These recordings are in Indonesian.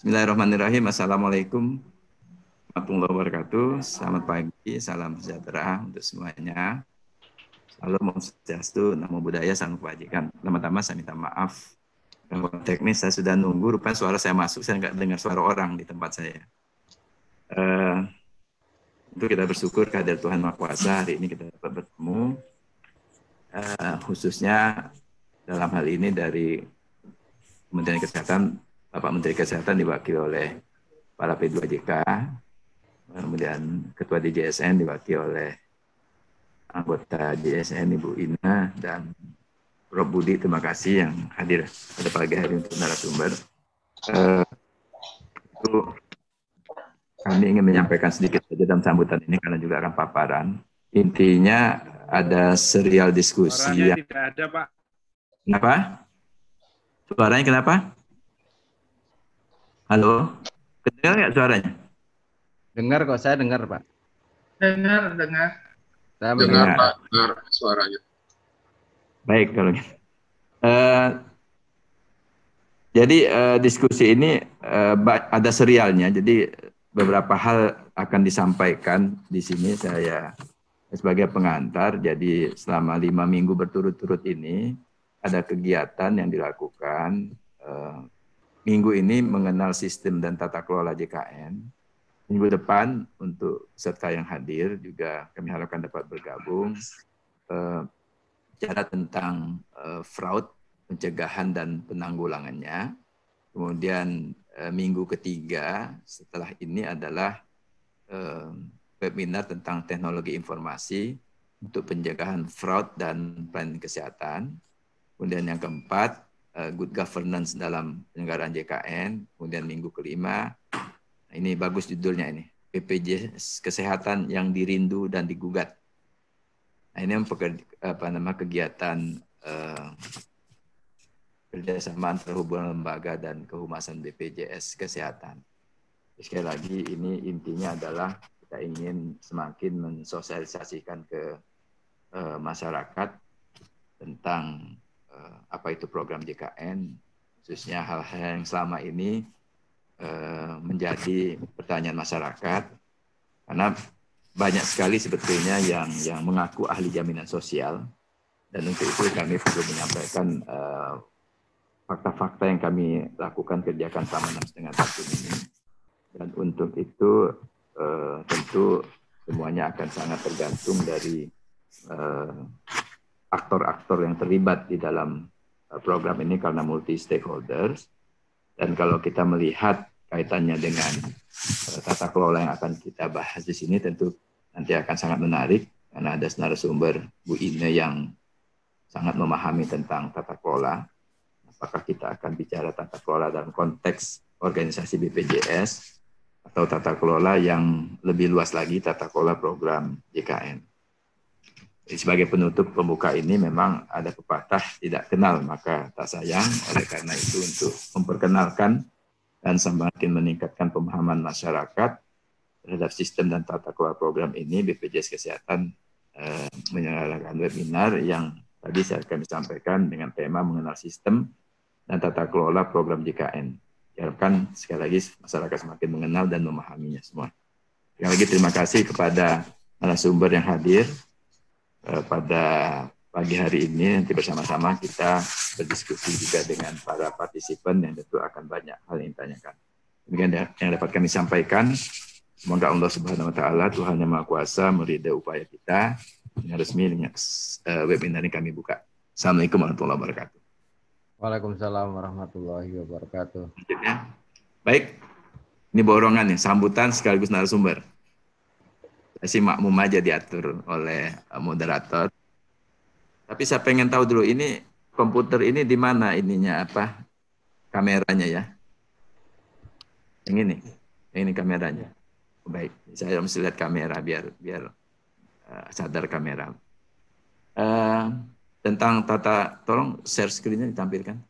Bismillahirrahmanirrahim. Assalamualaikum warahmatullahi wabarakatuh. Selamat pagi, salam sejahtera untuk semuanya. Salam Om Swastiastu, Namo Buddhaya, Salam Kebajikan. Pertama-tama saya minta maaf. Gangguan teknis saya sudah nunggu, rupanya suara saya masuk, saya nggak dengar suara orang di tempat saya. Uh, untuk kita bersyukur kehadiran Tuhan Maha Kuasa hari ini kita dapat bertemu uh, khususnya dalam hal ini dari Kementerian Kesehatan Bapak Menteri Kesehatan diwakili oleh para P2JK kemudian Ketua DJSN diwakili oleh anggota DJSN Ibu Ina dan Prof Budi terima kasih yang hadir pada pagi hari untuk narasumber uh, itu kami ingin menyampaikan sedikit saja dalam sambutan ini karena juga akan paparan. Intinya ada serial diskusi. Suaranya yang... tidak ada, Pak. Kenapa? Suaranya kenapa? Halo? Dengar nggak suaranya? Dengar kok, saya dengar, Pak. Dengar, dengar. Saya dengar, Pak, dengar suaranya. Baik, kalau gitu. Uh, jadi uh, diskusi ini uh, ada serialnya, jadi beberapa hal akan disampaikan di sini saya sebagai pengantar. Jadi selama lima minggu berturut-turut ini ada kegiatan yang dilakukan. Eh, minggu ini mengenal sistem dan tata kelola JKN. Minggu depan untuk serta yang hadir juga kami harapkan dapat bergabung. Eh, bicara tentang eh, fraud, pencegahan dan penanggulangannya. Kemudian Eh, minggu ketiga setelah ini adalah eh, webinar tentang teknologi informasi untuk pencegahan fraud dan pelayanan kesehatan. Kemudian yang keempat, good governance dalam penyelenggaraan JKN. Kemudian minggu kelima, ini bagus judulnya ini, BPJS Kesehatan yang dirindu dan digugat. Nah, ini apa nama kegiatan kerjasama antar hubungan lembaga dan kehumasan BPJS Kesehatan. Sekali lagi ini intinya adalah kita ingin semakin mensosialisasikan ke uh, masyarakat tentang uh, apa itu program JKN, khususnya hal-hal yang selama ini uh, menjadi pertanyaan masyarakat, karena banyak sekali sebetulnya yang yang mengaku ahli jaminan sosial, dan untuk itu kami perlu menyampaikan uh, fakta-fakta yang kami lakukan kerjakan selama enam setengah tahun ini. Dan untuk itu eh, tentu semuanya akan sangat tergantung dari eh, aktor-aktor yang terlibat di dalam eh, program ini karena multi stakeholders. Dan kalau kita melihat kaitannya dengan eh, tata kelola yang akan kita bahas di sini tentu nanti akan sangat menarik karena ada narasumber Bu Ine yang sangat memahami tentang tata kelola apakah kita akan bicara tata kelola dalam konteks organisasi BPJS atau tata kelola yang lebih luas lagi tata kelola program JKN. Sebagai penutup pembuka ini memang ada pepatah tidak kenal maka tak sayang oleh karena itu untuk memperkenalkan dan semakin meningkatkan pemahaman masyarakat terhadap sistem dan tata kelola program ini BPJS Kesehatan eh, menyelenggarakan webinar yang tadi saya akan sampaikan dengan tema mengenal sistem dan tata kelola program JKN. Diharapkan sekali lagi masyarakat semakin mengenal dan memahaminya semua. Sekali lagi terima kasih kepada narasumber yang hadir pada pagi hari ini. Nanti bersama-sama kita berdiskusi juga dengan para partisipan yang tentu akan banyak hal yang ditanyakan. Demikian yang dapat kami sampaikan. Semoga Allah Subhanahu wa taala Tuhan yang Maha Kuasa meridai upaya kita. Dengan resmi eh, webinar ini kami buka. Assalamualaikum warahmatullahi wabarakatuh. Waalaikumsalam warahmatullahi wabarakatuh. Baik, ini borongan nih, sambutan sekaligus narasumber. Sih makmum aja diatur oleh eh, moderator. Tapi saya pengen tahu dulu, ini komputer ini di mana ininya apa kameranya ya? Yang ini, yang ini kameranya. Baik, saya mesti lihat kamera biar biar uh, sadar kamera. Uh, tentang tata tolong share screen-nya ditampilkan.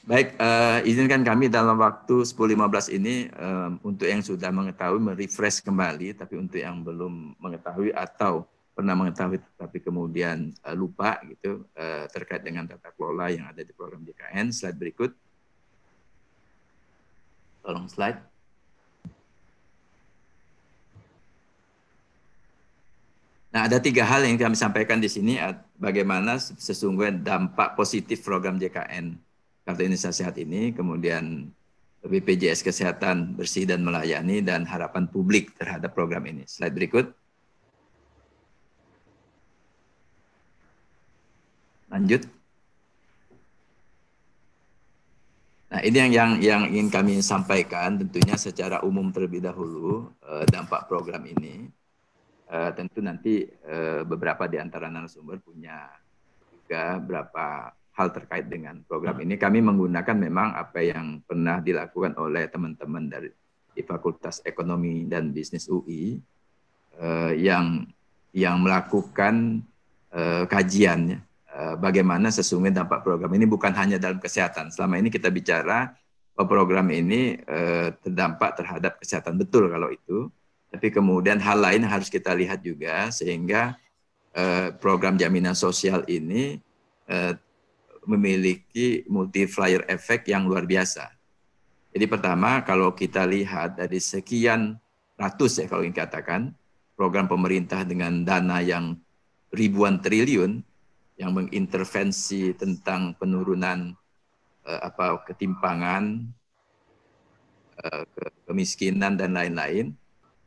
Baik, uh, izinkan kami dalam waktu 10-15 ini um, untuk yang sudah mengetahui merefresh kembali, tapi untuk yang belum mengetahui atau pernah mengetahui tapi kemudian uh, lupa gitu uh, terkait dengan tata kelola yang ada di program JKN. Slide berikut. Tolong slide. Nah, ada tiga hal yang kami sampaikan di sini, bagaimana sesungguhnya dampak positif program JKN Kartu Indonesia Sehat ini, kemudian BPJS Kesehatan Bersih dan Melayani, dan harapan publik terhadap program ini. Slide berikut. Lanjut. Nah, ini yang yang yang ingin kami sampaikan tentunya secara umum terlebih dahulu eh, dampak program ini uh, tentu nanti uh, beberapa di antara narasumber punya juga beberapa hal terkait dengan program ini. Kami menggunakan memang apa yang pernah dilakukan oleh teman-teman dari di Fakultas Ekonomi dan Bisnis UI uh, yang yang melakukan uh, kajian uh, bagaimana sesungguhnya dampak program ini bukan hanya dalam kesehatan. Selama ini kita bicara program ini uh, terdampak terhadap kesehatan betul kalau itu tapi kemudian hal lain harus kita lihat juga sehingga eh, program jaminan sosial ini eh, memiliki multiplier effect yang luar biasa. Jadi pertama kalau kita lihat dari sekian ratus ya kalau ingin katakan program pemerintah dengan dana yang ribuan triliun yang mengintervensi tentang penurunan eh, apa ketimpangan, eh, kemiskinan dan lain-lain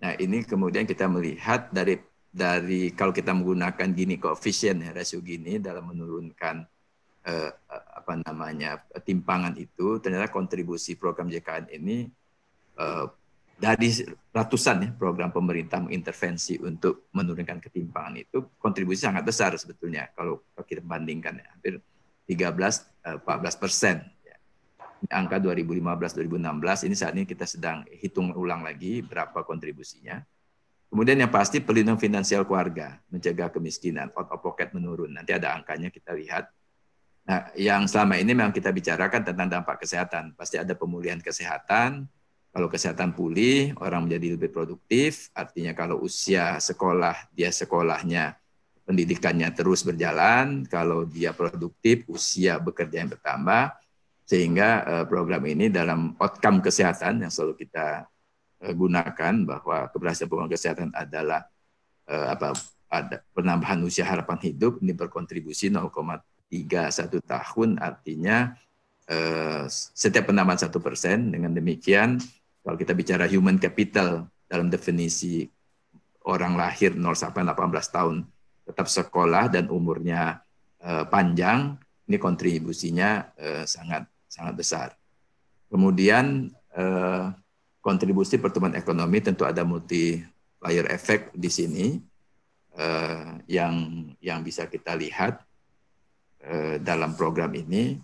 Nah, ini kemudian kita melihat dari dari kalau kita menggunakan gini koefisien ya, rasio gini dalam menurunkan eh, apa namanya timpangan itu ternyata kontribusi program JKN ini eh, dari ratusan ya program pemerintah mengintervensi untuk menurunkan ketimpangan itu kontribusi sangat besar sebetulnya kalau kita bandingkan ya hampir 13 14 eh, persen angka 2015-2016 ini saat ini kita sedang hitung ulang lagi berapa kontribusinya. Kemudian yang pasti pelindung finansial keluarga, mencegah kemiskinan, out of pocket menurun. Nanti ada angkanya kita lihat. Nah, yang selama ini memang kita bicarakan tentang dampak kesehatan. Pasti ada pemulihan kesehatan. Kalau kesehatan pulih, orang menjadi lebih produktif. Artinya kalau usia sekolah, dia sekolahnya, pendidikannya terus berjalan. Kalau dia produktif, usia bekerja yang bertambah sehingga uh, program ini dalam outcome kesehatan yang selalu kita uh, gunakan bahwa keberhasilan program kesehatan adalah uh, apa ada penambahan usia harapan hidup ini berkontribusi 0,31 tahun artinya uh, setiap penambahan satu persen dengan demikian kalau kita bicara human capital dalam definisi orang lahir 0 sampai 18 tahun tetap sekolah dan umurnya uh, panjang ini kontribusinya uh, sangat sangat besar. Kemudian eh, kontribusi pertumbuhan ekonomi tentu ada multiplier effect di sini eh, yang yang bisa kita lihat eh, dalam program ini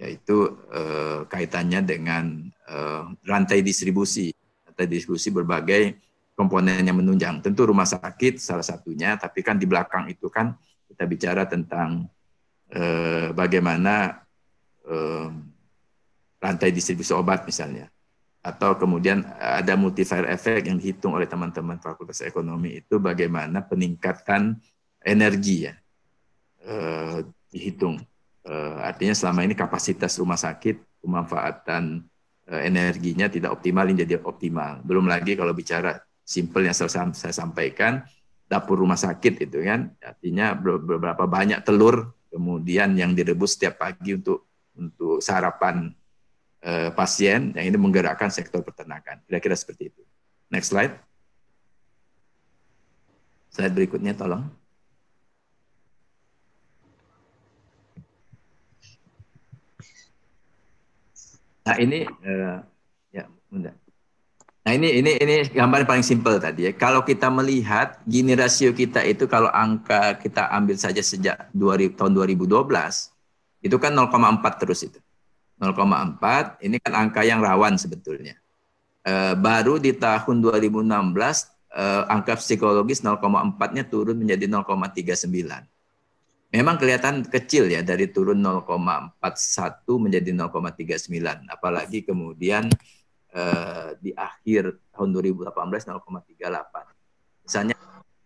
yaitu eh, kaitannya dengan eh, rantai distribusi rantai distribusi berbagai komponen yang menunjang. Tentu rumah sakit salah satunya, tapi kan di belakang itu kan kita bicara tentang eh, bagaimana eh, rantai distribusi obat misalnya. Atau kemudian ada multiplier effect yang dihitung oleh teman-teman Fakultas Ekonomi itu bagaimana peningkatan energi ya eh, dihitung. Eh, artinya selama ini kapasitas rumah sakit pemanfaatan eh, energinya tidak optimal ini jadi optimal. Belum lagi kalau bicara simpel yang saya, saya sampaikan dapur rumah sakit itu kan artinya beberapa banyak telur kemudian yang direbus setiap pagi untuk untuk sarapan eh, pasien yang ini menggerakkan sektor peternakan. Kira-kira seperti itu. Next slide. Slide berikutnya tolong. Nah ini uh, ya bunda. Nah ini ini ini gambar paling simpel tadi ya. Kalau kita melihat gini rasio kita itu kalau angka kita ambil saja sejak 2000, tahun 2012 itu kan 0,4 terus itu. 0,4 ini kan angka yang rawan sebetulnya. E, baru di tahun 2016 e, eh, angka psikologis 0,4-nya turun menjadi 0,39. Memang kelihatan kecil ya dari turun 0,41 menjadi 0,39. Apalagi kemudian e, di akhir tahun 2018 0,38. Misalnya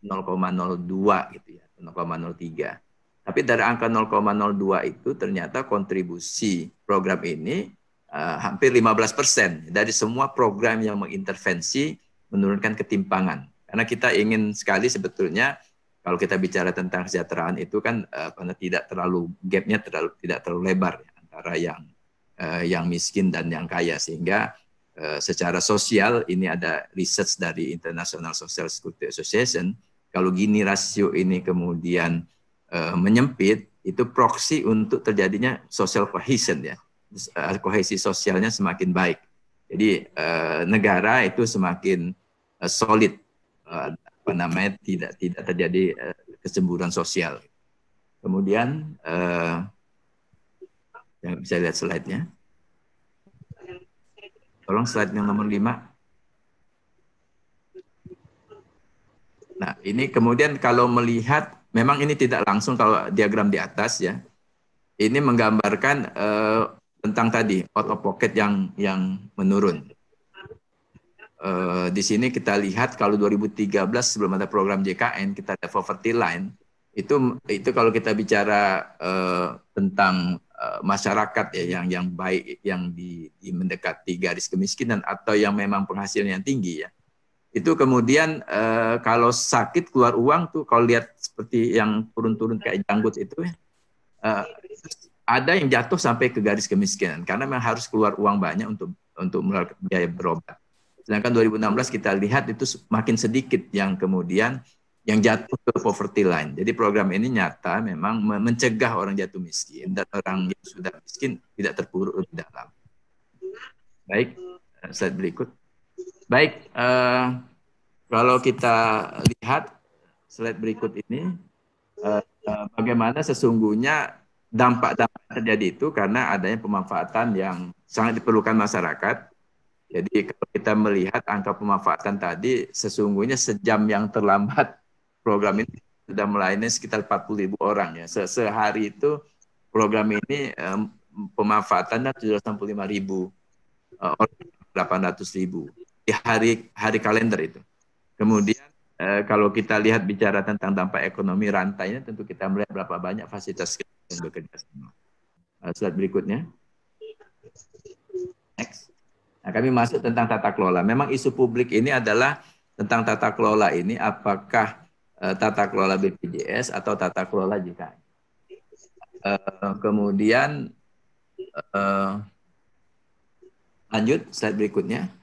0,02 gitu ya, 0,03. Tapi dari angka 0,02 itu ternyata kontribusi program ini uh, hampir 15 persen dari semua program yang mengintervensi menurunkan ketimpangan. Karena kita ingin sekali sebetulnya kalau kita bicara tentang kesejahteraan itu kan uh, karena tidak terlalu gapnya terlalu tidak terlalu lebar ya, antara yang uh, yang miskin dan yang kaya. Sehingga uh, secara sosial ini ada research dari International Social Security Association. Kalau gini rasio ini kemudian uh, menyempit itu proksi untuk terjadinya social cohesion ya. Kohesi sosialnya semakin baik. Jadi uh, negara itu semakin uh, solid. Uh, apa namanya tidak tidak terjadi uh, kecemburuan sosial. Kemudian uh, yang bisa lihat slide-nya. Tolong slide yang nomor 5 Nah, ini kemudian kalau melihat, memang ini tidak langsung kalau diagram di atas ya, ini menggambarkan uh, tentang tadi out of pocket yang yang menurun. Uh, di sini kita lihat kalau 2013 sebelum ada program JKN kita ada poverty line itu itu kalau kita bicara uh, tentang uh, masyarakat ya yang yang baik yang di, di mendekati garis kemiskinan atau yang memang penghasilan yang tinggi ya itu kemudian uh, kalau sakit keluar uang tuh kalau lihat seperti yang turun-turun kayak janggut itu uh, ada yang jatuh sampai ke garis kemiskinan karena memang harus keluar uang banyak untuk untuk biaya berobat. Sedangkan 2016 kita lihat itu makin sedikit yang kemudian yang jatuh ke poverty line. Jadi program ini nyata memang mencegah orang jatuh miskin dan orang yang sudah miskin tidak terpuruk lebih dalam. Baik, eh, slide berikut. Baik, uh, kalau kita lihat slide berikut ini, uh, uh, bagaimana sesungguhnya dampak-dampak terjadi itu karena adanya pemanfaatan yang sangat diperlukan masyarakat. Jadi kalau kita melihat angka pemanfaatan tadi, sesungguhnya sejam yang terlambat program ini sudah melayani sekitar 40 ribu orang ya. Se Sehari itu program ini um, pemanfaatannya 765 ribu uh, orang 800 ribu di hari hari kalender itu. Kemudian eh, kalau kita lihat bicara tentang dampak ekonomi rantainya, tentu kita melihat berapa banyak fasilitas yang bekerja sama. Uh, slide berikutnya. Next. Nah, kami masuk tentang tata kelola. Memang isu publik ini adalah tentang tata kelola ini, apakah uh, tata kelola BPJS atau tata kelola JKN. Uh, kemudian uh, lanjut slide berikutnya.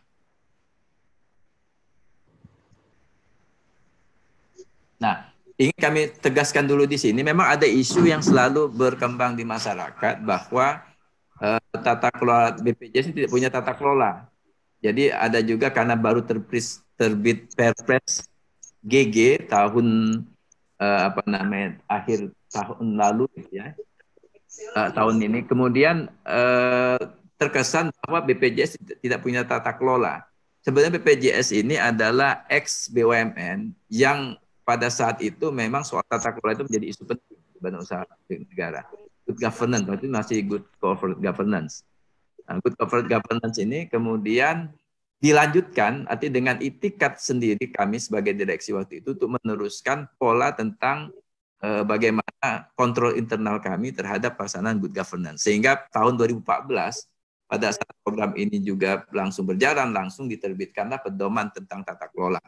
Nah, ingin kami tegaskan dulu di sini, memang ada isu yang selalu berkembang di masyarakat bahwa tata kelola BPJS tidak punya tata kelola. Jadi ada juga karena baru terbit, terbit Perpres GG tahun uh, apa namanya akhir tahun lalu ya uh, tahun ini kemudian uh, terkesan bahwa BPJS tidak punya tata kelola. Sebenarnya BPJS ini adalah ex BUMN yang pada saat itu memang soal tata kelola itu menjadi isu penting di usaha negara. Good governance, itu masih good corporate governance. Nah, good corporate governance ini kemudian dilanjutkan, arti dengan itikat sendiri kami sebagai direksi waktu itu untuk meneruskan pola tentang eh, bagaimana kontrol internal kami terhadap pelaksanaan good governance. Sehingga tahun 2014 pada saat program ini juga langsung berjalan, langsung diterbitkanlah pedoman tentang tata kelola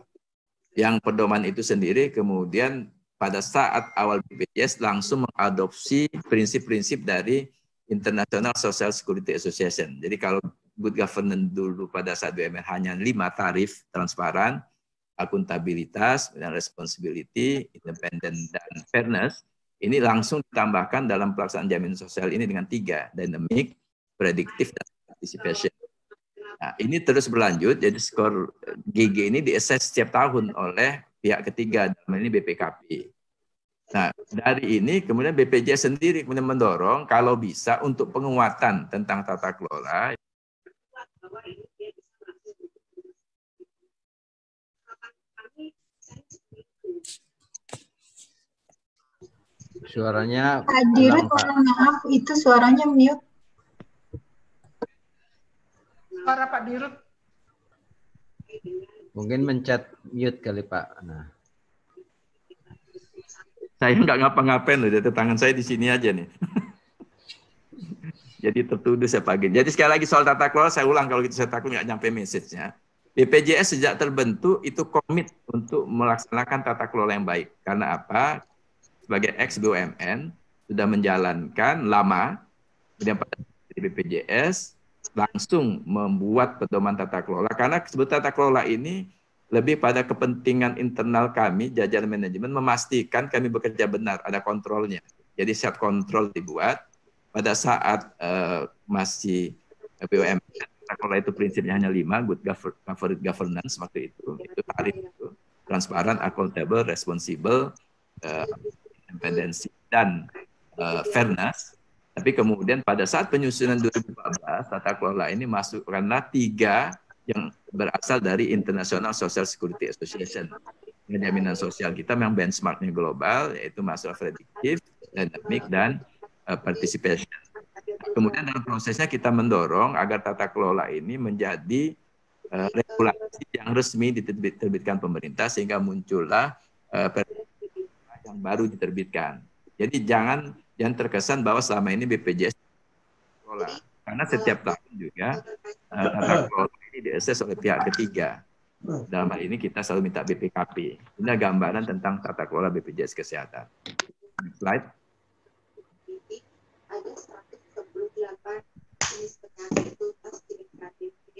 yang pedoman itu sendiri kemudian pada saat awal BPJS langsung mengadopsi prinsip-prinsip dari International Social Security Association. Jadi kalau good governance dulu pada saat BUMN hanya lima tarif transparan, akuntabilitas, dan responsibility, independent, dan fairness, ini langsung ditambahkan dalam pelaksanaan jaminan sosial ini dengan tiga, dynamic, predictive, dan participation. Nah, ini terus berlanjut, jadi skor GG ini diassess setiap tahun oleh pihak ketiga, dalam ini BPKP. Nah, dari ini kemudian BPJS sendiri kemudian mendorong kalau bisa untuk penguatan tentang tata kelola. Suaranya Pak Dirut, maaf, itu suaranya mute. Suara Pak Dirut. Mungkin mencet mute kali Pak. Nah. Saya nggak ngapa-ngapain loh, tangan saya di sini aja nih. Jadi tertuduh saya pagi. Jadi sekali lagi soal tata kelola saya ulang kalau gitu saya takut nggak nyampe message-nya. BPJS sejak terbentuk itu komit untuk melaksanakan tata kelola yang baik. Karena apa? Sebagai ex BUMN sudah menjalankan lama, kemudian pada BPJS langsung membuat pedoman tata kelola. Karena sebut tata kelola ini lebih pada kepentingan internal kami, jajaran manajemen, memastikan kami bekerja benar, ada kontrolnya. Jadi set kontrol dibuat pada saat uh, masih BUMN kalau itu prinsipnya hanya lima, good governance waktu itu, itu tarif itu transparan, accountable, responsible, uh, independensi dan uh, fairness. Tapi kemudian pada saat penyusunan 2014 tata kelola ini masuk karena tiga yang berasal dari International Social Security Association. Jaminan sosial kita memang benchmarknya global, yaitu masalah prediktif, dynamic, dan uh, participation. Kemudian dalam prosesnya kita mendorong agar tata kelola ini menjadi uh, regulasi yang resmi diterbitkan pemerintah sehingga muncullah uh, yang baru diterbitkan. Jadi jangan yang terkesan bahwa selama ini BPJS kelola karena setiap tahun juga uh, tata kelola ini diakses oleh pihak ketiga. Dalam hal ini kita selalu minta BPKP. Ini gambaran tentang tata kelola BPJS Kesehatan. Next slide.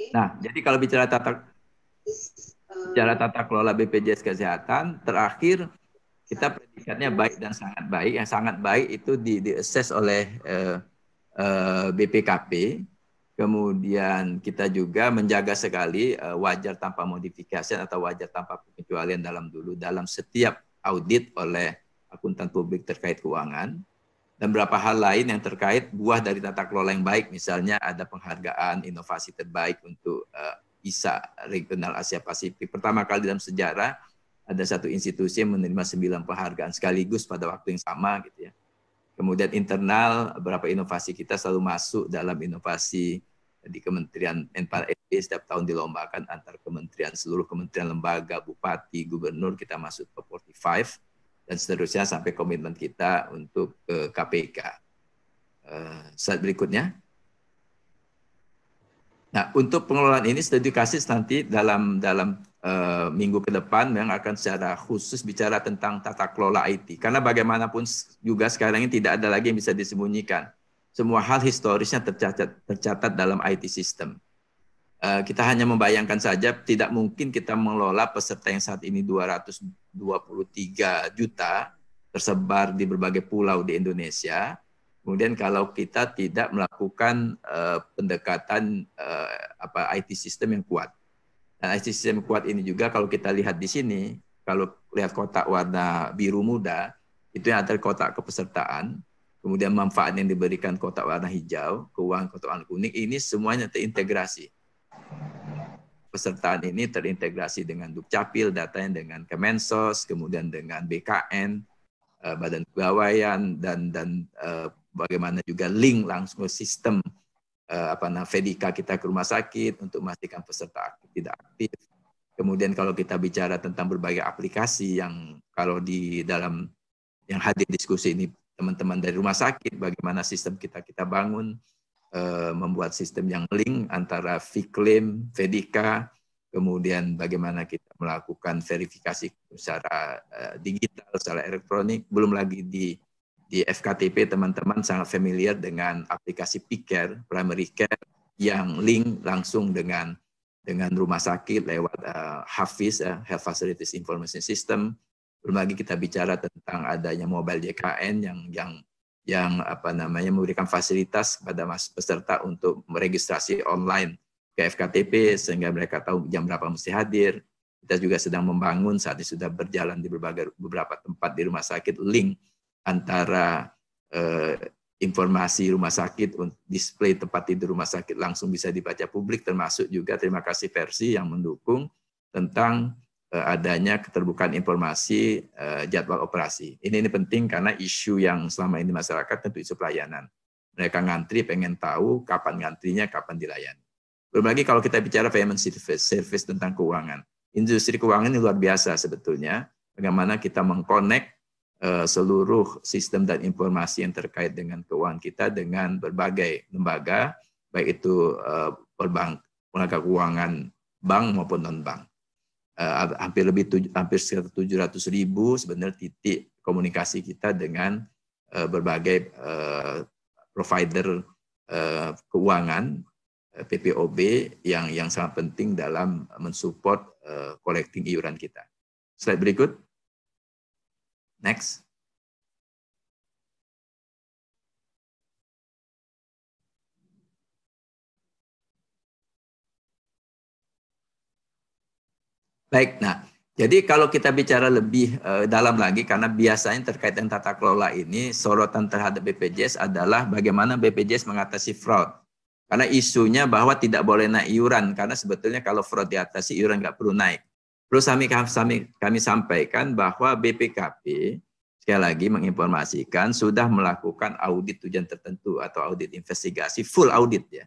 Nah, jadi kalau bicara tata bicara tata kelola BPJS Kesehatan, terakhir kita predikatnya baik dan sangat baik. Yang sangat baik itu di, di assess oleh uh, uh, BPKP. Kemudian kita juga menjaga sekali uh, wajar tanpa modifikasi atau wajar tanpa pengecualian dalam dulu dalam setiap audit oleh akuntan publik terkait keuangan dan beberapa hal lain yang terkait buah dari tata kelola yang baik, misalnya ada penghargaan inovasi terbaik untuk uh, ISA Regional Asia Pasifik. Pertama kali dalam sejarah ada satu institusi yang menerima sembilan penghargaan sekaligus pada waktu yang sama gitu ya. Kemudian internal beberapa inovasi kita selalu masuk dalam inovasi di Kementerian Menpar setiap tahun dilombakan antar kementerian seluruh kementerian lembaga bupati gubernur kita masuk ke 45 dan seterusnya sampai komitmen kita untuk ke KPK. Eh, slide berikutnya. Nah, untuk pengelolaan ini sudah dikasih nanti dalam dalam uh, minggu ke depan yang akan secara khusus bicara tentang tata kelola IT. Karena bagaimanapun juga sekarang ini tidak ada lagi yang bisa disembunyikan. Semua hal historisnya tercatat tercatat dalam IT system. Eh, kita hanya membayangkan saja tidak mungkin kita mengelola peserta yang saat ini 223 juta tersebar di berbagai pulau di Indonesia. Kemudian kalau kita tidak melakukan uh, pendekatan uh, apa IT sistem yang kuat. Dan IT sistem kuat ini juga kalau kita lihat di sini, kalau lihat kotak warna biru muda, itu yang ada kotak kepesertaan, kemudian manfaat yang diberikan kotak warna hijau, keuangan kotak warna kuning, ini semuanya terintegrasi. Pesertaan ini terintegrasi dengan Dukcapil, datanya dengan Kemensos, kemudian dengan BKN, eh, Badan Kepegawaian dan dan uh, bagaimana juga link langsung ke sistem apa namanya Vedika kita ke rumah sakit untuk memastikan peserta aktif tidak aktif. Kemudian kalau kita bicara tentang berbagai aplikasi yang kalau di dalam yang hadir diskusi ini teman-teman dari rumah sakit, bagaimana sistem kita kita bangun, Eh, membuat sistem yang link antara Viclaim, Vedika, kemudian bagaimana kita melakukan verifikasi secara uh, digital, secara elektronik, belum lagi di di FKTP teman-teman sangat familiar dengan aplikasi Picare, Primary Care yang link langsung dengan dengan rumah sakit lewat uh, Hafiz, uh, Health Facilities Information System. Belum lagi kita bicara tentang adanya mobile JKN yang yang yang apa namanya memberikan fasilitas kepada mas peserta untuk meregistrasi online ke FKTP sehingga mereka tahu jam berapa mesti hadir. Kita juga sedang membangun saat ini sudah berjalan di berbagai beberapa tempat di rumah sakit link antara eh, informasi rumah sakit display tempat tidur rumah sakit langsung bisa dibaca publik termasuk juga terima kasih versi yang mendukung tentang Eh, adanya keterbukaan informasi uh, jadwal operasi. Ini, ini penting karena isu yang selama ini masyarakat tentu isu pelayanan. Mereka ngantri pengen tahu kapan ngantrinya, kapan dilayani. Belum lagi kalau kita bicara payment service, service tentang keuangan. Industri keuangan ini luar biasa sebetulnya. Bagaimana kita mengkonek eh, seluruh sistem dan informasi yang terkait dengan keuangan kita dengan berbagai lembaga, baik itu eh, perbank, lembaga keuangan bank maupun non bank. Uh, hampir lebih hampir sekitar 700 ribu sebenarnya titik komunikasi kita dengan berbagai provider keuangan PPOB yang yang sangat penting dalam mensupport collecting iuran kita. Slide berikut. Next. Baik, nah jadi kalau kita bicara lebih uh, dalam lagi karena biasanya terkait dengan tata kelola ini sorotan terhadap BPJS adalah bagaimana BPJS mengatasi fraud. Karena isunya bahwa tidak boleh naik iuran karena sebetulnya kalau fraud diatasi iuran nggak perlu naik. Terus kami, kami kami sampaikan bahwa BPKP sekali lagi menginformasikan sudah melakukan audit tujuan tertentu atau audit investigasi full audit ya.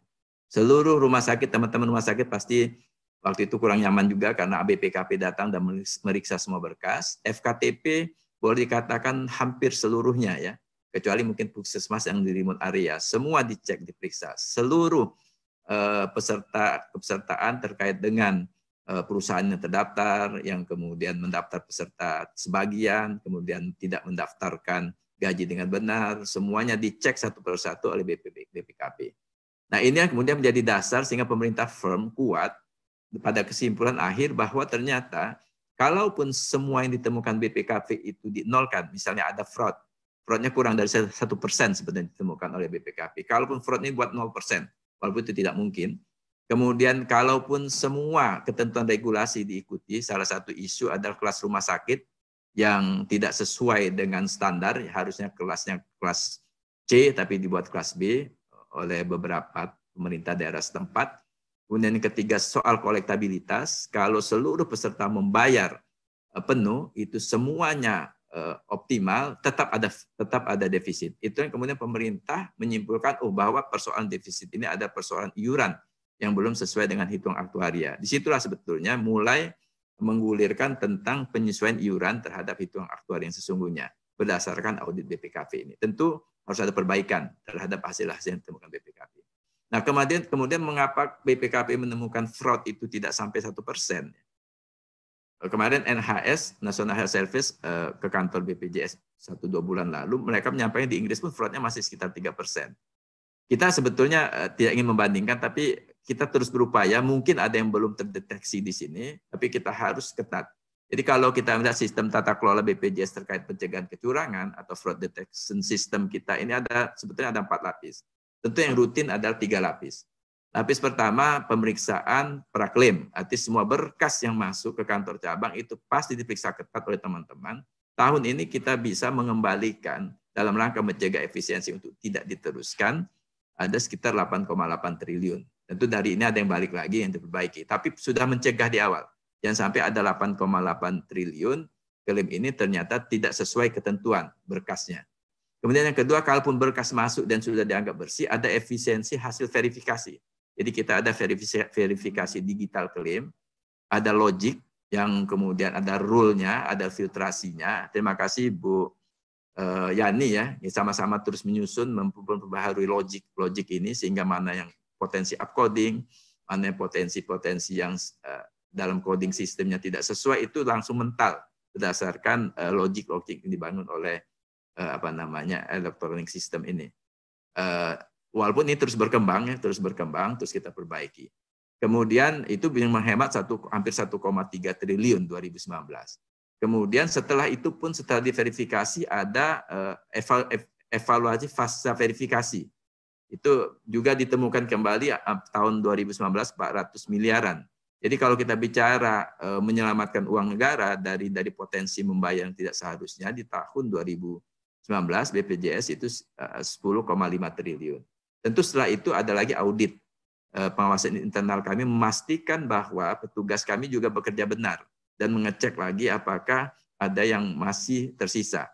Seluruh rumah sakit teman-teman rumah sakit pasti Waktu itu kurang nyaman juga karena ABPKP datang dan meriksa semua berkas. FKTP boleh dikatakan hampir seluruhnya ya, kecuali mungkin puskesmas yang di remote area. Semua dicek, diperiksa. Seluruh uh, peserta kepesertaan terkait dengan perusahaan yang terdaftar, yang kemudian mendaftar peserta sebagian, kemudian tidak mendaftarkan gaji dengan benar, semuanya dicek satu persatu oleh BPKP. Nah ini yang kemudian menjadi dasar sehingga pemerintah firm kuat pada kesimpulan akhir bahwa ternyata kalaupun semua yang ditemukan BPKP itu dinolkan, misalnya ada fraud, fraudnya kurang dari satu persen sebenarnya ditemukan oleh BPKP. Kalaupun fraud ini buat 0 persen, walaupun itu tidak mungkin. Kemudian kalaupun semua ketentuan regulasi diikuti, salah satu isu adalah kelas rumah sakit yang tidak sesuai dengan standar, harusnya kelasnya kelas C tapi dibuat kelas B oleh beberapa pemerintah daerah setempat. Kemudian yang ketiga soal kolektabilitas, kalau seluruh peserta membayar eh, penuh, itu semuanya eh, optimal, tetap ada tetap ada defisit. Itu yang kemudian pemerintah menyimpulkan oh bahwa persoalan defisit ini ada persoalan iuran yang belum sesuai dengan hitung aktuaria. Di situlah sebetulnya mulai menggulirkan tentang penyesuaian iuran terhadap hitung aktuaria yang sesungguhnya berdasarkan audit BPKP ini. Tentu harus ada perbaikan terhadap hasil-hasil yang ditemukan BPKP. Nah, kemudian kemudian mengapa BPKP menemukan fraud itu tidak sampai satu persen? Kemarin NHS National Health Service eh, ke kantor BPJS satu dua bulan lalu mereka menyampaikan di Inggris pun fraudnya masih sekitar tiga persen. Kita sebetulnya eh, tidak ingin membandingkan, tapi kita terus berupaya. Mungkin ada yang belum terdeteksi di sini, tapi kita harus ketat. Jadi kalau kita melihat sistem tata kelola BPJS terkait pencegahan kecurangan atau fraud detection system kita ini ada sebetulnya ada empat lapis. Tentu yang rutin adalah tiga lapis. Lapis pertama pemeriksaan praklaim, arti semua berkas yang masuk ke kantor cabang itu pasti diperiksa ketat oleh teman-teman. Tahun ini kita bisa mengembalikan dalam rangka mencegah efisiensi untuk tidak diteruskan ada sekitar 8,8 triliun. Tentu dari ini ada yang balik lagi yang diperbaiki, tapi sudah mencegah di awal. Yang sampai ada 8,8 triliun klaim ini ternyata tidak sesuai ketentuan berkasnya. Kemudian yang kedua, kalaupun berkas masuk dan sudah dianggap bersih, ada efisiensi hasil verifikasi. Jadi kita ada verifikasi digital klaim, ada logik yang kemudian ada rule-nya, ada filtrasinya. Terima kasih Bu eh, Yani ya, sama-sama terus menyusun memperbaharui logik logik ini sehingga mana yang potensi upcoding, mana potensi-potensi yang eh, dalam coding sistemnya tidak sesuai itu langsung mental berdasarkan eh, logik-logik yang dibangun oleh uh, apa namanya electronic system ini. Uh, walaupun ini terus berkembang ya, terus berkembang, terus kita perbaiki. Kemudian itu menghemat satu hampir 1,3 triliun 2019. Kemudian setelah itu pun setelah diverifikasi ada uh, evaluasi fase verifikasi. Itu juga ditemukan kembali tahun 2019 400 miliaran. Jadi kalau kita bicara menyelamatkan uang negara dari dari potensi membayar yang tidak seharusnya di tahun 2000 19 BPJS itu 10,5 eh, triliun. Tentu setelah itu ada lagi audit eh, pengawasan internal kami memastikan bahwa petugas kami juga bekerja benar dan mengecek lagi apakah ada yang masih tersisa.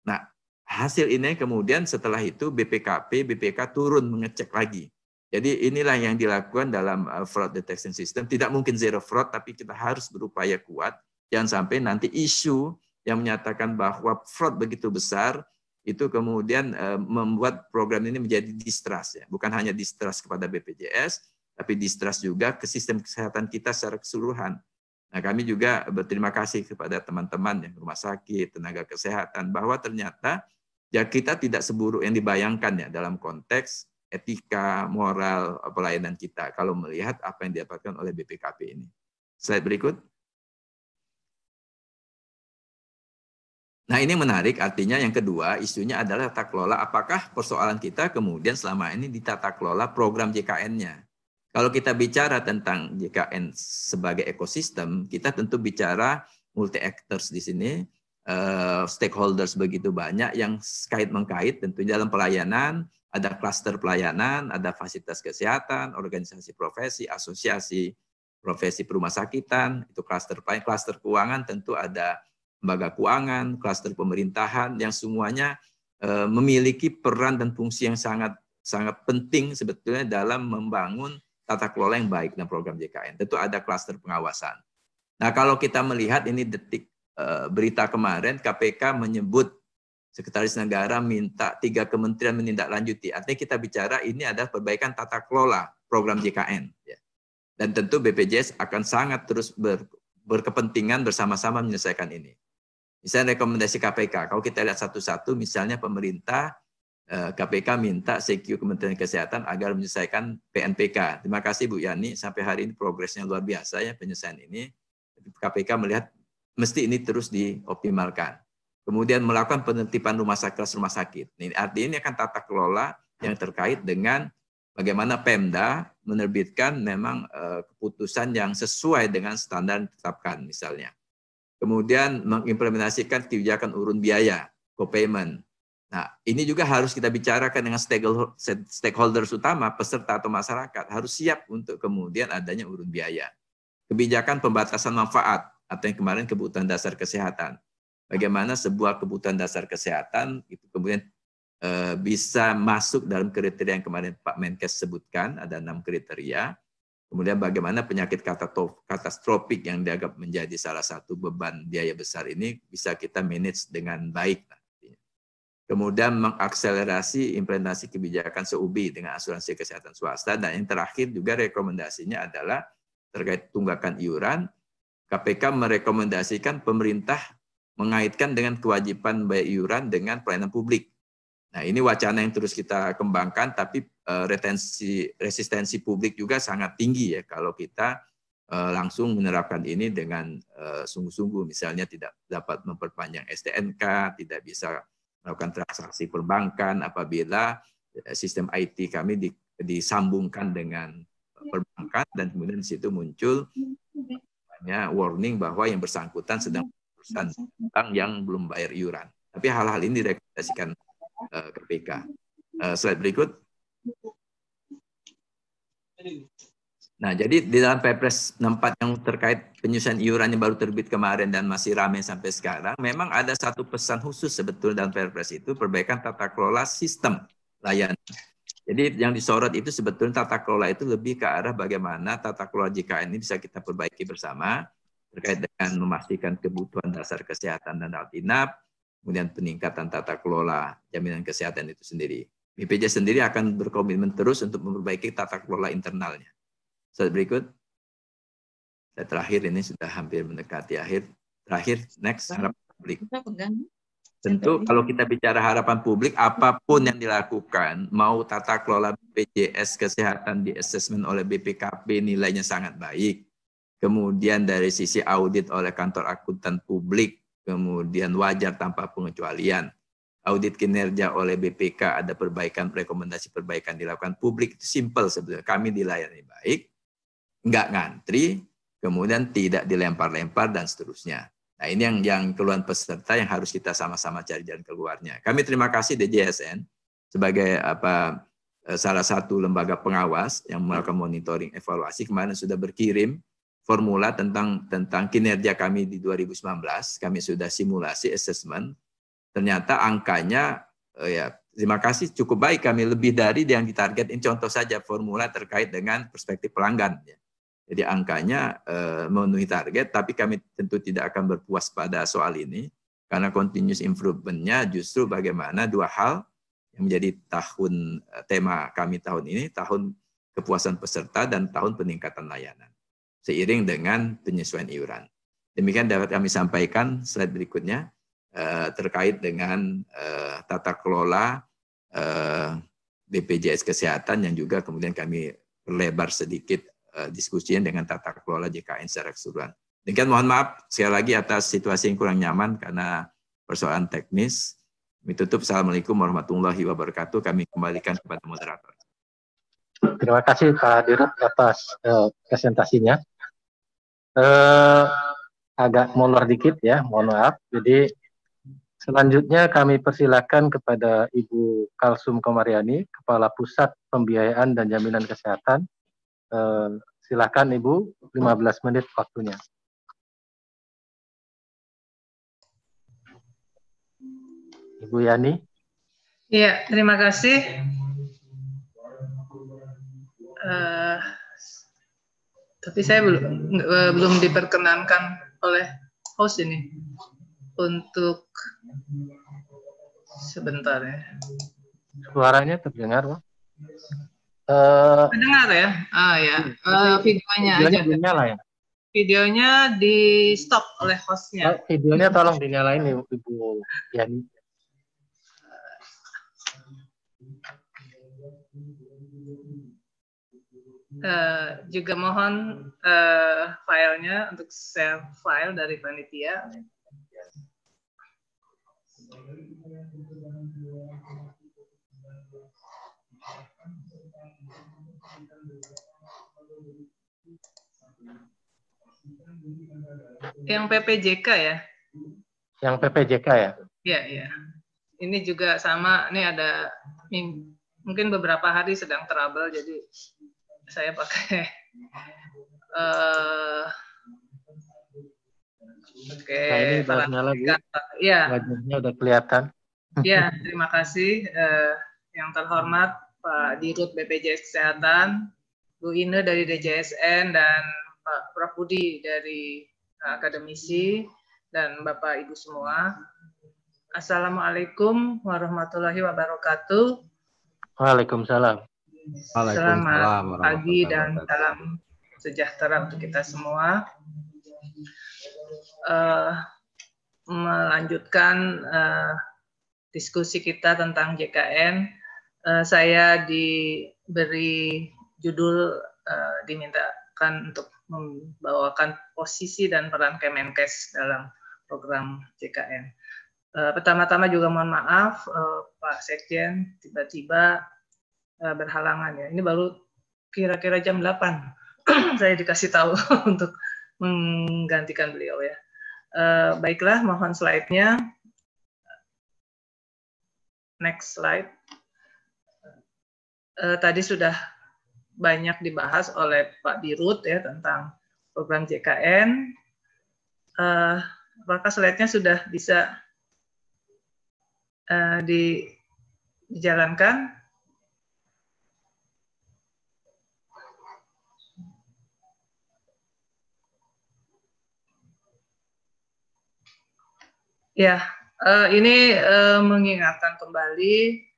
Nah, hasil ini kemudian setelah itu BPKP, BPK turun mengecek lagi. Jadi inilah yang dilakukan dalam eh, fraud detection system. Tidak mungkin zero fraud, tapi kita harus berupaya kuat. Jangan sampai nanti isu yang menyatakan bahwa fraud begitu besar itu kemudian uh, membuat program ini menjadi distrust ya. Bukan hanya distrust kepada BPJS, tapi distrust juga ke sistem kesehatan kita secara keseluruhan. Nah, kami juga berterima kasih kepada teman-teman yang rumah sakit, tenaga kesehatan bahwa ternyata ya kita tidak seburuk yang dibayangkan ya dalam konteks etika, moral pelayanan kita kalau melihat apa yang didapatkan oleh BPKP ini. Slide berikut. Nah ini menarik, artinya yang kedua isunya adalah tata kelola. Apakah persoalan kita kemudian selama ini ditata kelola program JKN-nya? Kalau kita bicara tentang JKN sebagai ekosistem, kita tentu bicara multi actors di sini, uh, stakeholders begitu banyak yang kait mengkait tentu dalam pelayanan, ada klaster pelayanan, ada fasilitas kesehatan, organisasi profesi, asosiasi profesi perumah sakitan, itu klaster pelayanan, klaster keuangan tentu ada lembaga keuangan, klaster pemerintahan yang semuanya eh, memiliki peran dan fungsi yang sangat sangat penting sebetulnya dalam membangun tata kelola yang baik dalam program JKN. Tentu ada klaster pengawasan. Nah, kalau kita melihat ini detik eh, berita kemarin KPK menyebut Sekretaris Negara minta tiga kementerian menindaklanjuti. Artinya kita bicara ini adalah perbaikan tata kelola program JKN. Ya. Dan tentu BPJS akan sangat terus ber, berkepentingan bersama-sama menyelesaikan ini. Misalnya rekomendasi KPK, kalau kita lihat satu-satu, misalnya pemerintah KPK eh, minta CQ Kementerian Kesehatan agar menyelesaikan PNPK. Terima kasih Bu Yani, sampai hari ini progresnya luar biasa ya penyelesaian ini. KPK melihat mesti ini terus dioptimalkan kemudian melakukan penertiban rumah sakit rumah sakit. Ini artinya ini akan tata kelola yang terkait dengan bagaimana Pemda menerbitkan memang uh, keputusan yang sesuai dengan standar ditetapkan misalnya. Kemudian mengimplementasikan kebijakan urun biaya, co-payment. Nah, ini juga harus kita bicarakan dengan stakeholders utama, peserta atau masyarakat, harus siap untuk kemudian adanya urun biaya. Kebijakan pembatasan manfaat, atau yang kemarin kebutuhan dasar kesehatan bagaimana sebuah kebutuhan dasar kesehatan itu kemudian eh, bisa masuk dalam kriteria yang kemarin Pak Menkes sebutkan, ada enam kriteria. Kemudian bagaimana penyakit katastrofik yang dianggap menjadi salah satu beban biaya besar ini bisa kita manage dengan baik. Kemudian mengakselerasi implementasi kebijakan SUBI dengan asuransi kesehatan swasta. Dan yang terakhir juga rekomendasinya adalah terkait tunggakan iuran. KPK merekomendasikan pemerintah mengaitkan dengan kewajiban bayar iuran dengan pelayanan publik. Nah, ini wacana yang terus kita kembangkan, tapi uh, retensi resistensi publik juga sangat tinggi ya kalau kita uh, langsung menerapkan ini dengan sungguh sungguh-sungguh. Misalnya tidak dapat memperpanjang STNK, tidak bisa melakukan transaksi perbankan apabila sistem IT kami di, disambungkan dengan perbankan dan kemudian di situ muncul warning bahwa yang bersangkutan sedang perusahaan bank yang belum bayar iuran. Tapi hal-hal ini direkomendasikan uh, ke PK. Uh, slide berikut. Nah, jadi di dalam Perpres 64 yang terkait penyusunan iuran yang baru terbit kemarin dan masih ramai sampai sekarang, memang ada satu pesan khusus sebetulnya dalam Perpres itu perbaikan tata kelola sistem layanan. Jadi yang disorot itu sebetulnya tata kelola itu lebih ke arah bagaimana tata kelola JKN ini bisa kita perbaiki bersama terkait dengan memastikan kebutuhan dasar kesehatan dan rawat inap, kemudian peningkatan tata kelola jaminan kesehatan itu sendiri. BPJS sendiri akan berkomitmen terus untuk memperbaiki tata kelola internalnya. Slide berikut. Saya terakhir ini sudah hampir mendekati akhir. Terakhir, next, harapan publik. Tentu kalau kita bicara harapan publik, apa pun yang dilakukan, mau tata kelola BPJS kesehatan di assessment oleh BPKP nilainya sangat baik kemudian dari sisi audit oleh kantor akuntan publik, kemudian wajar tanpa pengecualian. Audit kinerja oleh BPK ada perbaikan, rekomendasi perbaikan dilakukan publik, itu simple sebenarnya. Kami dilayani baik, nggak ngantri, kemudian tidak dilempar-lempar dan seterusnya. Nah ini yang yang keluhan peserta yang harus kita sama-sama cari jalan keluarnya. Kami terima kasih DJSN sebagai apa eh, salah satu lembaga pengawas yang melakukan monitoring evaluasi kemarin sudah berkirim formula tentang tentang kinerja kami di 2019, kami sudah simulasi assessment. Ternyata angkanya eh, ya terima kasih cukup baik kami lebih dari yang ditarget. Ini contoh saja formula terkait dengan perspektif pelanggan ya. Jadi angkanya eh, memenuhi target, tapi kami tentu tidak akan berpuas pada soal ini. Karena continuous improvement-nya justru bagaimana dua hal yang menjadi tahun eh, tema kami tahun ini, tahun kepuasan peserta dan tahun peningkatan layanan. Seiring dengan penyesuaian iuran. Demikian dapat kami sampaikan slide berikutnya eh, terkait dengan tata kelola BPJS Kesehatan yang juga kemudian kami perlebar sedikit diskusinya dengan tata kelola JKN secara keseluruhan. Demikian mohon maaf sekali lagi atas situasi yang kurang nyaman karena persoalan teknis. Kami tutup. Assalamualaikum warahmatullahi wabarakatuh. Kami kembalikan kepada moderator. Terima kasih Pak Dirut atas uh, presentasinya. Uh, agak molor dikit ya, mohon maaf. Jadi selanjutnya kami persilakan kepada Ibu Kalsum Komariani, Kepala Pusat Pembiayaan dan Jaminan Kesehatan. Uh, silakan Ibu, 15 menit waktunya. Ibu Yani. Iya, terima kasih. Uh, tapi saya belum uh, belum diperkenankan oleh host ini untuk sebentar ya. Suaranya terdengar, Pak. Uh, ya? Ah ya. Uh, videonya, videonya aja. Dinyala ya? Videonya di stop oleh hostnya. Oh, videonya tolong dinyalain Ibu Yani. Uh, juga mohon uh, filenya untuk share file dari panitia. Yang PPJK ya? Yang PPJK ya? Iya, iya. Ini juga sama, ini ada mungkin beberapa hari sedang trouble, jadi saya pakai uh, Oke, okay, nah, ini udah nyala Bu. Ya. Wajahnya udah kelihatan. Ya, terima kasih uh, yang terhormat Pak Dirut BPJS Kesehatan, Bu Ine dari DJSN dan Pak Prabudi dari akademisi dan Bapak Ibu semua. Assalamualaikum warahmatullahi wabarakatuh. Waalaikumsalam. Selamat pagi dan salam sejahtera untuk kita semua. Uh, melanjutkan uh, diskusi kita tentang JKN, uh, saya diberi judul uh, dimintakan untuk membawakan posisi dan peran Kemenkes dalam program JKN. Uh, pertama-tama juga mohon maaf uh, Pak Sekjen tiba-tiba uh, berhalangan ya. Ini baru kira-kira jam 8 saya dikasih tahu untuk menggantikan beliau ya. Uh, baiklah, mohon slide-nya. Next slide. Uh, tadi sudah banyak dibahas oleh Pak Dirut ya tentang program JKN. Uh, apakah slide-nya sudah bisa uh, di, dijalankan? Ya, uh, ini uh, mengingatkan kembali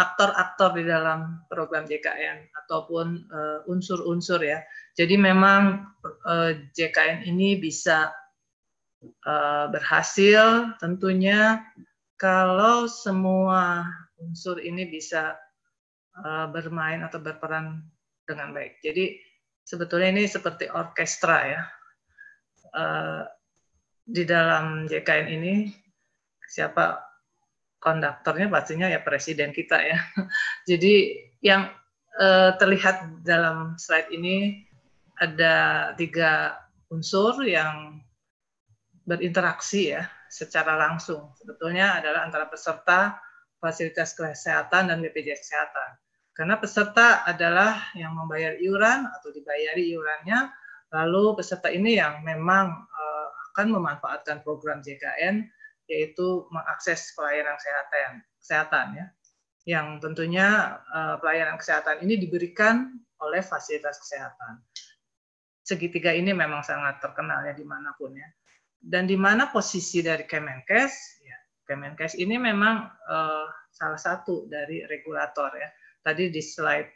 aktor-aktor di dalam program JKN ataupun unsur-unsur uh, ya. Jadi memang uh, JKN ini bisa uh, berhasil tentunya kalau semua unsur ini bisa uh, bermain atau berperan dengan baik. Jadi sebetulnya ini seperti orkestra ya. Uh, di dalam JKN ini siapa konduktornya pastinya ya presiden kita ya. Jadi yang eh, terlihat dalam slide ini ada tiga unsur yang berinteraksi ya secara langsung. Sebetulnya adalah antara peserta, fasilitas kesehatan, dan BPJS Kesehatan. Karena peserta adalah yang membayar iuran atau dibayari iurannya, lalu peserta ini yang memang uh, akan memanfaatkan program JKN yaitu mengakses pelayanan kesehatan kesehatan ya yang tentunya uh, pelayanan kesehatan ini diberikan oleh fasilitas kesehatan segitiga ini memang sangat terkenal ya di mana pun ya dan di mana posisi dari Kemenkes? Ya, Kemenkes ini memang uh, salah satu dari regulator ya. Tadi di slide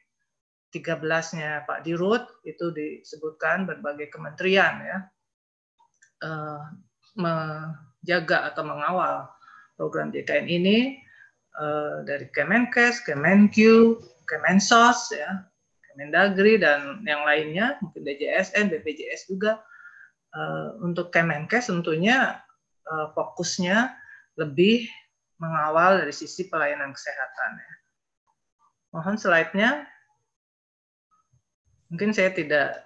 13-nya Pak Dirut itu disebutkan berbagai kementerian ya uh, menjaga atau mengawal program JKN ini uh, dari Kemenkes, Kemenq, Kemensos ya, Kemendagri dan yang lainnya, mungkin DJSN, BPJS juga uh, untuk Kemenkes tentunya uh, fokusnya lebih mengawal dari sisi pelayanan kesehatan. Ya. Mohon slide-nya. Mungkin saya tidak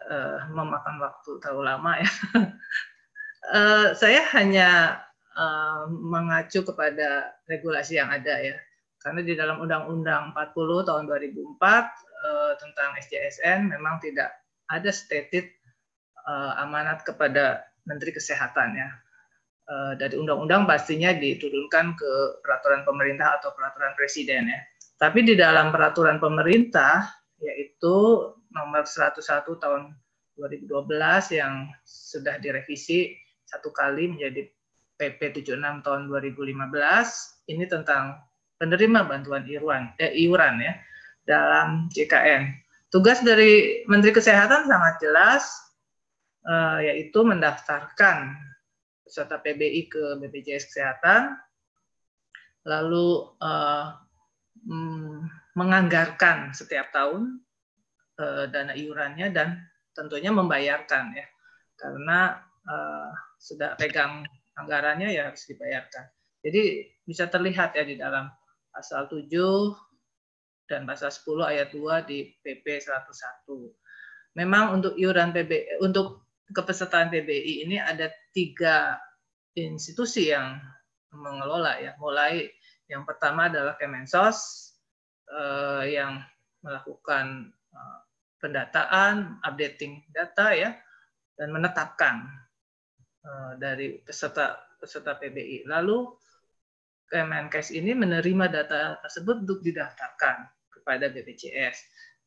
memakan waktu terlalu lama ya. saya hanya uh, mengacu kepada regulasi yang ada ya. Karena di dalam Undang-Undang 40 tahun 2004 uh, tentang SJSN memang tidak ada stated uh, amanat kepada Menteri Kesehatan ya. Dari undang-undang pastinya diturunkan ke peraturan pemerintah atau peraturan presiden ya. Tapi di dalam peraturan pemerintah yaitu nomor 101 tahun 2012 yang sudah direvisi satu kali menjadi PP 76 tahun 2015 ini tentang penerima bantuan iuran eh, iuran ya dalam JKN. Tugas dari Menteri Kesehatan sangat jelas uh, yaitu mendaftarkan peserta PBI ke BPJS Kesehatan, lalu uh, menganggarkan setiap tahun uh, dana iurannya dan tentunya membayarkan ya, karena uh, sudah pegang anggarannya ya harus dibayarkan. Jadi bisa terlihat ya di dalam pasal 7 dan pasal 10 ayat 2 di PP 101. Memang untuk iuran PB untuk kepesertaan PBI ini ada tiga institusi yang mengelola ya. Mulai yang pertama adalah Kemensos eh, yang melakukan eh, pendataan, updating data ya, dan menetapkan dari peserta peserta PBI. Lalu Kemenkes ini menerima data tersebut untuk didaftarkan kepada BPJS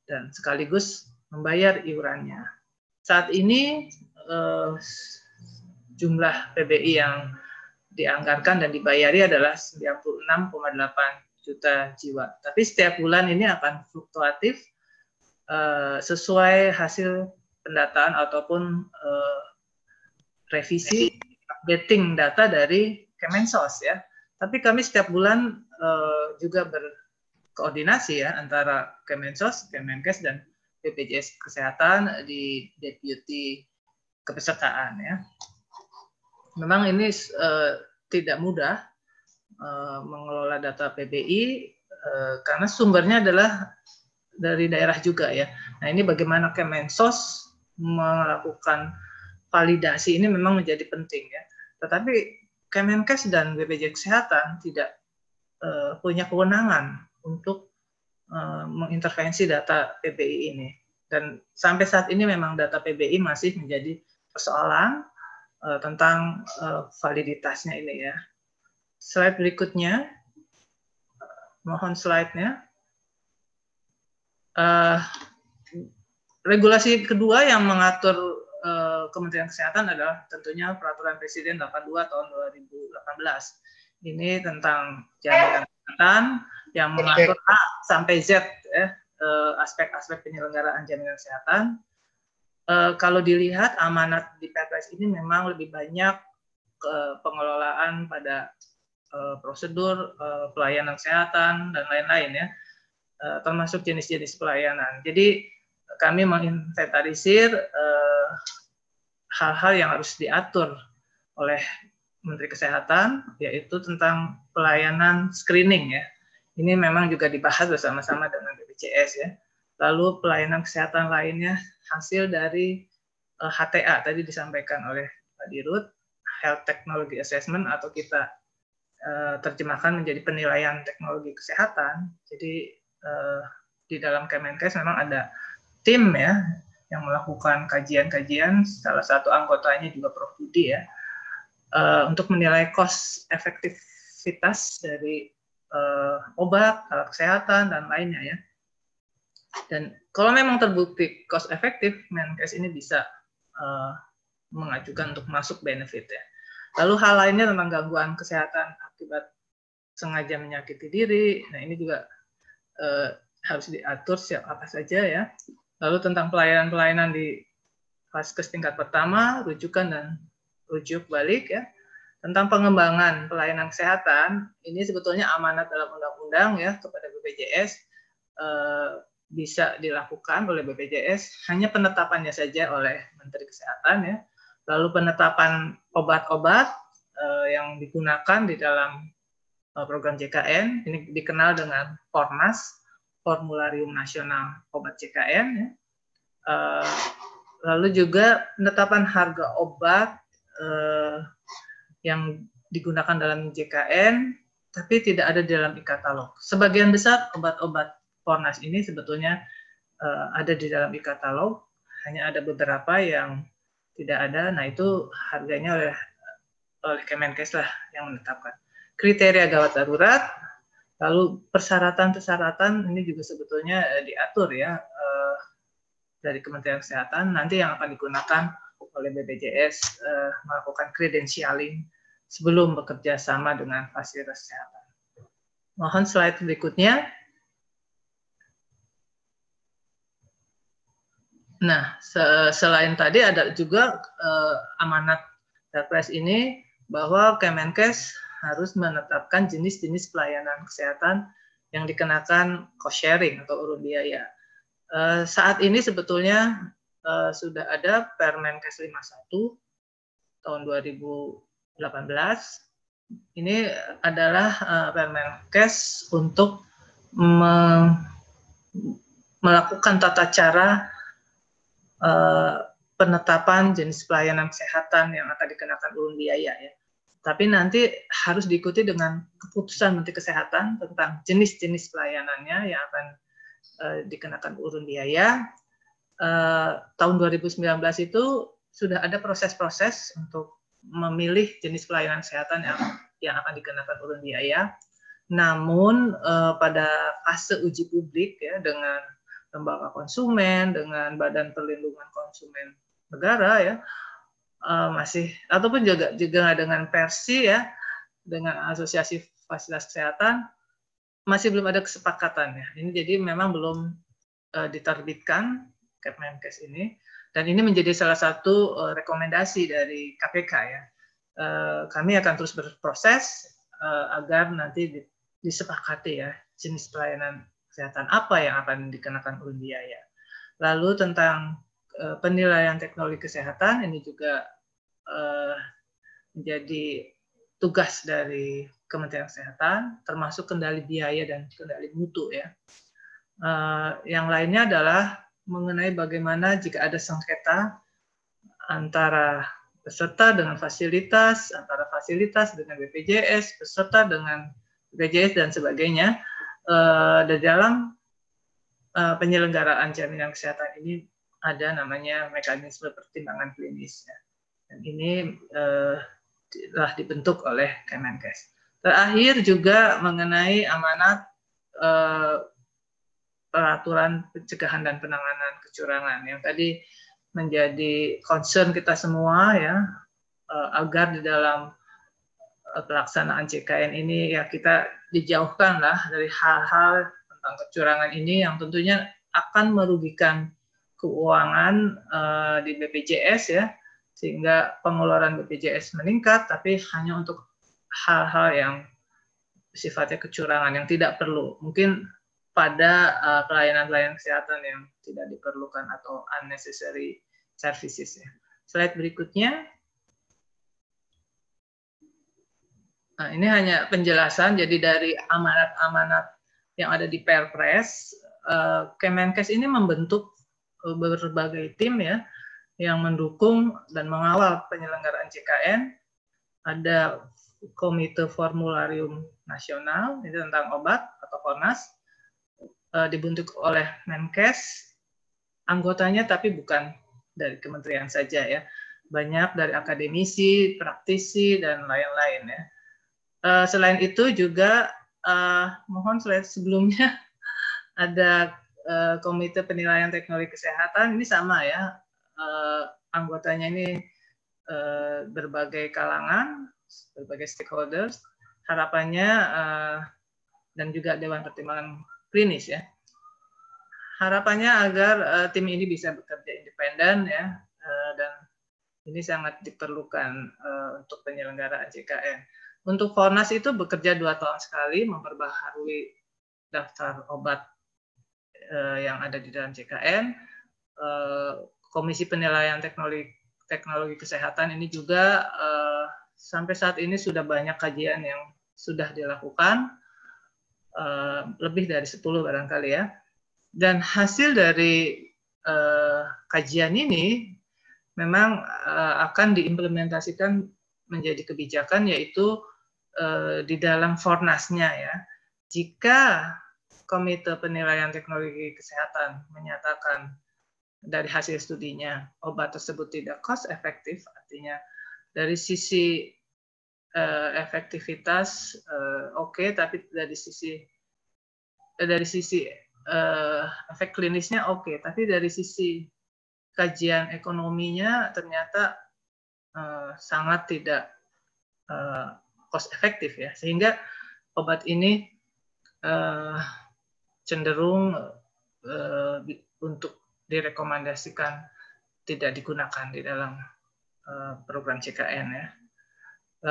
dan sekaligus membayar iurannya. Saat ini uh, jumlah PBI yang dianggarkan dan dibayari adalah 96,8 juta jiwa. Tapi setiap bulan ini akan fluktuatif uh, sesuai hasil pendataan ataupun uh, revisi updating data dari Kemensos ya. Tapi kami setiap bulan uh, juga berkoordinasi ya antara Kemensos, Kemenkes dan BPJS Kesehatan di Deputy kepesertaan ya. Memang ini uh, tidak mudah uh, mengelola data PBI uh, karena sumbernya adalah dari daerah juga ya. Nah ini bagaimana Kemensos melakukan validasi ini memang menjadi penting ya. Tetapi Kemenkes dan BPJS Kesehatan tidak uh, punya kewenangan untuk uh, mengintervensi data PBI ini. Dan sampai saat ini memang data PBI masih menjadi persoalan uh, tentang uh, validitasnya ini ya. Slide berikutnya, mohon slide-nya. Uh, regulasi kedua yang mengatur Kementerian Kesehatan adalah tentunya Peraturan Presiden 82 tahun 2018. Ini tentang jaminan kesehatan yang mengatur A sampai Z ya, aspek-aspek penyelenggaraan jaminan kesehatan uh, kalau dilihat amanat di Perpres ini memang lebih banyak ke pengelolaan pada prosedur pelayanan kesehatan dan lain-lain ya, termasuk jenis-jenis pelayanan. Jadi kami menginventarisir hal-hal yang harus diatur oleh Menteri Kesehatan, yaitu tentang pelayanan screening ya. Ini memang juga dibahas bersama-sama dengan BPJS ya. Lalu pelayanan kesehatan lainnya hasil dari uh, eh, HTA tadi disampaikan oleh Pak Dirut, Health Technology Assessment atau kita uh, terjemahkan menjadi penilaian teknologi kesehatan. Jadi uh, di dalam Kemenkes memang ada tim ya yang melakukan kajian-kajian. Salah satu anggotanya juga Prof Budi ya uh, untuk menilai cost efektivitas dari uh, obat, alat kesehatan dan lainnya ya. Dan kalau memang terbukti cost efektif, Menkes ini bisa uh, mengajukan untuk masuk benefit ya. Lalu hal lainnya tentang gangguan kesehatan akibat sengaja menyakiti diri. Nah ini juga eh, harus diatur siap apa saja ya. Lalu tentang pelayanan-pelayanan di vaskes tingkat pertama, rujukan dan rujuk balik ya. Tentang pengembangan pelayanan kesehatan, ini sebetulnya amanat dalam undang-undang ya kepada BPJS eh, bisa dilakukan oleh BPJS hanya penetapannya saja oleh Menteri Kesehatan ya lalu penetapan obat-obat uh, yang digunakan di dalam uh, program JKN ini dikenal dengan Fornas Formularium Nasional Obat JKN ya. uh, lalu juga penetapan harga obat uh, yang digunakan dalam JKN tapi tidak ada di dalam e-katalog. Sebagian besar obat-obat Fornas ini sebetulnya uh, ada di dalam e-katalog, hanya ada beberapa yang tidak ada, nah itu harganya oleh oleh Kemenkes lah yang menetapkan. Kriteria gawat darurat, lalu persyaratan-persyaratan ini juga sebetulnya eh, diatur ya eh, dari Kementerian Kesehatan nanti yang akan digunakan oleh BPJS eh, melakukan credentialing sebelum bekerja sama dengan fasilitas kesehatan. Mohon slide berikutnya. Nah, selain tadi ada juga amanat Perpres ini bahwa Kemenkes harus menetapkan jenis-jenis pelayanan kesehatan yang dikenakan cost sharing atau urun biaya. Uh, saat ini sebetulnya uh, sudah ada Permenkes 51 tahun 2018. Ini adalah uh, Permenkes untuk me melakukan tata cara Eh, penetapan jenis pelayanan kesehatan yang akan dikenakan urun biaya ya. Tapi nanti harus diikuti dengan keputusan Menteri Kesehatan tentang jenis-jenis pelayanannya yang akan uh, dikenakan urun biaya. Uh, tahun 2019 itu sudah ada proses-proses untuk memilih jenis pelayanan kesehatan yang yang akan dikenakan urun biaya. Namun uh, pada fase uji publik ya dengan lembaga konsumen dengan Badan Perlindungan Konsumen Negara ya uh, masih ataupun juga juga dengan Persi ya dengan Asosiasi Fasilitas Kesehatan masih belum ada kesepakatan ya. Ini jadi memang belum uh, diterbitkan Kemenkes ini dan ini menjadi salah satu uh, rekomendasi dari KPK ya. Uh, kami akan terus berproses uh, agar nanti disepakati ya jenis pelayanan kesehatan apa yang akan dikenakan urun biaya. Lalu tentang uh, penilaian teknologi kesehatan ini juga uh, menjadi tugas dari Kementerian Kesehatan, termasuk kendali biaya dan kendali mutu ya. Uh, yang lainnya adalah mengenai bagaimana jika ada sengketa antara peserta dengan fasilitas, antara fasilitas dengan BPJS, peserta dengan BPJS dan sebagainya, uh, di dalam uh, penyelenggaraan jaminan kesehatan ini ada namanya mekanisme pertimbangan klinis ya. dan ini uh, telah dibentuk oleh Kemenkes. Terakhir juga mengenai amanat uh, peraturan pencegahan dan penanganan kecurangan yang tadi menjadi concern kita semua ya uh, agar di dalam pelaksanaan CKN ini ya kita dijauhkan lah dari hal-hal tentang kecurangan ini yang tentunya akan merugikan keuangan uh, di BPJS ya sehingga pengeluaran BPJS meningkat tapi hanya untuk hal-hal yang sifatnya kecurangan yang tidak perlu mungkin pada uh, pelayanan-pelayanan kesehatan yang tidak diperlukan atau unnecessary services ya. Slide berikutnya. Nah, ini hanya penjelasan. Jadi dari amanat-amanat yang ada di Perpres, uh, Kemenkes ini membentuk berbagai tim ya yang mendukung dan mengawal penyelenggaraan JKN. Ada Komite Formularium Nasional ini tentang obat atau Fornas uh, dibentuk oleh Menkes. Anggotanya tapi bukan dari kementerian saja ya. Banyak dari akademisi, praktisi dan lain-lain ya Uh, selain itu juga uh, mohon sebelumnya ada uh, Komite Penilaian Teknologi Kesehatan ini sama ya uh, anggotanya ini uh, berbagai kalangan, berbagai stakeholders. Harapannya dan juga Dewan Pertimbangan Klinis ya. Harapannya agar tim ini bisa bekerja independen ya dan ini sangat diperlukan untuk penyelenggaraan JKN. Untuk Fornas itu bekerja dua tahun sekali memperbaharui daftar obat uh, yang ada di dalam JKN. Uh, Komisi Penilaian Teknologi Teknologi Kesehatan ini juga uh, sampai saat ini sudah banyak kajian yang sudah dilakukan uh, lebih dari 10 barangkali ya. Dan hasil dari uh, kajian ini memang uh, akan diimplementasikan menjadi kebijakan yaitu uh, di dalam Fornasnya ya. Jika Komite Penilaian Teknologi Kesehatan menyatakan dari hasil studinya obat tersebut tidak cost efektif, artinya dari sisi uh, efektivitas uh, oke, okay, tapi dari sisi uh, dari sisi uh, efek klinisnya oke, okay, tapi dari sisi kajian ekonominya ternyata uh, sangat tidak uh, cost efektif ya, sehingga obat ini uh, cenderung uh, untuk direkomendasikan tidak digunakan di dalam uh, program CKN ya.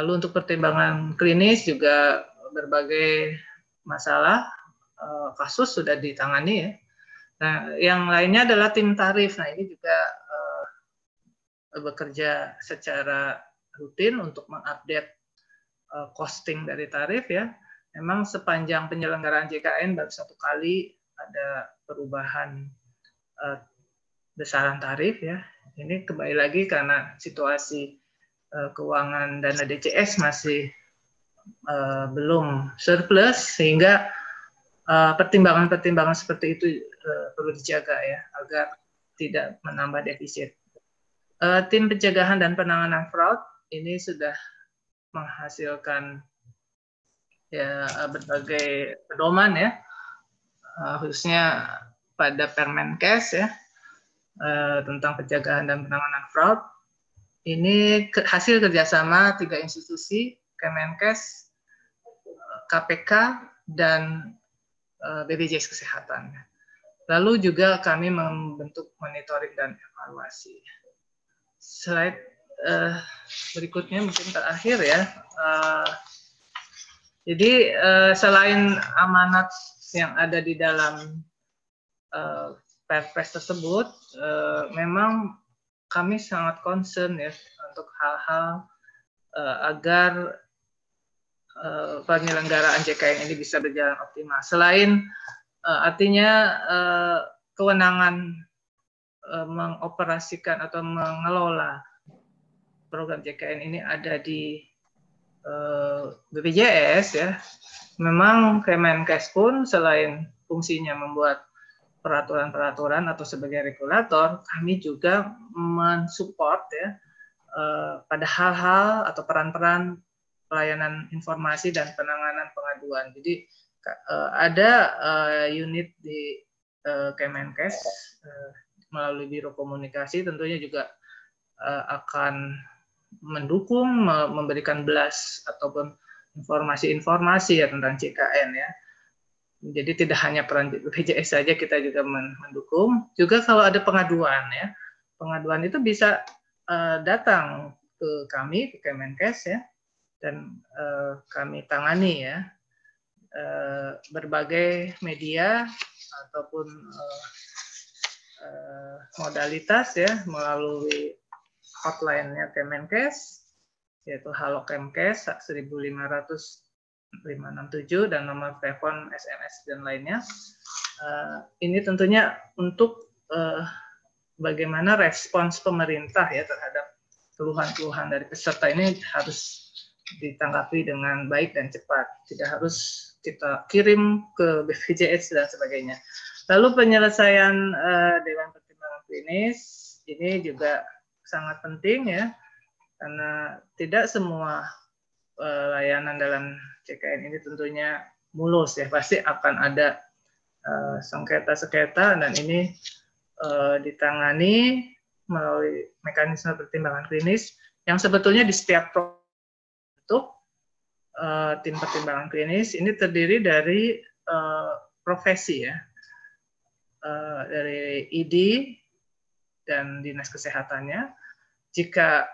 Lalu untuk pertimbangan klinis juga berbagai masalah uh, kasus sudah ditangani ya. Nah, yang lainnya adalah tim tarif. Nah, ini juga uh, bekerja secara rutin untuk mengupdate uh, costing dari tarif ya. Memang sepanjang penyelenggaraan JKN baru satu kali ada perubahan uh, besaran tarif ya. Ini kembali lagi karena situasi Eh, keuangan dana DCS masih uh, belum surplus sehingga eh, pertimbangan-pertimbangan seperti itu perlu dijaga ya agar tidak menambah defisit. Tim pencegahan dan penanganan fraud ini sudah menghasilkan ya berbagai pedoman ya uh, khususnya pada Permenkes ya uh, tentang pencegahan dan penanganan fraud ini hasil kerjasama tiga institusi, Kemenkes, KPK, dan eh, BPJS Kesehatan. Lalu juga kami membentuk monitoring dan evaluasi. Slide berikutnya mungkin terakhir ya. Jadi uh, selain amanat yang ada di dalam uh, Perpres tersebut, uh, memang kami sangat concern ya untuk hal-hal uh, agar uh, penyelenggaraan JKN ini bisa berjalan optimal. Selain uh, artinya uh, kewenangan uh, mengoperasikan atau mengelola program JKN ini ada di BPJS ya. Memang Kemenkes pun selain fungsinya membuat peraturan-peraturan atau sebagai regulator, kami juga mensupport ya eh, pada hal-hal atau peran-peran pelayanan informasi dan penanganan pengaduan. Jadi eh, ada eh, unit di Kemenkes melalui Biro Komunikasi tentunya juga akan mendukung memberikan belas ataupun informasi-informasi ya tentang CKN ya jadi tidak hanya peran BPJS saja kita juga mendukung. Juga kalau ada pengaduan ya, pengaduan itu bisa uh, datang ke kami ke Kemenkes ya, dan uh, kami tangani ya uh, berbagai media ataupun uh, uh, modalitas ya melalui hotline-nya Kemenkes yaitu Halo Kemkes 1500 567 dan nomor telepon SMS dan lainnya. Uh, ini tentunya untuk uh, bagaimana respons pemerintah ya terhadap keluhan-keluhan dari peserta ini harus ditanggapi dengan baik dan cepat. Tidak harus kita kirim ke BPJS dan sebagainya. Lalu penyelesaian uh, Dewan Pertimbangan Klinis ini juga sangat penting ya, karena tidak semua uh, layanan dalam CKN ini tentunya mulus ya pasti akan ada eh, sengketa-sengketa dan ini uh, ditangani melalui mekanisme pertimbangan klinis yang sebetulnya di setiap untuk tim pertimbangan klinis ini terdiri dari profesi ya, dari ID dan dinas kesehatannya. Jika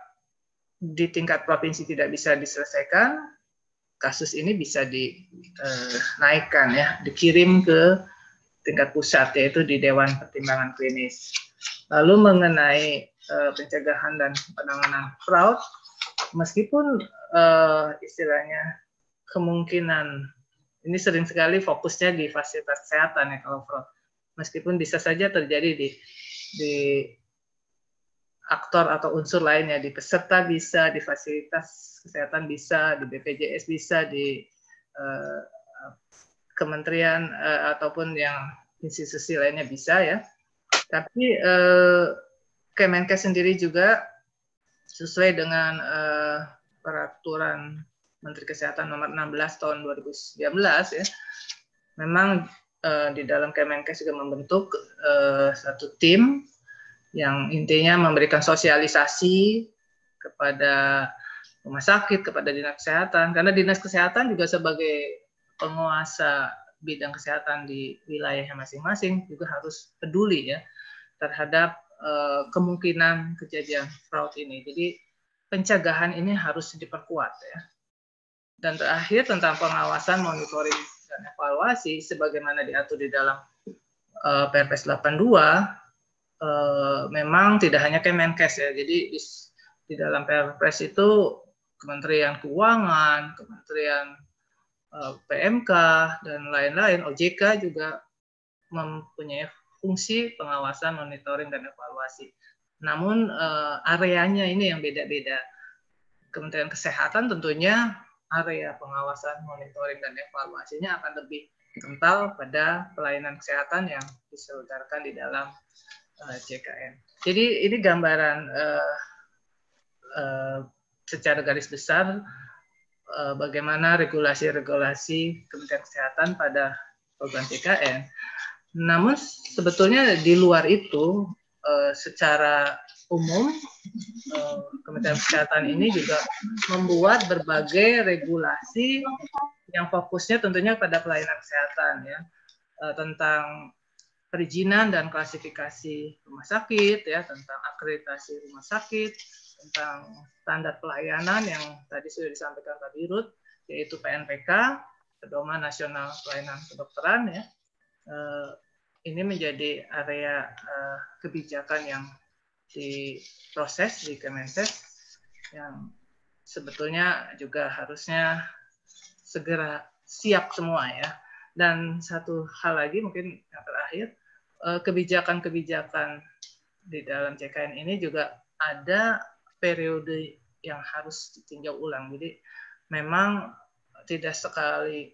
di tingkat provinsi tidak bisa diselesaikan, kasus ini bisa dinaikkan ya, dikirim ke tingkat pusat yaitu di Dewan Pertimbangan Klinis. Lalu mengenai uh, pencegahan dan penanganan fraud, meskipun uh, istilahnya kemungkinan ini sering sekali fokusnya di fasilitas kesehatan ya kalau fraud, meskipun bisa saja terjadi di di aktor atau unsur lainnya di peserta bisa, di fasilitas kesehatan bisa, di BPJS bisa, di uh, kementerian uh, ataupun yang institusi lainnya bisa ya. Tapi uh, Kemenkes sendiri juga sesuai dengan uh, peraturan Menteri Kesehatan nomor 16 tahun 2019 ya. Memang uh, di dalam Kemenkes juga membentuk uh, satu tim yang intinya memberikan sosialisasi kepada rumah sakit, kepada dinas kesehatan karena dinas kesehatan juga sebagai penguasa bidang kesehatan di wilayah masing-masing juga harus peduli ya terhadap Eh, kemungkinan kejadian fraud ini. Jadi pencegahan ini harus diperkuat ya. Dan terakhir tentang pengawasan, monitoring dan evaluasi sebagaimana diatur di dalam uh, Perpres 82 uh, memang tidak hanya Kemenkes ya. Jadi di, dalam Perpres itu Kementerian Keuangan, Kementerian uh, PMK dan lain-lain, OJK juga mempunyai fungsi pengawasan, monitoring, dan evaluasi. Namun uh, areanya ini yang beda-beda. Kementerian Kesehatan tentunya area pengawasan, monitoring, dan evaluasinya akan lebih kental pada pelayanan kesehatan yang diselenggarakan di dalam eh, CKN. Jadi ini gambaran uh, uh, secara garis besar uh, bagaimana regulasi-regulasi Kementerian Kesehatan pada program CKN. Namun sebetulnya di luar itu uh, secara umum uh, Kementerian Kesehatan ini juga membuat berbagai regulasi yang fokusnya tentunya pada pelayanan kesehatan ya tentang perizinan dan klasifikasi rumah sakit ya tentang akreditasi rumah sakit tentang standar pelayanan yang tadi sudah disampaikan Pak Dirut yaitu PNPK Pedoman Nasional Pelayanan Kedokteran ya ini menjadi area uh, kebijakan yang diproses di Kemenkes yang sebetulnya juga harusnya segera siap semua ya. Dan satu hal lagi mungkin yang terakhir, kebijakan-kebijakan di dalam CKN ini juga ada periode yang harus ditinjau ulang. Jadi memang tidak sekali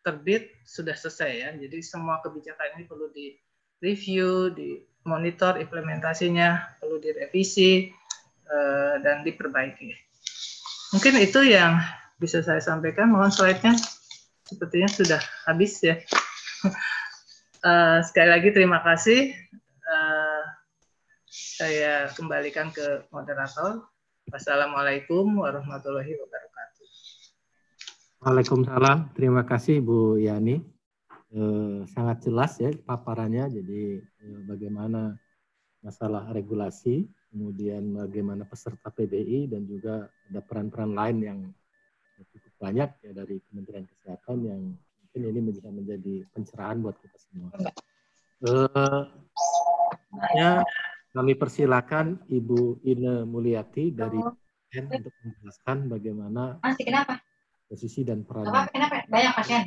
terbit sudah selesai ya. Jadi semua kebijakan ini perlu di review, di monitor implementasinya, perlu direvisi uh, dan diperbaiki. Mungkin itu yang bisa saya sampaikan. Mohon slide-nya sepertinya sudah habis ya. uh, sekali lagi terima kasih. Uh, saya kembalikan ke moderator. Wassalamualaikum warahmatullahi wabarakatuh. Waalaikumsalam. Terima kasih Bu Yani. Eh, sangat jelas ya paparannya. Jadi eh, bagaimana masalah regulasi, kemudian bagaimana peserta PBI dan juga ada peran-peran lain yang cukup banyak ya dari Kementerian Kesehatan yang mungkin ini bisa menjadi pencerahan buat kita semua. Eh, ya, kami persilakan Ibu Ine Mulyati dari untuk menjelaskan bagaimana Masih kenapa? posisi dan peran Apa, kenapa? Banyak pasien.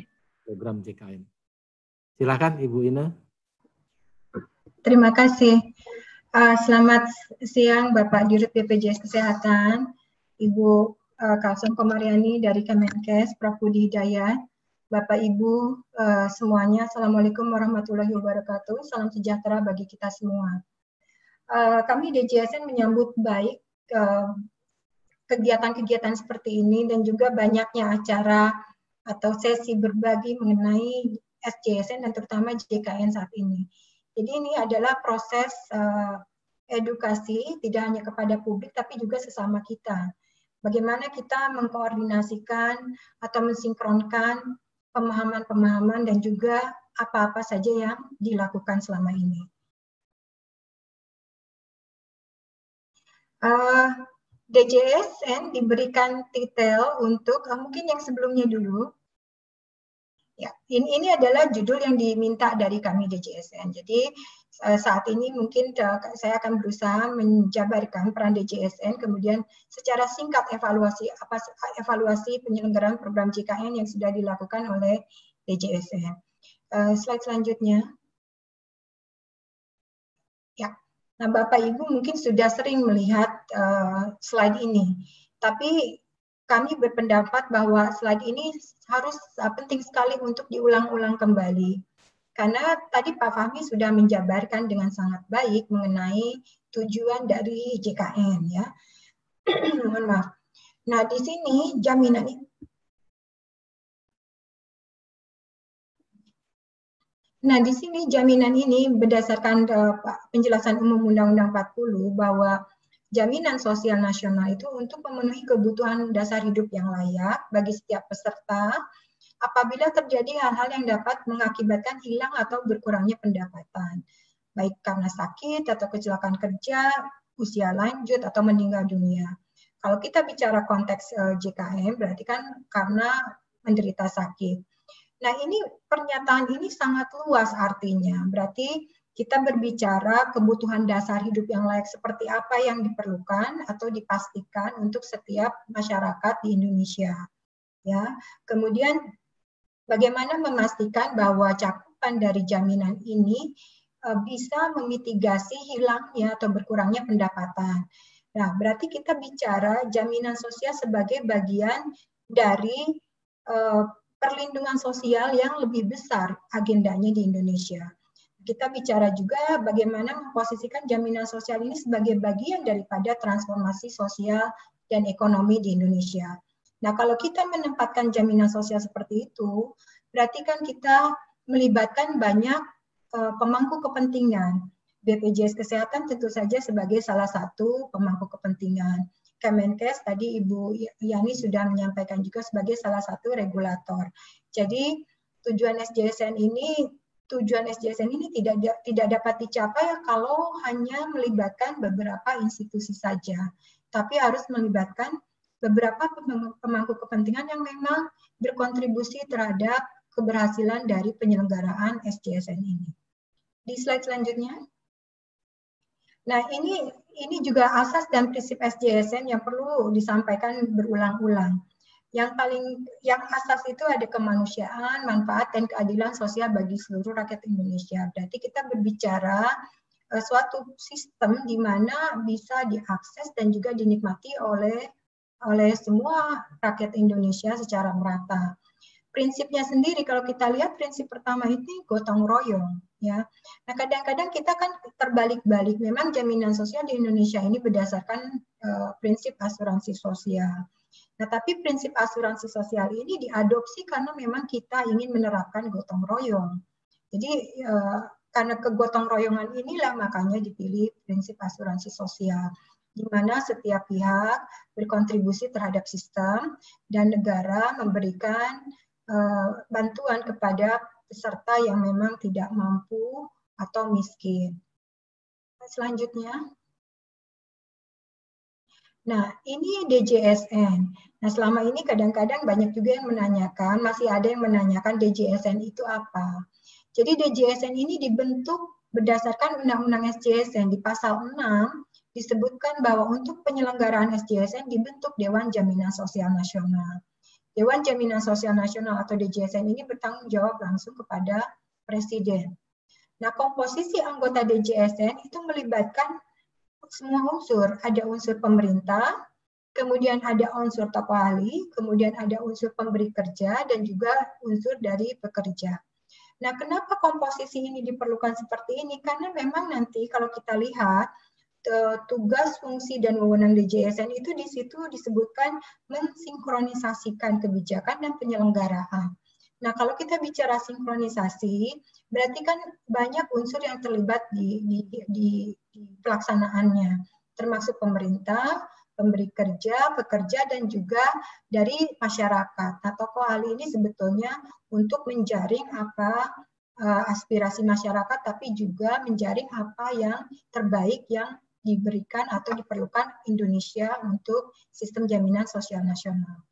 program JKN. Silakan Ibu Ina. Terima kasih. Uh, selamat siang Bapak Dirut BPJS Kesehatan, Ibu uh, Kalsum Komariani dari Kemenkes, Prof. Budi Hidayat, Bapak Ibu uh, semuanya, Assalamualaikum warahmatullahi wabarakatuh. Salam sejahtera bagi kita semua. Uh, kami DJSN menyambut baik uh, kegiatan-kegiatan seperti ini dan juga banyaknya acara atau sesi berbagi mengenai SJSN dan terutama JKN saat ini. Jadi ini adalah proses edukasi tidak hanya kepada publik tapi juga sesama kita. Bagaimana kita mengkoordinasikan atau mensinkronkan pemahaman-pemahaman dan juga apa-apa saja yang dilakukan selama ini. Uh, DJSN diberikan titel untuk uh, mungkin yang sebelumnya dulu Ya, ini, ini adalah judul yang diminta dari kami DJSN. Jadi eh, saat ini mungkin eh, saya akan berusaha menjabarkan peran DJSN, kemudian secara singkat evaluasi apa evaluasi penyelenggaraan program JKN yang sudah dilakukan oleh DJSN. Eh, slide selanjutnya. Ya, nah Bapak Ibu mungkin sudah sering melihat slide ini, tapi kami berpendapat bahwa slide ini harus uh, penting sekali untuk diulang-ulang kembali. Karena tadi Pak Fahmi sudah menjabarkan dengan sangat baik mengenai tujuan dari JKN ya. Mohon maaf. Nah, di sini jaminan Nah, di sini jaminan ini berdasarkan uh, penjelasan umum Undang-Undang 40 bahwa jaminan sosial nasional itu untuk memenuhi kebutuhan dasar hidup yang layak bagi setiap peserta apabila terjadi hal-hal yang dapat mengakibatkan hilang atau berkurangnya pendapatan, baik karena sakit atau kecelakaan kerja, usia lanjut atau meninggal dunia. Kalau kita bicara konteks eh, JKM berarti kan karena menderita sakit. Nah, ini pernyataan ini sangat luas artinya. Berarti kita berbicara kebutuhan dasar hidup yang layak seperti apa yang diperlukan atau dipastikan untuk setiap masyarakat di Indonesia. Ya, kemudian bagaimana memastikan bahwa cakupan dari jaminan ini e, bisa memitigasi hilangnya atau berkurangnya pendapatan. Nah, berarti kita bicara jaminan sosial sebagai bagian dari uh, perlindungan sosial yang lebih besar agendanya di Indonesia kita bicara juga bagaimana memposisikan jaminan sosial ini sebagai bagian daripada transformasi sosial dan ekonomi di Indonesia. Nah, kalau kita menempatkan jaminan sosial seperti itu, berarti kan kita melibatkan banyak uh, pemangku kepentingan. BPJS Kesehatan tentu saja sebagai salah satu pemangku kepentingan. Kemenkes tadi Ibu Yani sudah menyampaikan juga sebagai salah satu regulator. Jadi tujuan SJSN ini tujuan SJSN ini tidak tidak dapat dicapai kalau hanya melibatkan beberapa institusi saja, tapi harus melibatkan beberapa pemangku kepentingan yang memang berkontribusi terhadap keberhasilan dari penyelenggaraan SJSN ini. Di slide selanjutnya. Nah, ini ini juga asas dan prinsip SJSN yang perlu disampaikan berulang-ulang yang paling yang asas itu ada kemanusiaan, manfaat dan keadilan sosial bagi seluruh rakyat Indonesia. Berarti kita berbicara uh, suatu sistem di mana bisa diakses dan juga dinikmati oleh oleh semua rakyat Indonesia secara merata. Prinsipnya sendiri kalau kita lihat prinsip pertama ini gotong royong ya. Nah, kadang-kadang kita kan terbalik-balik. Memang jaminan sosial di Indonesia ini berdasarkan uh, prinsip asuransi sosial Nah, tapi prinsip asuransi sosial ini diadopsi karena memang kita ingin menerapkan gotong royong. Jadi eh, karena kegotong royongan inilah makanya dipilih prinsip asuransi sosial, di mana setiap pihak berkontribusi terhadap sistem dan negara memberikan eh, bantuan kepada peserta yang memang tidak mampu atau miskin. Selanjutnya. Nah, ini DJSN. Nah, selama ini kadang-kadang banyak juga yang menanyakan, masih ada yang menanyakan DJSN itu apa. Jadi DJSN ini dibentuk berdasarkan Undang-Undang SJSN di pasal 6 disebutkan bahwa untuk penyelenggaraan SJSN dibentuk Dewan Jaminan Sosial Nasional. Dewan Jaminan Sosial Nasional atau DJSN ini bertanggung jawab langsung kepada Presiden. Nah, komposisi anggota DJSN itu melibatkan semua unsur. Ada unsur pemerintah, kemudian ada unsur tokoh ahli, kemudian ada unsur pemberi kerja, dan juga unsur dari pekerja. Nah, kenapa komposisi ini diperlukan seperti ini? Karena memang nanti kalau kita lihat tugas, fungsi, dan wewenang DJSN itu di situ disebutkan mensinkronisasikan kebijakan dan penyelenggaraan. Nah, kalau kita bicara sinkronisasi, berarti kan banyak unsur yang terlibat di, di, di, di pelaksanaannya, termasuk pemerintah, pemberi kerja, pekerja, dan juga dari masyarakat. Nah, tokoh ahli ini sebetulnya untuk menjaring apa uh, aspirasi masyarakat, tapi juga menjaring apa yang terbaik yang diberikan atau diperlukan Indonesia untuk sistem jaminan sosial nasional.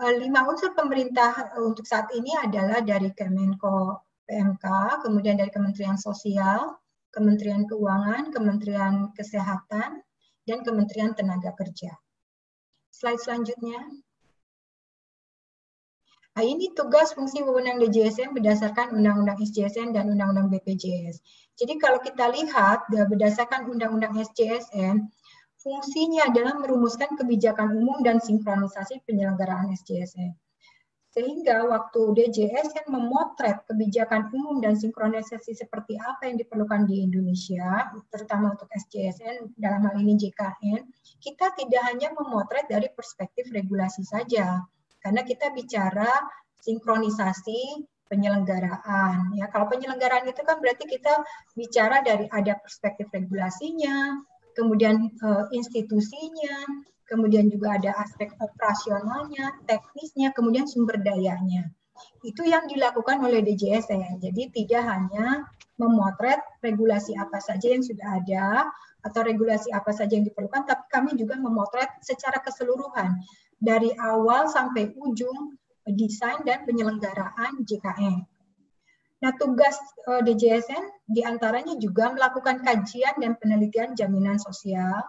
Eh, lima unsur pemerintah eh, untuk saat ini adalah dari Kemenko PMK, kemudian dari Kementerian Sosial, Kementerian Keuangan, Kementerian Kesehatan, dan Kementerian Tenaga Kerja. Slide selanjutnya. Nah, ini tugas fungsi wewenang DJSN berdasarkan Undang-Undang SJSN dan Undang-Undang BPJS. Jadi kalau kita lihat berdasarkan Undang-Undang SJSN, fungsinya adalah merumuskan kebijakan umum dan sinkronisasi penyelenggaraan SJSN. Sehingga waktu DJSN memotret kebijakan umum dan sinkronisasi seperti apa yang diperlukan di Indonesia, terutama untuk SJSN, dalam hal ini JKN, kita tidak hanya memotret dari perspektif regulasi saja, karena kita bicara sinkronisasi penyelenggaraan. Ya, kalau penyelenggaraan itu kan berarti kita bicara dari ada perspektif regulasinya, kemudian uh, institusinya, kemudian juga ada aspek operasionalnya, teknisnya, kemudian sumber dayanya. Itu yang dilakukan oleh DJSN. Jadi tidak hanya memotret regulasi apa saja yang sudah ada atau regulasi apa saja yang diperlukan, tapi kami juga memotret secara keseluruhan dari awal sampai ujung desain dan penyelenggaraan JKN. Nah, tugas eh, DJSN di antaranya juga melakukan kajian dan penelitian jaminan sosial.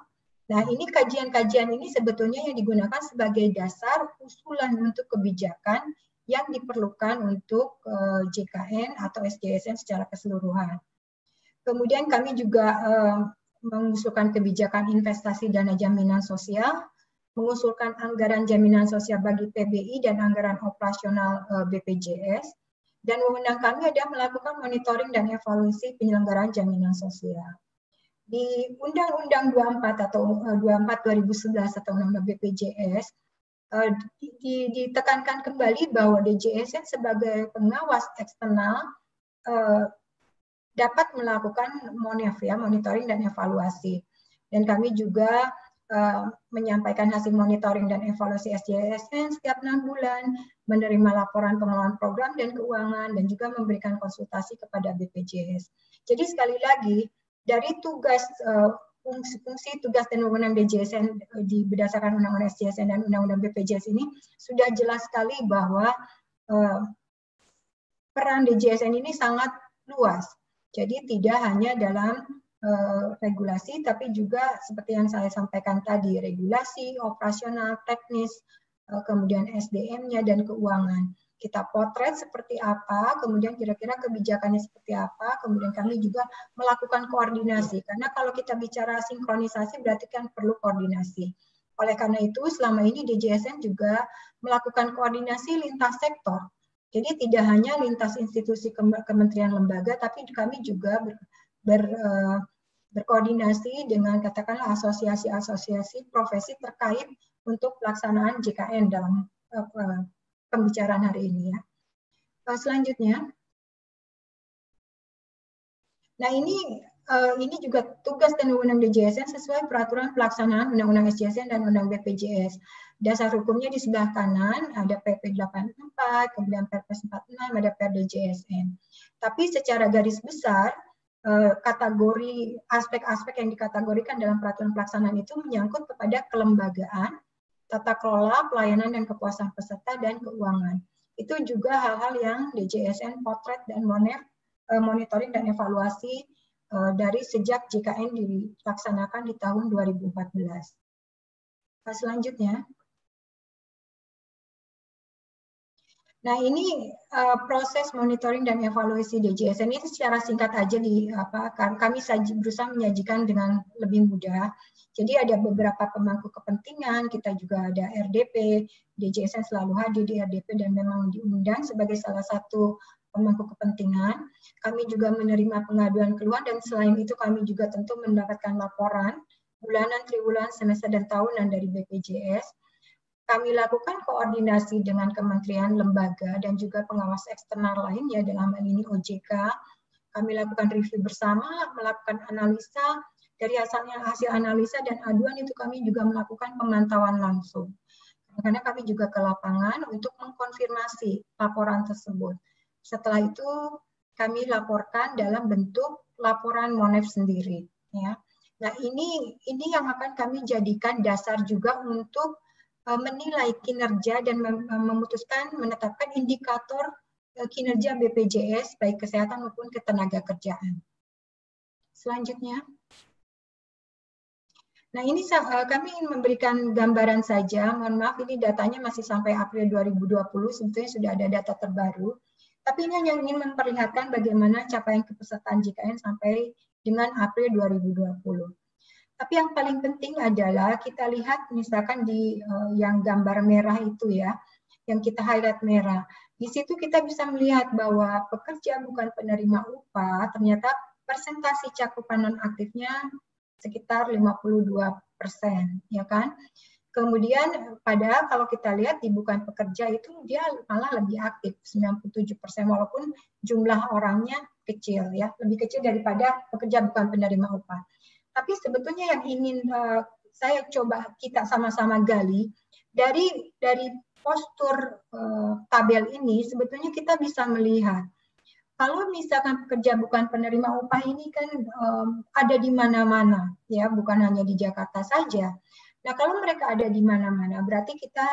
Nah, ini kajian-kajian ini sebetulnya yang digunakan sebagai dasar usulan untuk kebijakan yang diperlukan untuk eh, JKN atau SJSN secara keseluruhan. Kemudian kami juga uh, mengusulkan kebijakan investasi dana jaminan sosial, mengusulkan anggaran jaminan sosial bagi PBI dan anggaran operasional uh, BPJS, dan wewenang kami adalah melakukan monitoring dan evaluasi penyelenggaraan jaminan sosial. Di Undang-Undang 24 atau 24 eh, 2011 atau Undang-Undang BPJS eh, ditekankan kembali bahwa DJSN sebagai pengawas eksternal eh, dapat melakukan monif ya monitoring dan evaluasi. Dan kami juga menyampaikan hasil monitoring dan evaluasi SJSN setiap enam bulan, menerima laporan pengelolaan program dan keuangan, dan juga memberikan konsultasi kepada BPJS. Jadi sekali lagi, dari tugas uh, fungsi, fungsi tugas dan wewenang DJSN eh, di berdasarkan Undang-Undang SJSN dan Undang-Undang BPJS ini sudah jelas sekali bahwa uh, peran DJSN ini sangat luas. Jadi tidak hanya dalam Eh, regulasi, tapi juga seperti yang saya sampaikan tadi, regulasi, operasional, teknis, eh, kemudian SDM-nya, dan keuangan. Kita potret seperti apa, kemudian kira-kira kebijakannya seperti apa, kemudian kami juga melakukan koordinasi. Karena kalau kita bicara sinkronisasi berarti kan perlu koordinasi. Oleh karena itu, selama ini DJSN juga melakukan koordinasi lintas sektor. Jadi tidak hanya lintas institusi kementerian lembaga, tapi kami juga ber, ber, uh, berkoordinasi dengan katakanlah asosiasi-asosiasi profesi terkait untuk pelaksanaan JKN dalam uh, pembicaraan hari ini ya. Uh, selanjutnya, nah ini uh, ini juga tugas dan wewenang DJSN sesuai peraturan pelaksanaan Undang-Undang SJSN dan Undang BPJS. Dasar hukumnya di sebelah kanan ada PP 84, kemudian PP 46, ada PRDJSN. Tapi secara garis besar Eh, kategori aspek-aspek yang dikategorikan dalam peraturan pelaksanaan itu menyangkut kepada kelembagaan, tata kelola, pelayanan dan kepuasan peserta dan keuangan. Itu juga hal-hal yang DJSN potret dan eh, monitoring dan evaluasi eh, dari sejak JKN dilaksanakan di tahun 2014. Selanjutnya, Nah ini uh, proses monitoring dan evaluasi DJSN ini secara singkat aja di apa kami saji, berusaha menyajikan dengan lebih mudah. Jadi ada beberapa pemangku kepentingan, kita juga ada RDP, DJSN selalu hadir di RDP dan memang diundang sebagai salah satu pemangku kepentingan. Kami juga menerima pengaduan keluar dan selain itu kami juga tentu mendapatkan laporan bulanan, triwulan, semester dan tahunan dari BPJS kami lakukan koordinasi dengan kementerian, lembaga, dan juga pengawas eksternal lain ya dalam hal ini OJK. Kami lakukan review bersama, melakukan analisa, dari hasilnya hasil analisa dan aduan itu kami juga melakukan pemantauan langsung. Karena kami juga ke lapangan untuk mengkonfirmasi laporan tersebut. Setelah itu kami laporkan dalam bentuk laporan MONEF sendiri. Ya. Nah ini ini yang akan kami jadikan dasar juga untuk Eh, menilai kinerja dan memutuskan menetapkan indikator eh, kinerja BPJS baik kesehatan maupun ketenaga kerjaan. Selanjutnya. Nah, ini eh, kami ingin memberikan gambaran saja. Mohon maaf ini datanya masih sampai April 2020, sebetulnya sudah ada data terbaru. Tapi ini hanya ingin memperlihatkan bagaimana capaian kepesertaan JKN sampai dengan April 2020. Tapi yang paling penting adalah kita lihat misalkan di uh, yang gambar merah itu ya, yang kita highlight merah. Di situ kita bisa melihat bahwa pekerja bukan penerima upah ternyata persentasi cakupan non aktifnya sekitar 52 persen, ya kan? Kemudian padahal kalau kita lihat di bukan pekerja itu dia malah lebih aktif 97 persen walaupun jumlah orangnya kecil ya lebih kecil daripada pekerja bukan penerima upah. Tapi sebetulnya yang ingin uh, saya coba kita sama-sama gali dari dari postur uh, tabel ini sebetulnya kita bisa melihat kalau misalkan pekerja bukan penerima upah ini kan um, ada di mana-mana ya bukan hanya di Jakarta saja. Nah kalau mereka ada di mana-mana berarti kita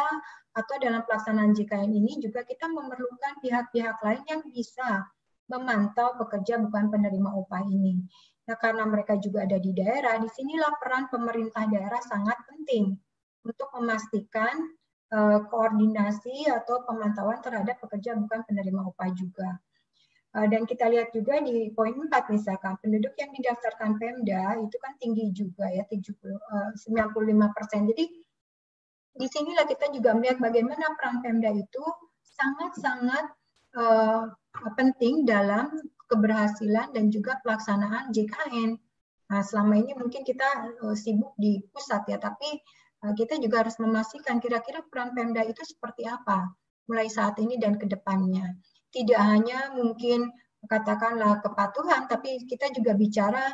atau dalam pelaksanaan JKN ini juga kita memerlukan pihak-pihak lain yang bisa memantau pekerja bukan penerima upah ini. Nah, karena mereka juga ada di daerah, di sinilah peran pemerintah daerah sangat penting untuk memastikan uh, koordinasi atau pemantauan terhadap pekerja bukan penerima upah juga. Uh, dan kita lihat juga di poin 4 misalkan, penduduk yang didaftarkan Pemda itu kan tinggi juga ya, 70, uh, 95 persen. Jadi di sinilah kita juga melihat bagaimana peran Pemda itu sangat-sangat uh, penting dalam keberhasilan dan juga pelaksanaan JKN. Nah, selama ini mungkin kita uh, sibuk di pusat ya, tapi uh, kita juga harus memastikan kira-kira peran Pemda itu seperti apa mulai saat ini dan ke depannya. Tidak hanya mungkin katakanlah kepatuhan, tapi kita juga bicara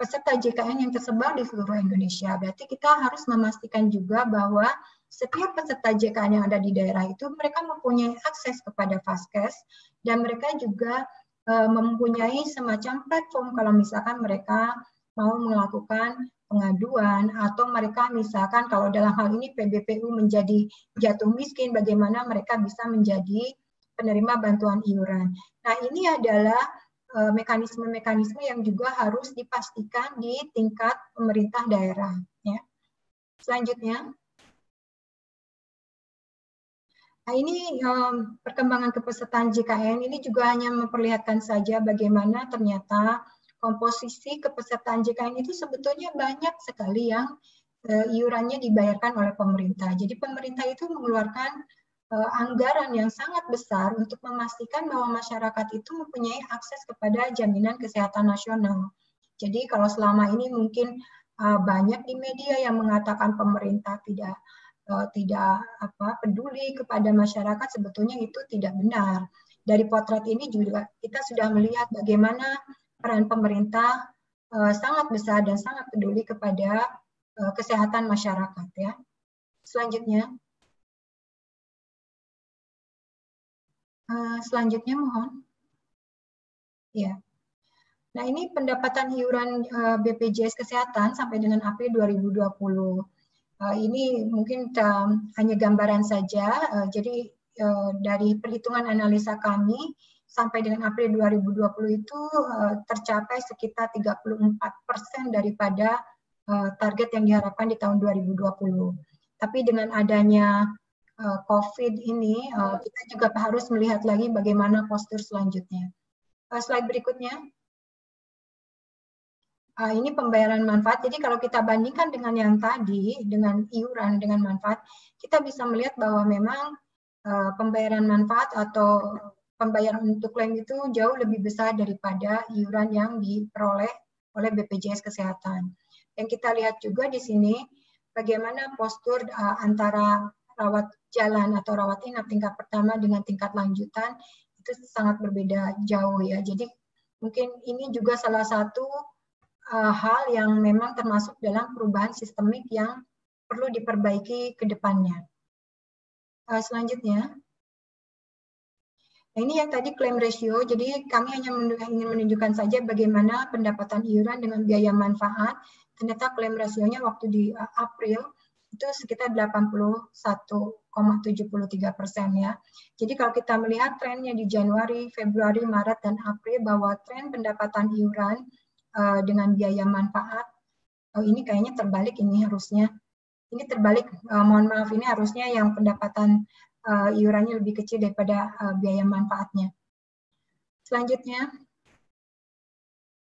peserta JKN yang tersebar di seluruh Indonesia. Berarti kita harus memastikan juga bahwa setiap peserta JKN yang ada di daerah itu mereka mempunyai akses kepada Faskes dan mereka juga Eh, mempunyai semacam platform kalau misalkan mereka mau melakukan pengaduan atau mereka misalkan kalau dalam hal ini PBPU menjadi jatuh miskin bagaimana mereka bisa menjadi penerima bantuan iuran. Nah, ini adalah eh, mekanisme-mekanisme yang juga harus dipastikan di tingkat pemerintah daerah ya. Selanjutnya Nah, ini um, perkembangan kepesertaan JKN ini juga hanya memperlihatkan saja bagaimana ternyata komposisi kepesertaan JKN itu sebetulnya banyak sekali yang uh, iurannya dibayarkan oleh pemerintah. Jadi pemerintah itu mengeluarkan anggaran yang sangat besar untuk memastikan bahwa masyarakat itu mempunyai akses kepada jaminan kesehatan nasional. Jadi kalau selama ini mungkin uh, banyak di media yang mengatakan pemerintah tidak uh, tidak apa peduli kepada masyarakat sebetulnya itu tidak benar. Dari potret ini juga kita sudah melihat bagaimana peran pemerintah sangat besar dan sangat peduli kepada kesehatan masyarakat ya. Selanjutnya uh, selanjutnya mohon. Ya. Nah, ini pendapatan iuran BPJS Kesehatan sampai dengan April 2020. Uh, ini mungkin hanya gambaran saja. Jadi dari perhitungan analisa kami sampai dengan April 2020 itu tercapai sekitar 34 persen daripada target yang diharapkan di tahun 2020. Tapi dengan adanya uh, COVID ini, uh, kita juga harus melihat lagi bagaimana postur selanjutnya. Uh, slide berikutnya. Uh, ini pembayaran manfaat. Jadi kalau kita bandingkan dengan yang tadi, dengan iuran, dengan manfaat, kita bisa melihat bahwa memang uh, pembayaran manfaat atau pembayaran untuk klaim itu jauh lebih besar daripada iuran yang diperoleh oleh BPJS Kesehatan. Yang kita lihat juga di sini bagaimana postur uh, antara rawat jalan atau rawat inap tingkat pertama dengan tingkat lanjutan itu sangat berbeda jauh ya. Jadi mungkin ini juga salah satu uh, hal yang memang termasuk dalam perubahan sistemik yang perlu diperbaiki ke depannya. Uh, selanjutnya, Nah, ini yang tadi klaim ratio, jadi kami hanya ingin menunjukkan saja bagaimana pendapatan iuran dengan biaya manfaat. Ternyata klaim rasionya waktu di uh, April itu sekitar 81,73 persen ya. Jadi kalau kita melihat trennya di Januari, Februari, Maret, dan April bahwa tren pendapatan iuran uh, dengan biaya manfaat oh ini kayaknya terbalik ini harusnya. Ini terbalik, uh, mohon maaf ini harusnya yang pendapatan uh, iurannya lebih kecil daripada uh, biaya manfaatnya. Selanjutnya,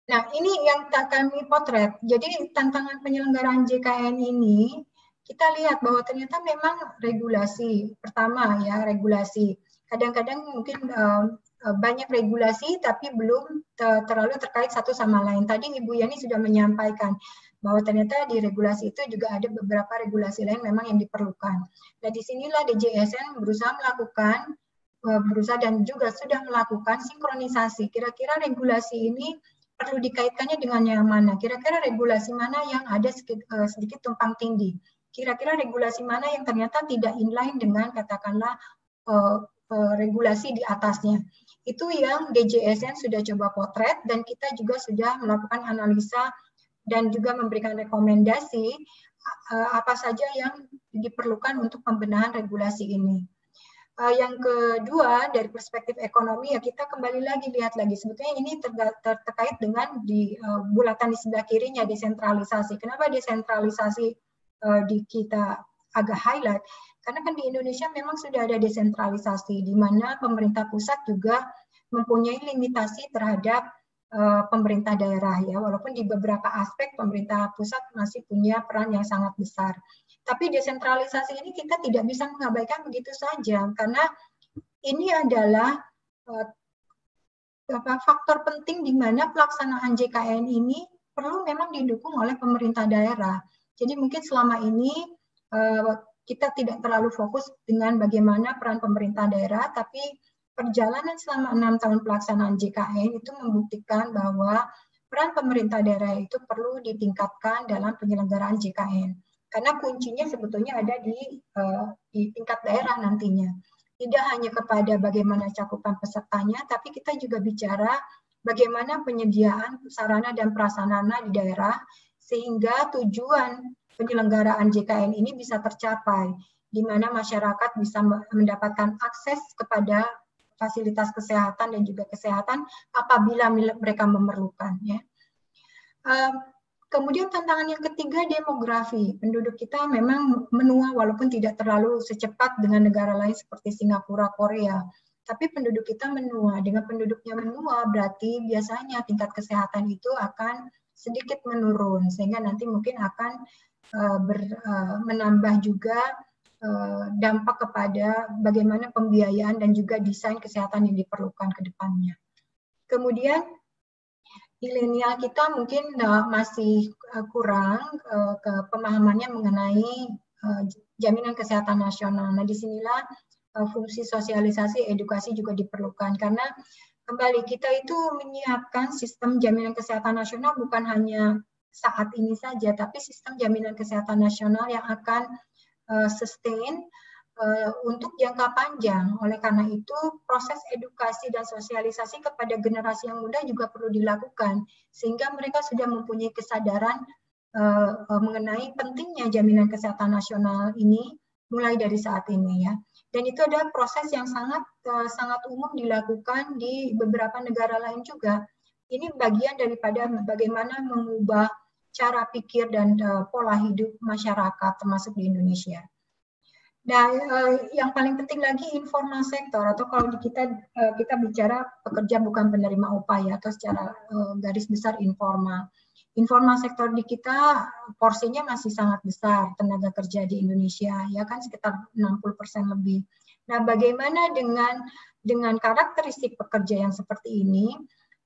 Nah, ini yang kami potret. Jadi tantangan penyelenggaraan JKN ini kita lihat bahwa ternyata memang regulasi pertama ya regulasi kadang-kadang mungkin uh, banyak regulasi tapi belum terlalu terkait satu sama lain. Tadi Ibu Yani sudah menyampaikan bahwa ternyata di regulasi itu juga ada beberapa regulasi lain memang yang diperlukan. Nah di sinilah DJSN berusaha melakukan eh, berusaha dan juga sudah melakukan sinkronisasi. Kira-kira regulasi ini perlu dikaitkannya dengan yang mana? Kira-kira regulasi mana yang ada sedikit, sedikit tumpang tindih? Kira-kira regulasi mana yang ternyata tidak inline dengan katakanlah uh, uh, regulasi di atasnya. Itu yang DJSN sudah coba potret dan kita juga sudah melakukan analisa dan juga memberikan rekomendasi uh, apa saja yang diperlukan untuk pembenahan regulasi ini. Uh, yang kedua dari perspektif ekonomi ya kita kembali lagi lihat lagi sebetulnya ini ter ter terkait dengan di uh, bulatan di sebelah kirinya desentralisasi. Kenapa desentralisasi uh, di kita agak highlight karena kan di Indonesia memang sudah ada desentralisasi di mana pemerintah pusat juga mempunyai limitasi terhadap uh, pemerintah daerah ya. Walaupun di beberapa aspek pemerintah pusat masih punya peran yang sangat besar. Tapi desentralisasi ini kita tidak bisa mengabaikan begitu saja karena ini adalah uh, faktor penting di mana pelaksanaan JKN ini perlu memang didukung oleh pemerintah daerah jadi mungkin selama ini uh, kita tidak terlalu fokus dengan bagaimana peran pemerintah daerah, tapi perjalanan selama enam tahun pelaksanaan JKN itu membuktikan bahwa peran pemerintah daerah itu perlu ditingkatkan dalam penyelenggaraan JKN. Karena kuncinya sebetulnya ada di, uh, di tingkat daerah nantinya. Tidak hanya kepada bagaimana cakupan pesertanya, tapi kita juga bicara bagaimana penyediaan sarana dan prasarana di daerah sehingga tujuan penyelenggaraan JKN ini bisa tercapai, di mana masyarakat bisa mendapatkan akses kepada fasilitas kesehatan dan juga kesehatan apabila mereka memerlukan. Ya. Kemudian tantangan yang ketiga demografi. Penduduk kita memang menua walaupun tidak terlalu secepat dengan negara lain seperti Singapura, Korea. Tapi penduduk kita menua. Dengan penduduknya menua berarti biasanya tingkat kesehatan itu akan sedikit menurun sehingga nanti mungkin akan uh, ber, uh, menambah juga uh, dampak kepada bagaimana pembiayaan dan juga desain kesehatan yang diperlukan ke depannya. Kemudian milenial kita mungkin uh, masih uh, kurang uh, ke pemahamannya mengenai uh, jaminan kesehatan nasional. Nah, di sinilah uh, fungsi sosialisasi edukasi juga diperlukan karena kembali kita itu menyiapkan sistem jaminan kesehatan nasional bukan hanya saat ini saja, tapi sistem jaminan kesehatan nasional yang akan uh, sustain uh, untuk jangka panjang. Oleh karena itu, proses edukasi dan sosialisasi kepada generasi yang muda juga perlu dilakukan, sehingga mereka sudah mempunyai kesadaran uh, mengenai pentingnya jaminan kesehatan nasional ini mulai dari saat ini ya. Dan itu adalah proses yang sangat uh, sangat umum dilakukan di beberapa negara lain juga. Ini bagian daripada bagaimana mengubah cara pikir dan uh, pola hidup masyarakat termasuk di Indonesia. Nah, yang paling penting lagi informal sektor atau kalau kita kita bicara pekerja bukan penerima upah ya atau secara garis besar informal informal sektor di kita porsinya masih sangat besar tenaga kerja di Indonesia ya kan sekitar 60% lebih. Nah, bagaimana dengan dengan karakteristik pekerja yang seperti ini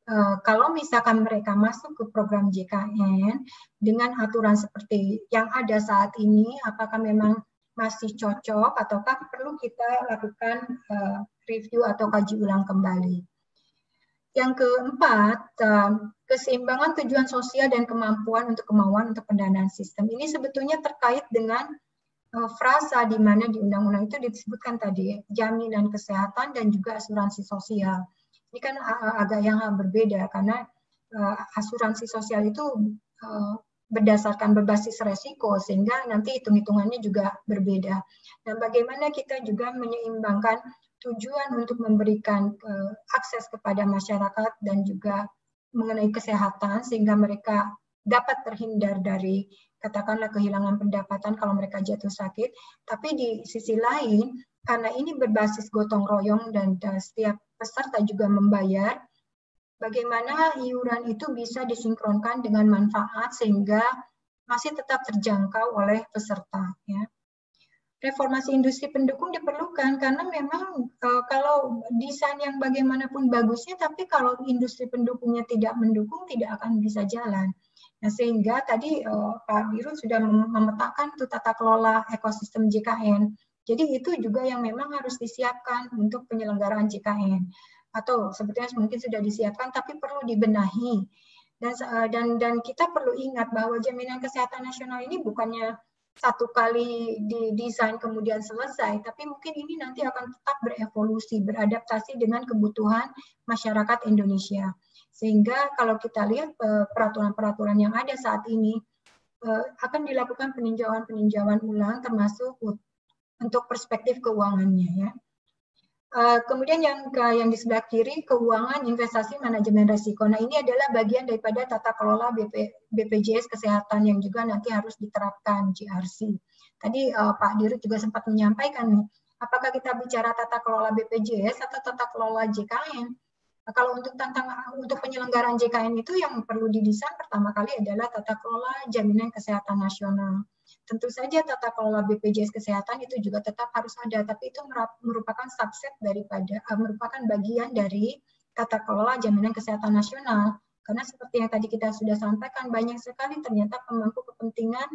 eh, kalau misalkan mereka masuk ke program JKN dengan aturan seperti yang ada saat ini apakah memang masih cocok ataukah perlu kita lakukan uh, review atau kaji ulang kembali. Yang keempat, keseimbangan tujuan sosial dan kemampuan untuk kemauan untuk pendanaan sistem. Ini sebetulnya terkait dengan frasa di mana di undang-undang itu disebutkan tadi jaminan kesehatan dan juga asuransi sosial. Ini kan agak yang berbeda karena asuransi sosial itu berdasarkan berbasis resiko sehingga nanti hitung-hitungannya juga berbeda. Dan bagaimana kita juga menyeimbangkan tujuan untuk memberikan uh, akses kepada masyarakat dan juga mengenai kesehatan sehingga mereka dapat terhindar dari katakanlah kehilangan pendapatan kalau mereka jatuh sakit. Tapi di sisi lain karena ini berbasis gotong royong dan uh, setiap peserta juga membayar, bagaimana iuran itu bisa disinkronkan dengan manfaat sehingga masih tetap terjangkau oleh peserta. Ya reformasi industri pendukung diperlukan karena memang uh, kalau desain yang bagaimanapun bagusnya tapi kalau industri pendukungnya tidak mendukung tidak akan bisa jalan. Nah, sehingga tadi uh, Pak Dirut sudah memetakan tuh tata kelola ekosistem JKN. Jadi itu juga yang memang harus disiapkan untuk penyelenggaraan JKN atau sebetulnya mungkin sudah disiapkan tapi perlu dibenahi. Dan dan dan kita perlu ingat bahwa jaminan kesehatan nasional ini bukannya satu kali didesain kemudian selesai, tapi mungkin ini nanti akan tetap berevolusi, beradaptasi dengan kebutuhan masyarakat Indonesia. Sehingga kalau kita lihat eh, peraturan-peraturan yang ada saat ini, eh, akan dilakukan peninjauan-peninjauan ulang termasuk untuk perspektif keuangannya ya. Uh, kemudian yang ke, yang di sebelah kiri keuangan investasi manajemen risiko. Nah ini adalah bagian daripada tata kelola BP, BPJS kesehatan yang juga nanti harus diterapkan GRC. Tadi uh, Pak Dirut juga sempat menyampaikan nih, apakah kita bicara tata kelola BPJS atau tata kelola JKN? Nah, kalau untuk tentang untuk penyelenggaraan JKN itu yang perlu didesain pertama kali adalah tata kelola jaminan kesehatan nasional. Tentu saja tata kelola BPJS Kesehatan itu juga tetap harus ada, tapi itu merupakan subset daripada uh, merupakan bagian dari tata kelola jaminan kesehatan nasional. Karena seperti yang tadi kita sudah sampaikan, banyak sekali ternyata pemangku kepentingan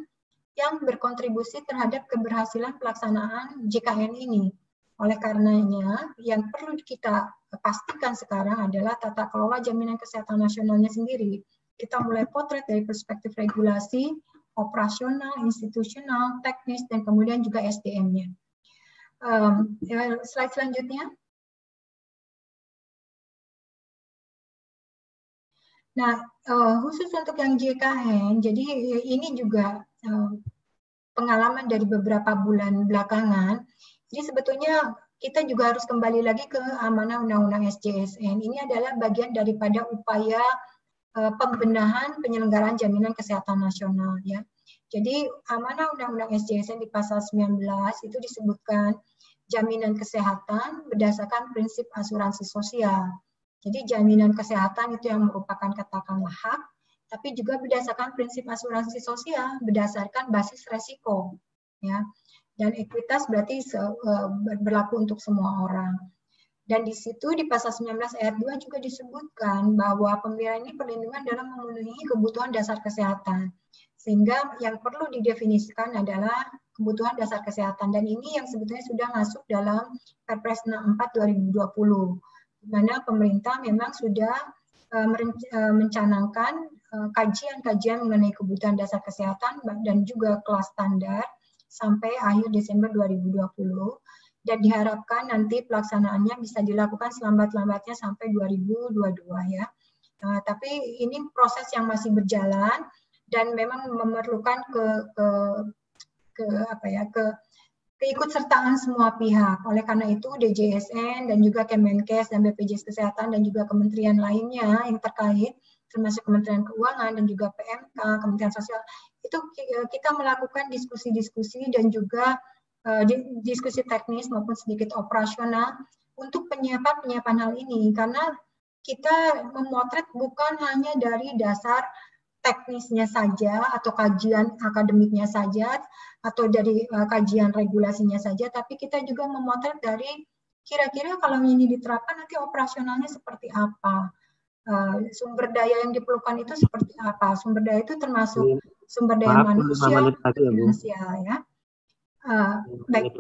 yang berkontribusi terhadap keberhasilan pelaksanaan JKN ini. Oleh karenanya, yang perlu kita pastikan sekarang adalah tata kelola jaminan kesehatan nasionalnya sendiri. Kita mulai potret dari perspektif regulasi, operasional, institusional, teknis, dan kemudian juga SDM-nya. Um, ya, slide selanjutnya. Nah, uh, khusus untuk yang JKN, jadi ini juga uh, pengalaman dari beberapa bulan belakangan. Jadi sebetulnya kita juga harus kembali lagi ke amanah Undang-Undang SJSN. Ini adalah bagian daripada upaya pembenahan penyelenggaraan jaminan kesehatan nasional ya. Jadi amanah Undang-Undang SJSN di pasal 19 itu disebutkan jaminan kesehatan berdasarkan prinsip asuransi sosial. Jadi jaminan kesehatan itu yang merupakan katakanlah hak, tapi juga berdasarkan prinsip asuransi sosial berdasarkan basis resiko, ya. Dan ekuitas berarti eh, berlaku untuk semua orang. Dan di situ di pasal 19 ayat 2 juga disebutkan bahwa pemberian ini perlindungan dalam memenuhi kebutuhan dasar kesehatan. Sehingga yang perlu didefinisikan adalah kebutuhan dasar kesehatan. Dan ini yang sebetulnya sudah masuk dalam Perpres 64 2020. Di mana pemerintah memang sudah uh, mencanangkan kajian-kajian mengenai kebutuhan dasar kesehatan dan juga kelas standar sampai akhir Desember 2020 dan diharapkan nanti pelaksanaannya bisa dilakukan selambat-lambatnya sampai 2022 ya. Nah, tapi ini proses yang masih berjalan dan memang memerlukan ke ke ke apa ya ke keikutsertaan semua pihak. Oleh karena itu DJSN dan juga Kemenkes dan BPJS Kesehatan dan juga kementerian lainnya yang terkait termasuk Kementerian Keuangan dan juga PMK, Kementerian Sosial itu kita melakukan diskusi-diskusi dan juga diskusi teknis maupun sedikit operasional untuk penyiapan-penyiapan hal ini karena kita memotret bukan hanya dari dasar teknisnya saja atau kajian akademiknya saja atau dari uh, kajian regulasinya saja tapi kita juga memotret dari kira-kira kalau ini diterapkan nanti operasionalnya seperti apa uh, sumber daya yang diperlukan itu seperti apa sumber daya itu termasuk sumber daya Maaf, manusia finansial ya Uh, baik,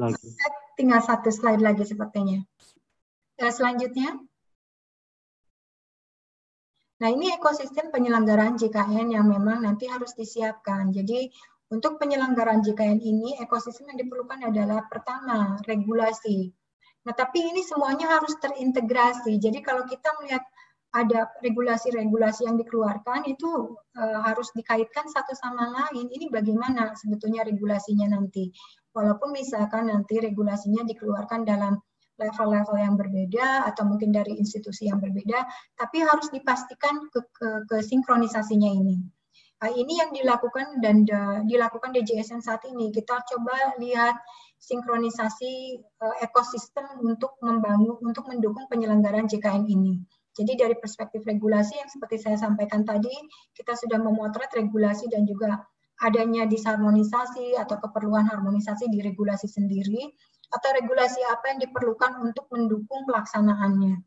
tinggal satu slide lagi sepertinya. Uh, selanjutnya. Nah, ini ekosistem penyelenggaraan JKN yang memang nanti harus disiapkan. Jadi, untuk penyelenggaraan JKN ini, ekosistem yang diperlukan adalah pertama, regulasi. Nah, tapi ini semuanya harus terintegrasi. Jadi, kalau kita melihat ada regulasi-regulasi yang dikeluarkan itu uh, harus dikaitkan satu sama lain. Ini bagaimana sebetulnya regulasinya nanti. Walaupun misalkan nanti regulasinya dikeluarkan dalam level-level yang berbeda atau mungkin dari institusi yang berbeda, tapi harus dipastikan ke, ke, ke sinkronisasinya ini. Nah, ini yang dilakukan dan uh, dilakukan DJSN saat ini. Kita coba lihat sinkronisasi uh, ekosistem untuk membangun, untuk mendukung penyelenggaraan JKN ini. Jadi dari perspektif regulasi yang seperti saya sampaikan tadi, kita sudah memotret regulasi dan juga adanya disharmonisasi atau keperluan harmonisasi di regulasi sendiri, atau regulasi apa yang diperlukan untuk mendukung pelaksanaannya.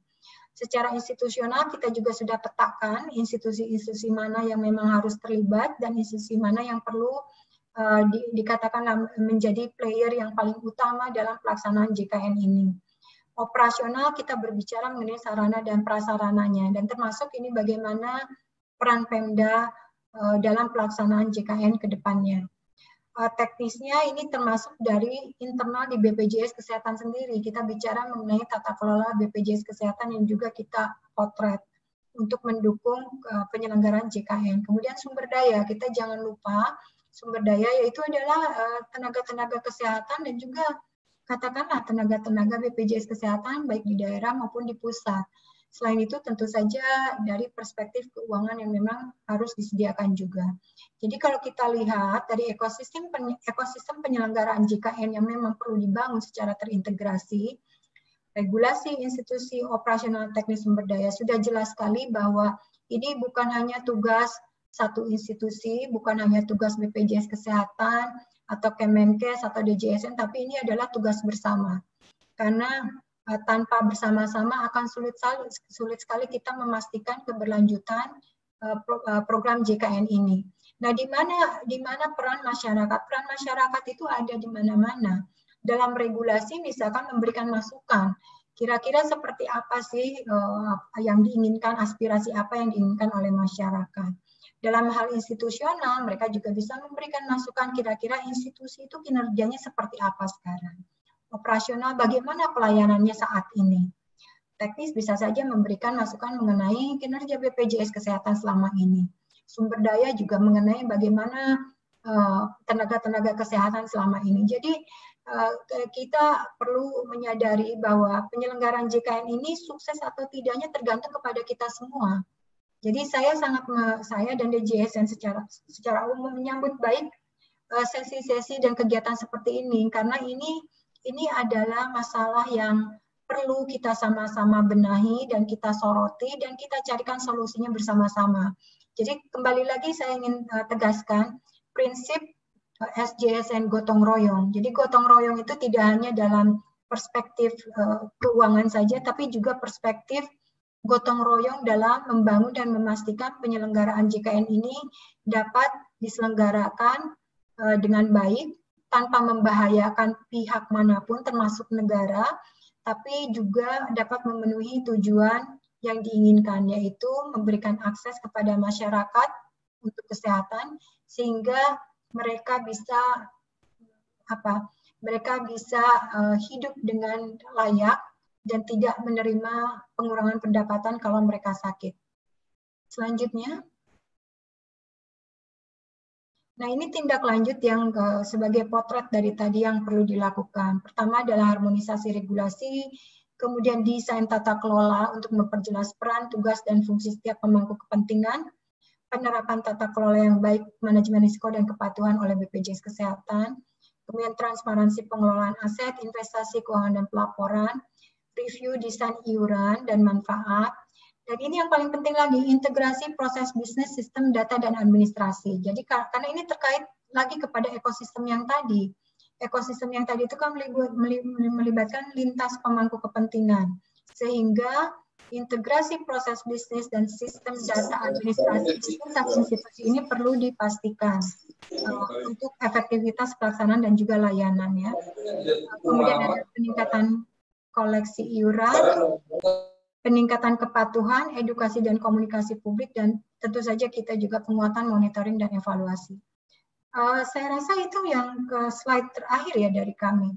Secara institusional kita juga sudah petakan institusi-institusi mana yang memang harus terlibat dan institusi mana yang perlu uh, di, dikatakan menjadi player yang paling utama dalam pelaksanaan JKN ini operasional kita berbicara mengenai sarana dan prasarananya dan termasuk ini bagaimana peran Pemda dalam pelaksanaan JKN ke depannya. Uh, teknisnya ini termasuk dari internal di BPJS Kesehatan sendiri. Kita bicara mengenai tata kelola BPJS Kesehatan yang juga kita potret untuk mendukung uh, penyelenggaraan JKN. Kemudian sumber daya, kita jangan lupa sumber daya yaitu adalah tenaga-tenaga kesehatan dan juga katakanlah tenaga-tenaga BPJS Kesehatan baik di daerah maupun di pusat. Selain itu tentu saja dari perspektif keuangan yang memang harus disediakan juga. Jadi kalau kita lihat dari ekosistem ekosistem penyelenggaraan JKN yang memang perlu dibangun secara terintegrasi, regulasi institusi operasional teknis sumber daya sudah jelas sekali bahwa ini bukan hanya tugas satu institusi, bukan hanya tugas BPJS Kesehatan, atau Kemenkes atau DJSN, tapi ini adalah tugas bersama. Karena tanpa bersama-sama akan sulit sekali, sulit sekali kita memastikan keberlanjutan pro, uh, program JKN ini. Nah, di mana di mana peran masyarakat? Peran masyarakat itu ada di mana-mana. Dalam regulasi misalkan memberikan masukan. Kira-kira seperti apa sih yang diinginkan, aspirasi apa yang diinginkan oleh masyarakat? Dalam hal institusional, mereka juga bisa memberikan masukan kira-kira institusi itu kinerjanya seperti apa sekarang. Operasional, bagaimana pelayanannya saat ini. Teknis bisa saja memberikan masukan mengenai kinerja BPJS Kesehatan selama ini. Sumber daya juga mengenai bagaimana eh, tenaga-tenaga kesehatan selama ini. Jadi uh, kita perlu menyadari bahwa penyelenggaraan JKN ini sukses atau tidaknya tergantung kepada kita semua jadi saya sangat saya dan DJSN secara secara umum menyambut baik eh, sesi-sesi dan kegiatan seperti ini karena ini ini adalah masalah yang perlu kita sama-sama benahi dan kita soroti dan kita carikan solusinya bersama-sama. Jadi kembali lagi saya ingin eh, tegaskan prinsip eh, SJSN gotong royong. Jadi gotong royong itu tidak hanya dalam perspektif keuangan saja tapi juga perspektif gotong royong dalam membangun dan memastikan penyelenggaraan JKN ini dapat diselenggarakan eh, dengan baik tanpa membahayakan pihak mana pun termasuk negara, tapi juga dapat memenuhi tujuan yang diinginkan yaitu memberikan akses kepada masyarakat untuk kesehatan sehingga mereka bisa apa mereka bisa uh, hidup dengan layak dan tidak menerima pengurangan pendapatan kalau mereka sakit. Selanjutnya, Nah, ini tindak lanjut yang uh, sebagai potret dari tadi yang perlu dilakukan. Pertama adalah harmonisasi regulasi, kemudian desain tata kelola untuk memperjelas peran, tugas, dan fungsi setiap pemangku kepentingan, penerapan tata kelola yang baik, manajemen risiko, dan kepatuhan oleh BPJS Kesehatan, kemudian transparansi pengelolaan aset, investasi, keuangan, dan pelaporan, review desain iuran dan manfaat. Dan ini yang paling penting lagi, integrasi proses bisnis, sistem data, dan administrasi. Jadi karena ini terkait lagi kepada ekosistem yang tadi. Ekosistem yang tadi itu kan melibatkan lintas pemangku kepentingan. Sehingga integrasi proses bisnis dan sistem data administrasi lintas institusi ini perlu dipastikan uh, untuk efektivitas pelaksanaan dan juga layanan ya. Kemudian ada peningkatan koleksi iuran, peningkatan kepatuhan, edukasi dan komunikasi publik dan tentu saja kita juga penguatan monitoring dan evaluasi. Uh, saya rasa itu yang ke slide terakhir ya dari kami.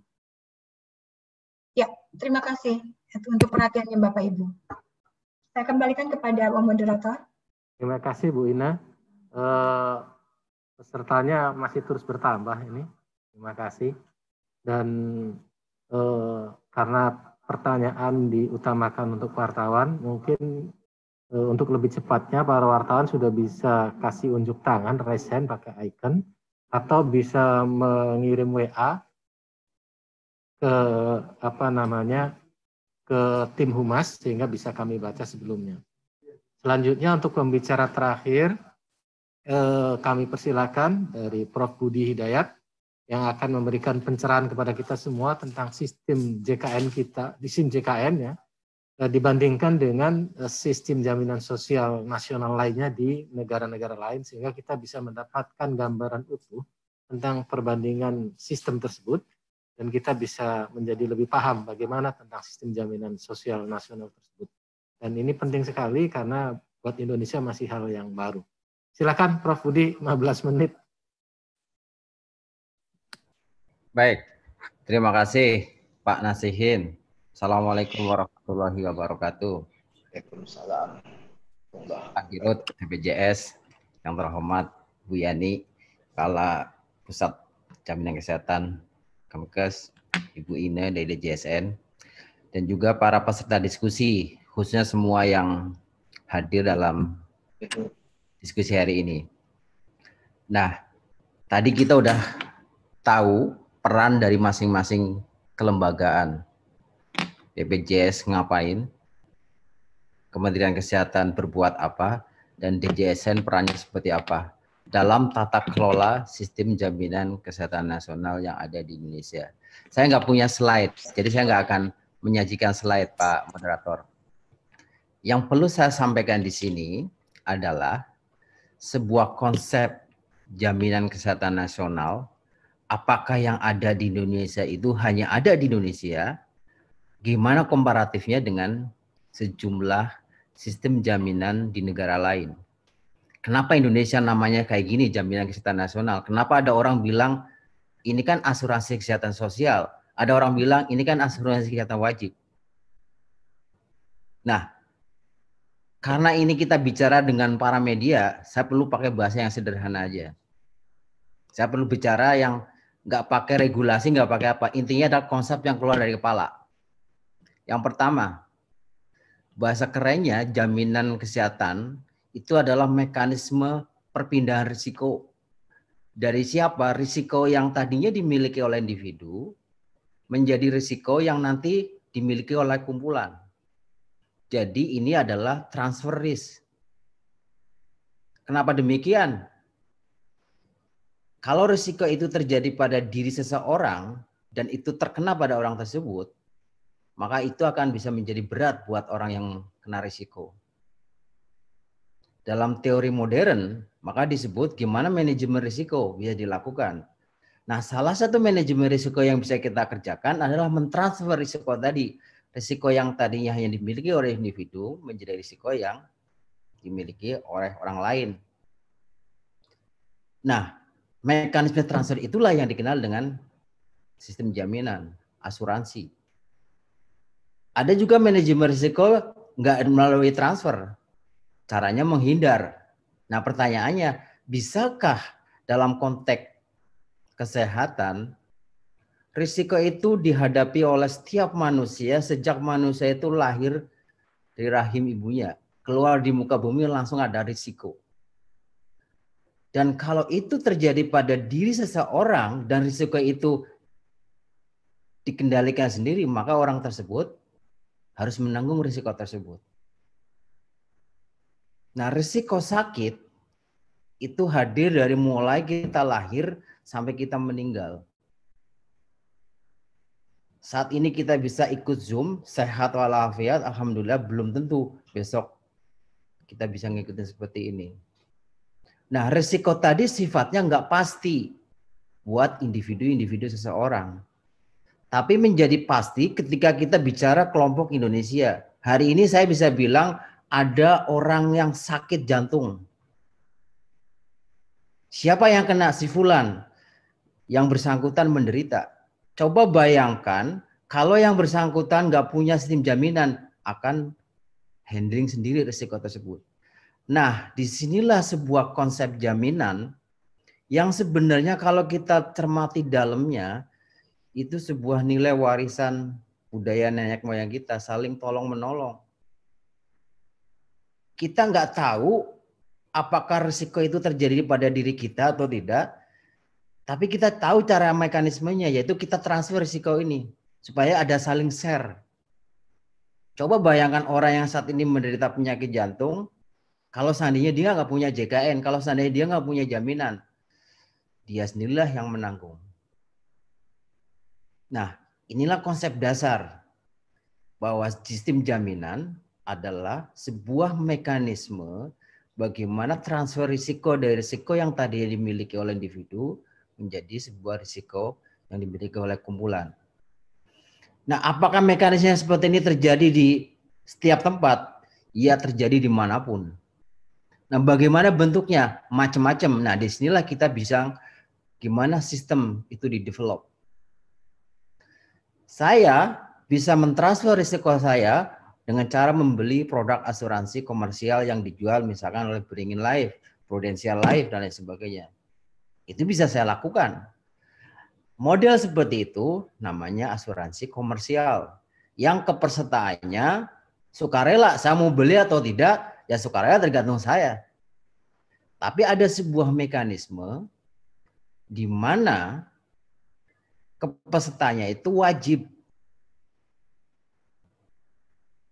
Ya, terima kasih untuk perhatiannya Bapak Ibu. Saya kembalikan kepada Pak Moderator. Terima kasih Bu Ina. Uh, pesertanya masih terus bertambah ini. Terima kasih. Dan uh, karena pertanyaan diutamakan untuk wartawan, mungkin uh, untuk lebih cepatnya para wartawan sudah bisa kasih unjuk tangan, raise hand pakai icon, atau bisa mengirim WA ke apa namanya ke tim humas sehingga bisa kami baca sebelumnya. Selanjutnya untuk pembicara terakhir eh, kami persilakan dari Prof. Budi Hidayat yang akan memberikan pencerahan kepada kita semua tentang sistem JKN kita di SIM JKN ya eh, dibandingkan dengan eh, sistem jaminan sosial nasional lainnya di negara-negara lain sehingga kita bisa mendapatkan gambaran utuh tentang perbandingan sistem tersebut dan kita bisa menjadi lebih paham bagaimana tentang sistem jaminan sosial nasional tersebut. Dan ini penting sekali karena buat Indonesia masih hal yang baru. Silakan Prof. Budi, 15 menit. Baik, terima kasih Pak Nasihin. Assalamualaikum warahmatullahi wabarakatuh. Waalaikumsalam. Pak Dirut BPJS yang terhormat Bu Yani, Kepala Pusat Jaminan Kesehatan Kemkes, Ibu Ine dari DJSN, dan juga para peserta diskusi, khususnya semua yang hadir dalam diskusi hari ini. Nah, tadi kita udah tahu peran dari masing-masing kelembagaan. BPJS ngapain, Kementerian Kesehatan berbuat apa, dan DJSN perannya seperti apa dalam tata kelola sistem jaminan kesehatan nasional yang ada di Indonesia. Saya nggak punya slide, jadi saya nggak akan menyajikan slide, Pak Moderator. Yang perlu saya sampaikan di sini adalah sebuah konsep jaminan kesehatan nasional. Apakah yang ada di Indonesia itu hanya ada di Indonesia? Gimana komparatifnya dengan sejumlah sistem jaminan di negara lain? Kenapa Indonesia namanya kayak gini jaminan kesehatan nasional? Kenapa ada orang bilang ini kan asuransi kesehatan sosial? Ada orang bilang ini kan asuransi kesehatan wajib. Nah, karena ini kita bicara dengan para media, saya perlu pakai bahasa yang sederhana aja. Saya perlu bicara yang nggak pakai regulasi, nggak pakai apa. Intinya ada konsep yang keluar dari kepala. Yang pertama, bahasa kerennya jaminan kesehatan itu adalah mekanisme perpindahan risiko dari siapa risiko yang tadinya dimiliki oleh individu menjadi risiko yang nanti dimiliki oleh kumpulan. Jadi ini adalah transfer risk. Kenapa demikian? Kalau risiko itu terjadi pada diri seseorang dan itu terkena pada orang tersebut, maka itu akan bisa menjadi berat buat orang yang kena risiko dalam teori modern, maka disebut gimana manajemen risiko bisa dilakukan. Nah, salah satu manajemen risiko yang bisa kita kerjakan adalah mentransfer risiko tadi. Risiko yang tadinya hanya dimiliki oleh individu menjadi risiko yang dimiliki oleh orang lain. Nah, mekanisme transfer itulah yang dikenal dengan sistem jaminan, asuransi. Ada juga manajemen risiko nggak melalui transfer, caranya menghindar. Nah pertanyaannya, bisakah dalam konteks kesehatan risiko itu dihadapi oleh setiap manusia sejak manusia itu lahir dari rahim ibunya. Keluar di muka bumi langsung ada risiko. Dan kalau itu terjadi pada diri seseorang dan risiko itu dikendalikan sendiri, maka orang tersebut harus menanggung risiko tersebut. Nah, risiko sakit itu hadir dari mulai kita lahir sampai kita meninggal. saat ini kita bisa ikut Zoom, sehat walafiat, Alhamdulillah belum tentu besok kita bisa ngikutin seperti ini. Nah, resiko tadi sifatnya nggak pasti buat individu-individu seseorang. Tapi menjadi pasti ketika kita bicara kelompok Indonesia. Hari ini saya bisa bilang ada orang yang sakit jantung. Siapa yang kena si Fulan? Yang bersangkutan menderita. Coba bayangkan kalau yang bersangkutan nggak punya sistem jaminan akan handling sendiri risiko tersebut. Nah, di sinilah sebuah konsep jaminan yang sebenarnya kalau kita cermati dalamnya itu sebuah nilai warisan budaya nenek moyang kita saling tolong menolong. Kita nggak tahu apakah risiko itu terjadi pada diri kita atau tidak, tapi kita tahu cara mekanismenya yaitu kita transfer risiko ini supaya ada saling share. Coba bayangkan orang yang saat ini menderita penyakit jantung, kalau seandainya dia nggak punya JKN, kalau seandainya dia nggak punya jaminan, dia sendirilah yang menanggung. Nah, inilah konsep dasar bahwa sistem jaminan adalah sebuah mekanisme bagaimana transfer risiko dari risiko yang tadi dimiliki oleh individu menjadi sebuah risiko yang dimiliki oleh kumpulan. Nah, apakah mekanisme seperti ini terjadi di setiap tempat? Ya, terjadi di mana pun. Nah, bagaimana bentuknya? Macam-macam. Nah, di sinilah kita bisa gimana sistem itu di develop. Saya bisa mentransfer risiko saya dengan cara membeli produk asuransi komersial yang dijual misalkan oleh Beringin Life, Prudential Life, dan lain sebagainya. Itu bisa saya lakukan. Model seperti itu namanya asuransi komersial. Yang kepersertaannya sukarela, saya mau beli atau tidak, Ya sukarela tergantung saya. Tapi ada sebuah mekanisme di mana kepesertanya itu wajib.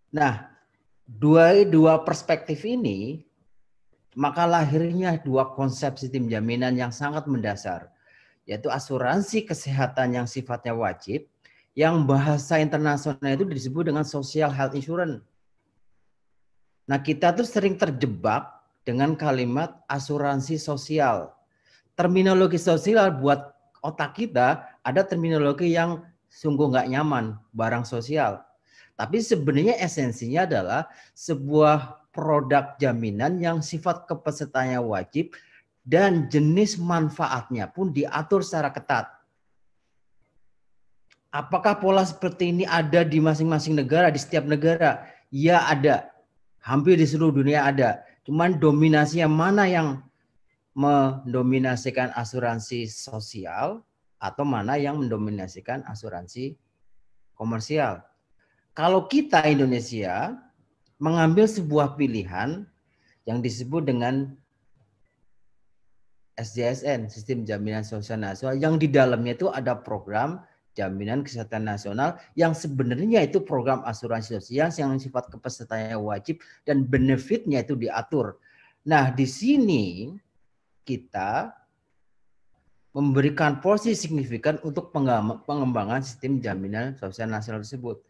Nah, dua dua perspektif ini maka lahirnya dua konsep sistem jaminan yang sangat mendasar, yaitu asuransi kesehatan yang sifatnya wajib, yang bahasa internasional itu disebut dengan social health insurance. Nah, kita tuh sering terjebak dengan kalimat asuransi sosial. Terminologi sosial buat otak kita ada terminologi yang sungguh nggak nyaman, barang sosial. Tapi sebenarnya esensinya adalah sebuah produk jaminan yang sifat kepesertaannya wajib dan jenis manfaatnya pun diatur secara ketat. Apakah pola seperti ini ada di masing-masing negara, di setiap negara? Ya ada. Hampir di seluruh dunia ada. Cuman dominasinya mana yang mendominasikan asuransi sosial atau mana yang mendominasikan asuransi komersial. Kalau kita Indonesia mengambil sebuah pilihan yang disebut dengan SJSN, Sistem Jaminan Sosial Nasional, yang di dalamnya itu ada program jaminan kesehatan nasional yang sebenarnya itu program asuransi sosial yang sifat kepesertaannya wajib dan benefitnya itu diatur. Nah, di sini kita memberikan porsi signifikan untuk pengembangan sistem jaminan sosial nasional tersebut.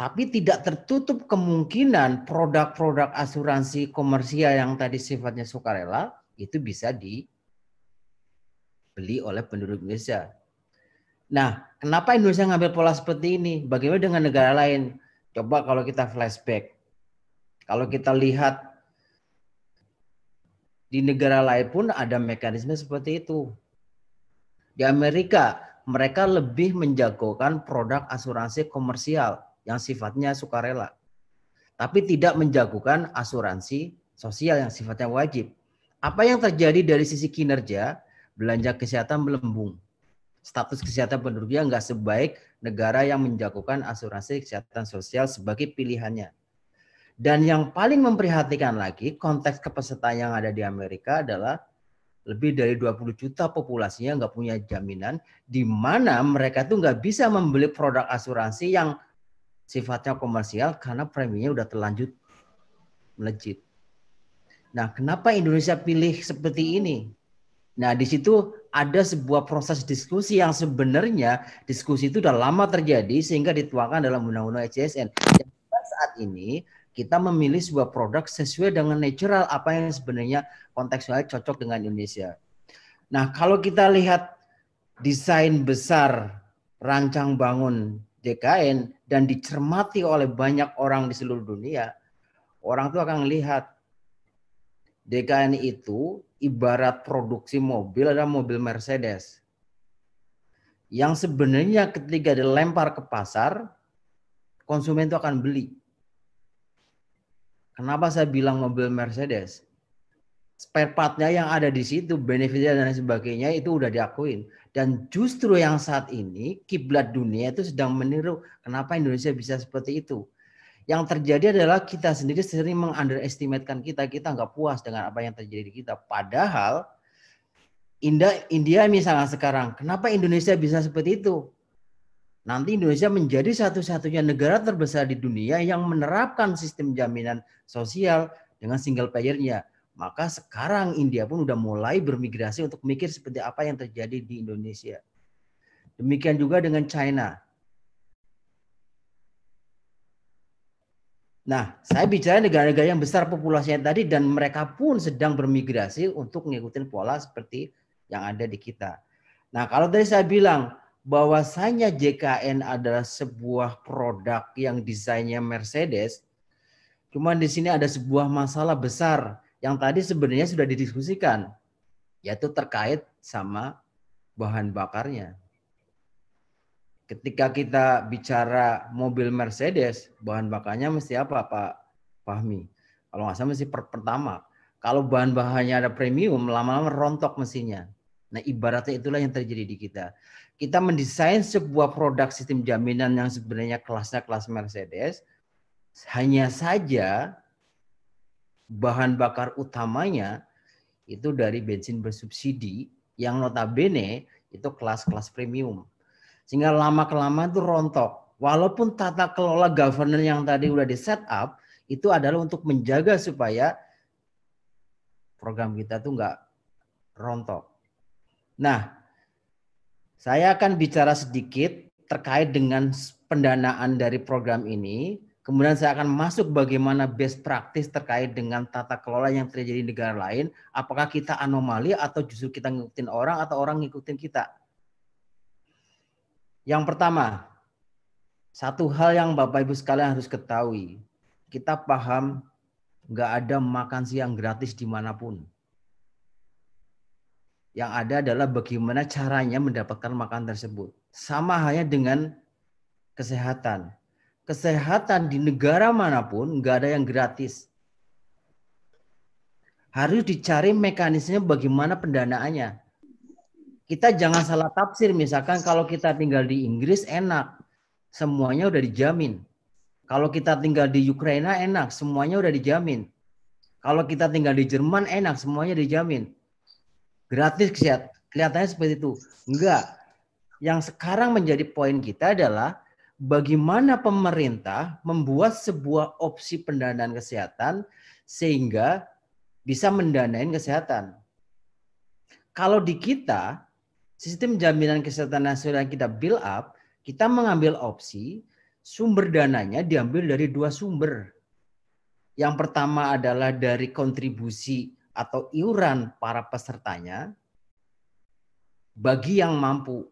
Tapi tidak tertutup kemungkinan produk-produk asuransi komersial yang tadi sifatnya sukarela itu bisa di dibeli oleh penduduk Indonesia. Nah, kenapa Indonesia ngambil pola seperti ini? Bagaimana dengan negara lain? Coba kalau kita flashback. Kalau kita lihat di negara lain pun ada mekanisme seperti itu. Di Amerika, mereka lebih menjagokan produk asuransi komersial yang sifatnya sukarela. Tapi tidak menjagokan asuransi sosial yang sifatnya wajib. Apa yang terjadi dari sisi kinerja? Belanja kesehatan melembung. Status kesehatan penduduknya nggak sebaik negara yang menjagokan asuransi kesehatan sosial sebagai pilihannya. Dan yang paling memprihatinkan lagi, konteks kepesertaan yang ada di Amerika adalah lebih dari 20 juta populasinya nggak punya jaminan, di mana mereka tuh nggak bisa membeli produk asuransi yang sifatnya komersial karena preminya udah terlanjut melejit. Nah, kenapa Indonesia pilih seperti ini? Nah, di situ ada sebuah proses diskusi yang sebenarnya diskusi itu sudah lama terjadi sehingga dituangkan dalam undang-undang ECSN. Dan saat ini kita memilih sebuah produk sesuai dengan natural apa yang sebenarnya kontekstualnya cocok dengan Indonesia. Nah, kalau kita lihat desain besar rancang bangun JKN dan dicermati oleh banyak orang di seluruh dunia, orang itu akan melihat DKN itu ibarat produksi mobil adalah mobil Mercedes. Yang sebenarnya ketika dilempar ke pasar, konsumen itu akan beli. Kenapa saya bilang mobil Mercedes? Spare partnya yang ada di situ, benefitnya dan sebagainya itu udah diakuin. Dan justru yang saat ini kiblat dunia itu sedang meniru kenapa Indonesia bisa seperti itu yang terjadi adalah kita sendiri sering mengunderestimatekan kita, kita nggak puas dengan apa yang terjadi di kita. Padahal India, India misalnya sekarang, kenapa Indonesia bisa seperti itu? Nanti Indonesia menjadi satu-satunya negara terbesar di dunia yang menerapkan sistem jaminan sosial dengan single payer-nya. Maka sekarang India pun sudah mulai bermigrasi untuk mikir seperti apa yang terjadi di Indonesia. Demikian juga dengan China. Nah, saya bicara negara-negara yang besar populasinya tadi dan mereka pun sedang bermigrasi untuk mengikuti pola seperti yang ada di kita. Nah, kalau tadi saya bilang bahwasanya JKN adalah sebuah produk yang desainnya Mercedes, cuman di sini ada sebuah masalah besar yang tadi sebenarnya sudah didiskusikan, yaitu terkait sama bahan bakarnya ketika kita bicara mobil Mercedes, bahan bakarnya mesti apa Pak Fahmi? Kalau nggak salah mesti per pertama. Kalau bahan bahannya ada premium, lama-lama rontok mesinnya. Nah ibaratnya itulah yang terjadi di kita. Kita mendesain sebuah produk sistem jaminan yang sebenarnya kelasnya kelas Mercedes, hanya saja bahan bakar utamanya itu dari bensin bersubsidi yang notabene itu kelas-kelas premium. Sehingga lama kelamaan itu rontok. Walaupun tata kelola governance yang tadi udah di set up, itu adalah untuk menjaga supaya program kita tuh nggak rontok. Nah, saya akan bicara sedikit terkait dengan pendanaan dari program ini. Kemudian saya akan masuk bagaimana best practice terkait dengan tata kelola yang terjadi di negara lain. Apakah kita anomali atau justru kita ngikutin orang atau orang ngikutin kita. Yang pertama, satu hal yang Bapak Ibu sekalian harus ketahui, kita paham nggak ada makan siang gratis di mana pun. Yang ada adalah bagaimana caranya mendapatkan makan tersebut. Sama halnya dengan kesehatan. Kesehatan di negara mana pun nggak ada yang gratis. Harus dicari mekanisme bagaimana pendanaannya. Kita jangan salah tafsir, misalkan kalau kita tinggal di Inggris enak, semuanya udah dijamin. Kalau kita tinggal di Ukraina enak, semuanya udah dijamin. Kalau kita tinggal di Jerman enak, semuanya dijamin. Gratis kesehatan. Kelihatannya seperti itu. Enggak. Yang sekarang menjadi poin kita adalah bagaimana pemerintah membuat sebuah opsi pendanaan kesehatan sehingga bisa mendanain kesehatan. Kalau di kita, sistem jaminan kesehatan nasional yang kita build up, kita mengambil opsi sumber dananya diambil dari dua sumber. Yang pertama adalah dari kontribusi atau iuran para pesertanya bagi yang mampu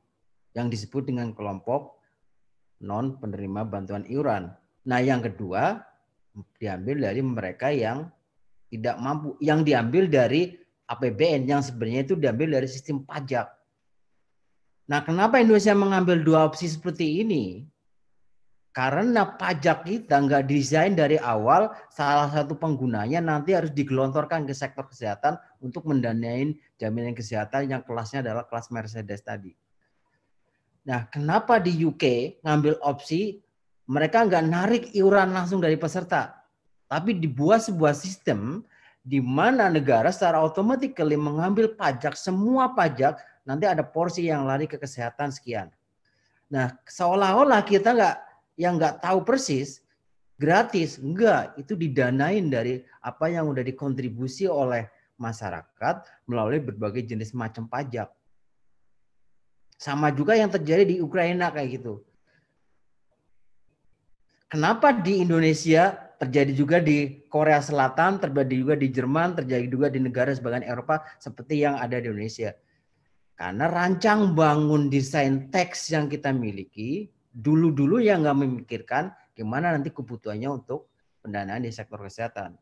yang disebut dengan kelompok non penerima bantuan iuran. Nah, yang kedua diambil dari mereka yang tidak mampu, yang diambil dari APBN yang sebenarnya itu diambil dari sistem pajak. Nah, kenapa Indonesia mengambil dua opsi seperti ini? Karena pajak kita nggak desain dari awal salah satu penggunanya nanti harus digelontorkan ke sektor kesehatan untuk mendanain jaminan kesehatan yang kelasnya adalah kelas Mercedes tadi. Nah, kenapa di UK ngambil opsi mereka nggak narik iuran langsung dari peserta, tapi dibuat sebuah sistem di mana negara secara otomatis mengambil pajak semua pajak nanti ada porsi yang lari ke kesehatan sekian. Nah, seolah-olah kita nggak yang nggak tahu persis gratis, enggak, itu didanain dari apa yang udah dikontribusi oleh masyarakat melalui berbagai jenis macam pajak. Sama juga yang terjadi di Ukraina kayak gitu. Kenapa di Indonesia terjadi juga di Korea Selatan, terjadi juga di Jerman, terjadi juga di negara sebagian Eropa seperti yang ada di Indonesia. Karena rancang bangun desain teks yang kita miliki dulu-dulu yang nggak memikirkan gimana nanti kebutuhannya untuk pendanaan di sektor kesehatan.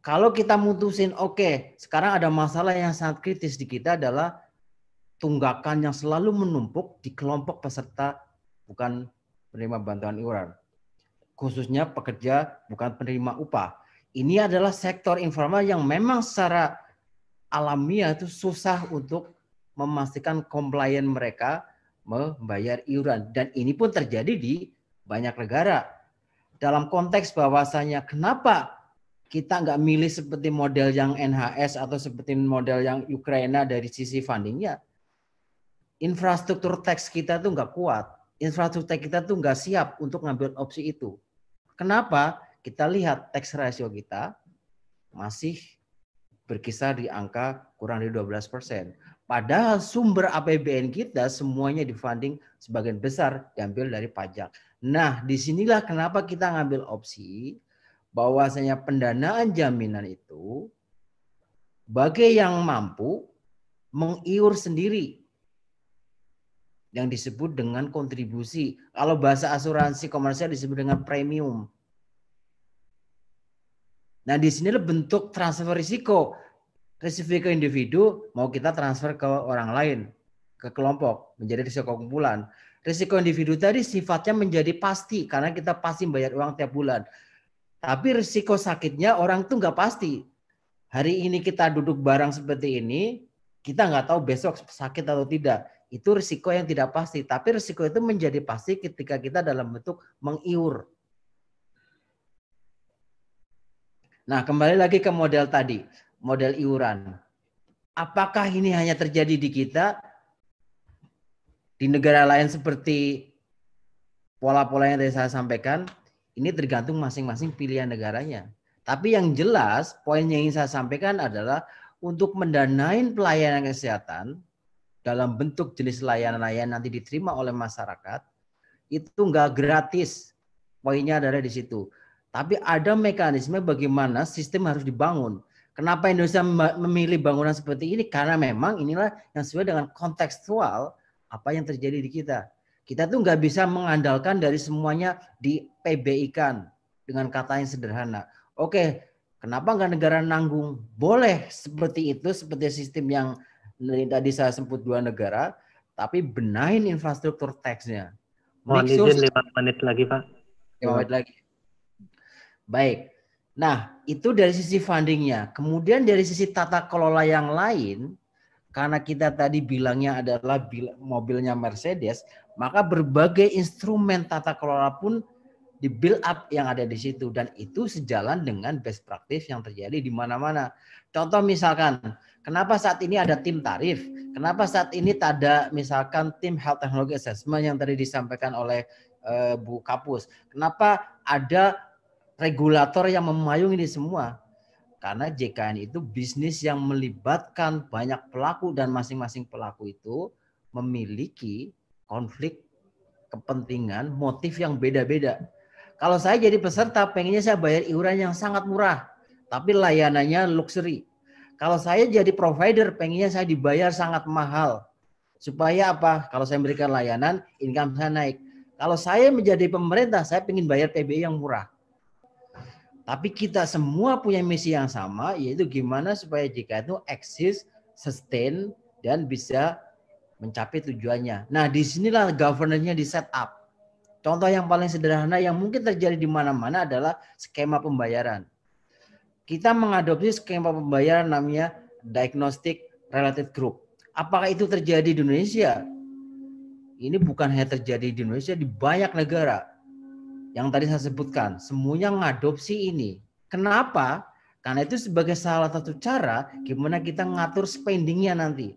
Kalau kita mutusin, oke, okay, sekarang ada masalah yang sangat kritis di kita adalah tunggakan yang selalu menumpuk di kelompok peserta bukan penerima bantuan iuran. Khususnya pekerja bukan penerima upah. Ini adalah sektor informal yang memang secara alamiah itu susah untuk memastikan komplain mereka membayar iuran. Dan ini pun terjadi di banyak negara. Dalam konteks bahwasanya kenapa kita nggak milih seperti model yang NHS atau seperti model yang Ukraina dari sisi fundingnya, infrastruktur teks kita tuh nggak kuat. Infrastruktur teks kita tuh nggak siap untuk ngambil opsi itu. Kenapa? Kita lihat tax ratio kita masih berkisar di angka kurang dari 12 persen. Padahal sumber APBN kita semuanya difunding sebagian besar diambil dari pajak. Nah, di sinilah kenapa kita ngambil opsi bahwasanya pendanaan jaminan itu bagi yang mampu mengiur sendiri yang disebut dengan kontribusi. Kalau bahasa asuransi komersial disebut dengan premium. Nah, di sini bentuk transfer risiko risiko individu mau kita transfer ke orang lain, ke kelompok, menjadi risiko kumpulan. Risiko individu tadi sifatnya menjadi pasti karena kita pasti bayar uang tiap bulan. Tapi risiko sakitnya orang itu nggak pasti. Hari ini kita duduk barang seperti ini, kita nggak tahu besok sakit atau tidak. Itu risiko yang tidak pasti. Tapi risiko itu menjadi pasti ketika kita dalam bentuk mengiur. Nah, kembali lagi ke model tadi model iuran. Apakah ini hanya terjadi di kita? Di negara lain seperti pola-pola yang tadi saya sampaikan, ini tergantung masing-masing pilihan negaranya. Tapi yang jelas, poin yang ingin saya sampaikan adalah untuk mendanain pelayanan kesehatan dalam bentuk jenis layanan-layanan nanti diterima oleh masyarakat, itu enggak gratis. Poinnya adalah di situ. Tapi ada mekanisme bagaimana sistem harus dibangun. Kenapa Indonesia memilih bangunan seperti ini? Karena memang inilah yang sesuai dengan kontekstual apa yang terjadi di kita. Kita tuh nggak bisa mengandalkan dari semuanya di PBI kan dengan kata yang sederhana. Oke, kenapa nggak negara nanggung? Boleh seperti itu, seperti sistem yang tadi saya sebut dua negara, tapi benahin infrastruktur teksnya. Mohon izin lima menit lagi, Pak. Lima menit lagi. Baik. Nah, itu dari sisi fundingnya. Kemudian dari sisi tata kelola yang lain, karena kita tadi bilangnya adalah mobilnya Mercedes, maka berbagai instrumen tata kelola pun di build up yang ada di situ dan itu sejalan dengan best practice yang terjadi di mana-mana. Contoh misalkan, kenapa saat ini ada tim tarif? Kenapa saat ini ada misalkan tim health technology assessment yang tadi disampaikan oleh uh, Bu Kapus? Kenapa ada regulator yang memayung ini semua. Karena JKN itu bisnis yang melibatkan banyak pelaku dan masing-masing pelaku itu memiliki konflik kepentingan, motif yang beda-beda. Kalau saya jadi peserta, pengennya saya bayar iuran yang sangat murah, tapi layanannya luxury. Kalau saya jadi provider, pengennya saya dibayar sangat mahal. Supaya apa? Kalau saya memberikan layanan, income saya naik. Kalau saya menjadi pemerintah, saya ingin bayar PBI yang murah. Tapi kita semua punya misi yang sama, yaitu gimana supaya jika itu eksis, sustain, dan bisa mencapai tujuannya. Nah, di sinilah governance-nya di set up. Contoh yang paling sederhana yang mungkin terjadi di mana-mana adalah skema pembayaran. Kita mengadopsi skema pembayaran namanya diagnostic related group. Apakah itu terjadi di Indonesia? Ini bukan hanya terjadi di Indonesia, di banyak negara yang tadi saya sebutkan, semuanya mengadopsi ini. Kenapa? Karena itu sebagai salah satu cara gimana kita ngatur spendingnya nanti.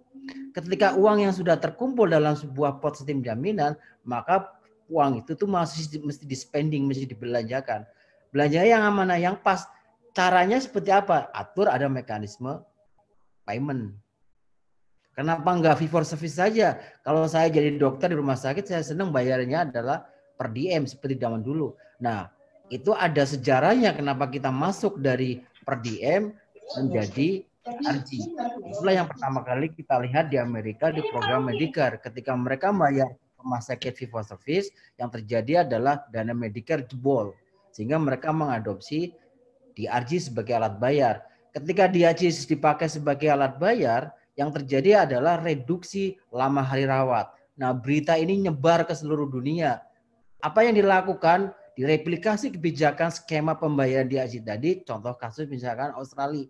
Ketika uang yang sudah terkumpul dalam sebuah pot sistem jaminan, maka uang itu tuh masih mesti di spending, mesti dibelanjakan. Belanja yang mana yang pas. Caranya seperti apa? Atur ada mekanisme payment. Kenapa nggak fee for service saja? Kalau saya jadi dokter di rumah sakit, saya senang bayarnya adalah per diem seperti zaman dulu. Nah, itu ada sejarahnya kenapa kita masuk dari per diem menjadi RG. Itulah yang pertama kali kita lihat di Amerika di program Medicare. Ketika mereka bayar rumah sakit fee service, yang terjadi adalah dana Medicare jebol. Sehingga mereka mengadopsi DRG sebagai alat bayar. Ketika DRG dipakai sebagai alat bayar, yang terjadi adalah reduksi lama hari rawat. Nah, berita ini nyebar ke seluruh dunia. Apa yang dilakukan? Direplikasi kebijakan skema pembayaran di Asia tadi, contoh kasus misalkan Australia.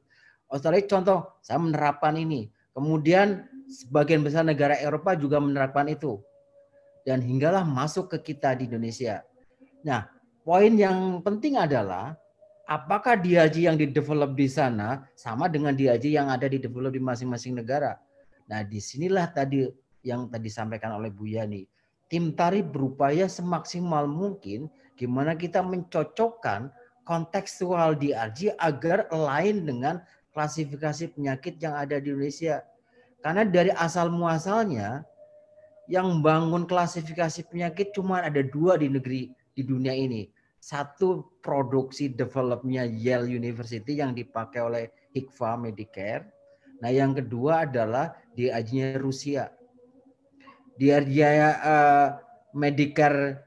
Australia contoh, saya menerapkan ini. Kemudian sebagian besar negara Eropa juga menerapkan itu. Dan hinggalah masuk ke kita di Indonesia. Nah, poin yang penting adalah apakah DRG yang di-develop di sana sama dengan DRG yang ada di develop di masing-masing negara. Nah, di sinilah tadi yang tadi disampaikan oleh Bu Yani. Tim tari berupaya semaksimal mungkin gimana kita mencocokkan kontekstual DRG agar lain dengan klasifikasi penyakit yang ada di Indonesia. Karena dari asal muasalnya yang bangun klasifikasi penyakit cuma ada dua di negeri di dunia ini satu produksi developnya Yale University yang dipakai oleh Hikva Medicare. Nah, yang kedua adalah DRG-nya Rusia. DRG uh, Medicare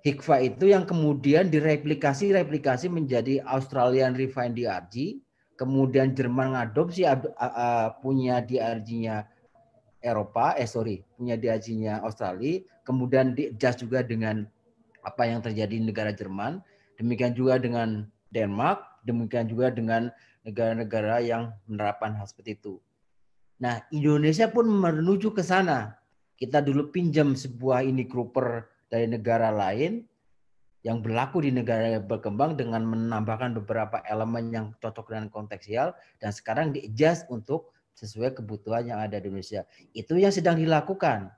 Hikva itu yang kemudian direplikasi-replikasi menjadi Australian Refined DRG, kemudian Jerman ngadopsi uh, uh, punya DRG-nya Eropa, eh sorry, punya DRG-nya Australia, kemudian di juga dengan apa yang terjadi di negara Jerman, demikian juga dengan Denmark, demikian juga dengan negara-negara yang menerapkan hal seperti itu. Nah, Indonesia pun menuju ke sana. Kita dulu pinjam sebuah ini grouper dari negara lain yang berlaku di negara yang berkembang dengan menambahkan beberapa elemen yang cocok dengan kontekstual dan sekarang di untuk sesuai kebutuhan yang ada di Indonesia. Itu yang sedang dilakukan.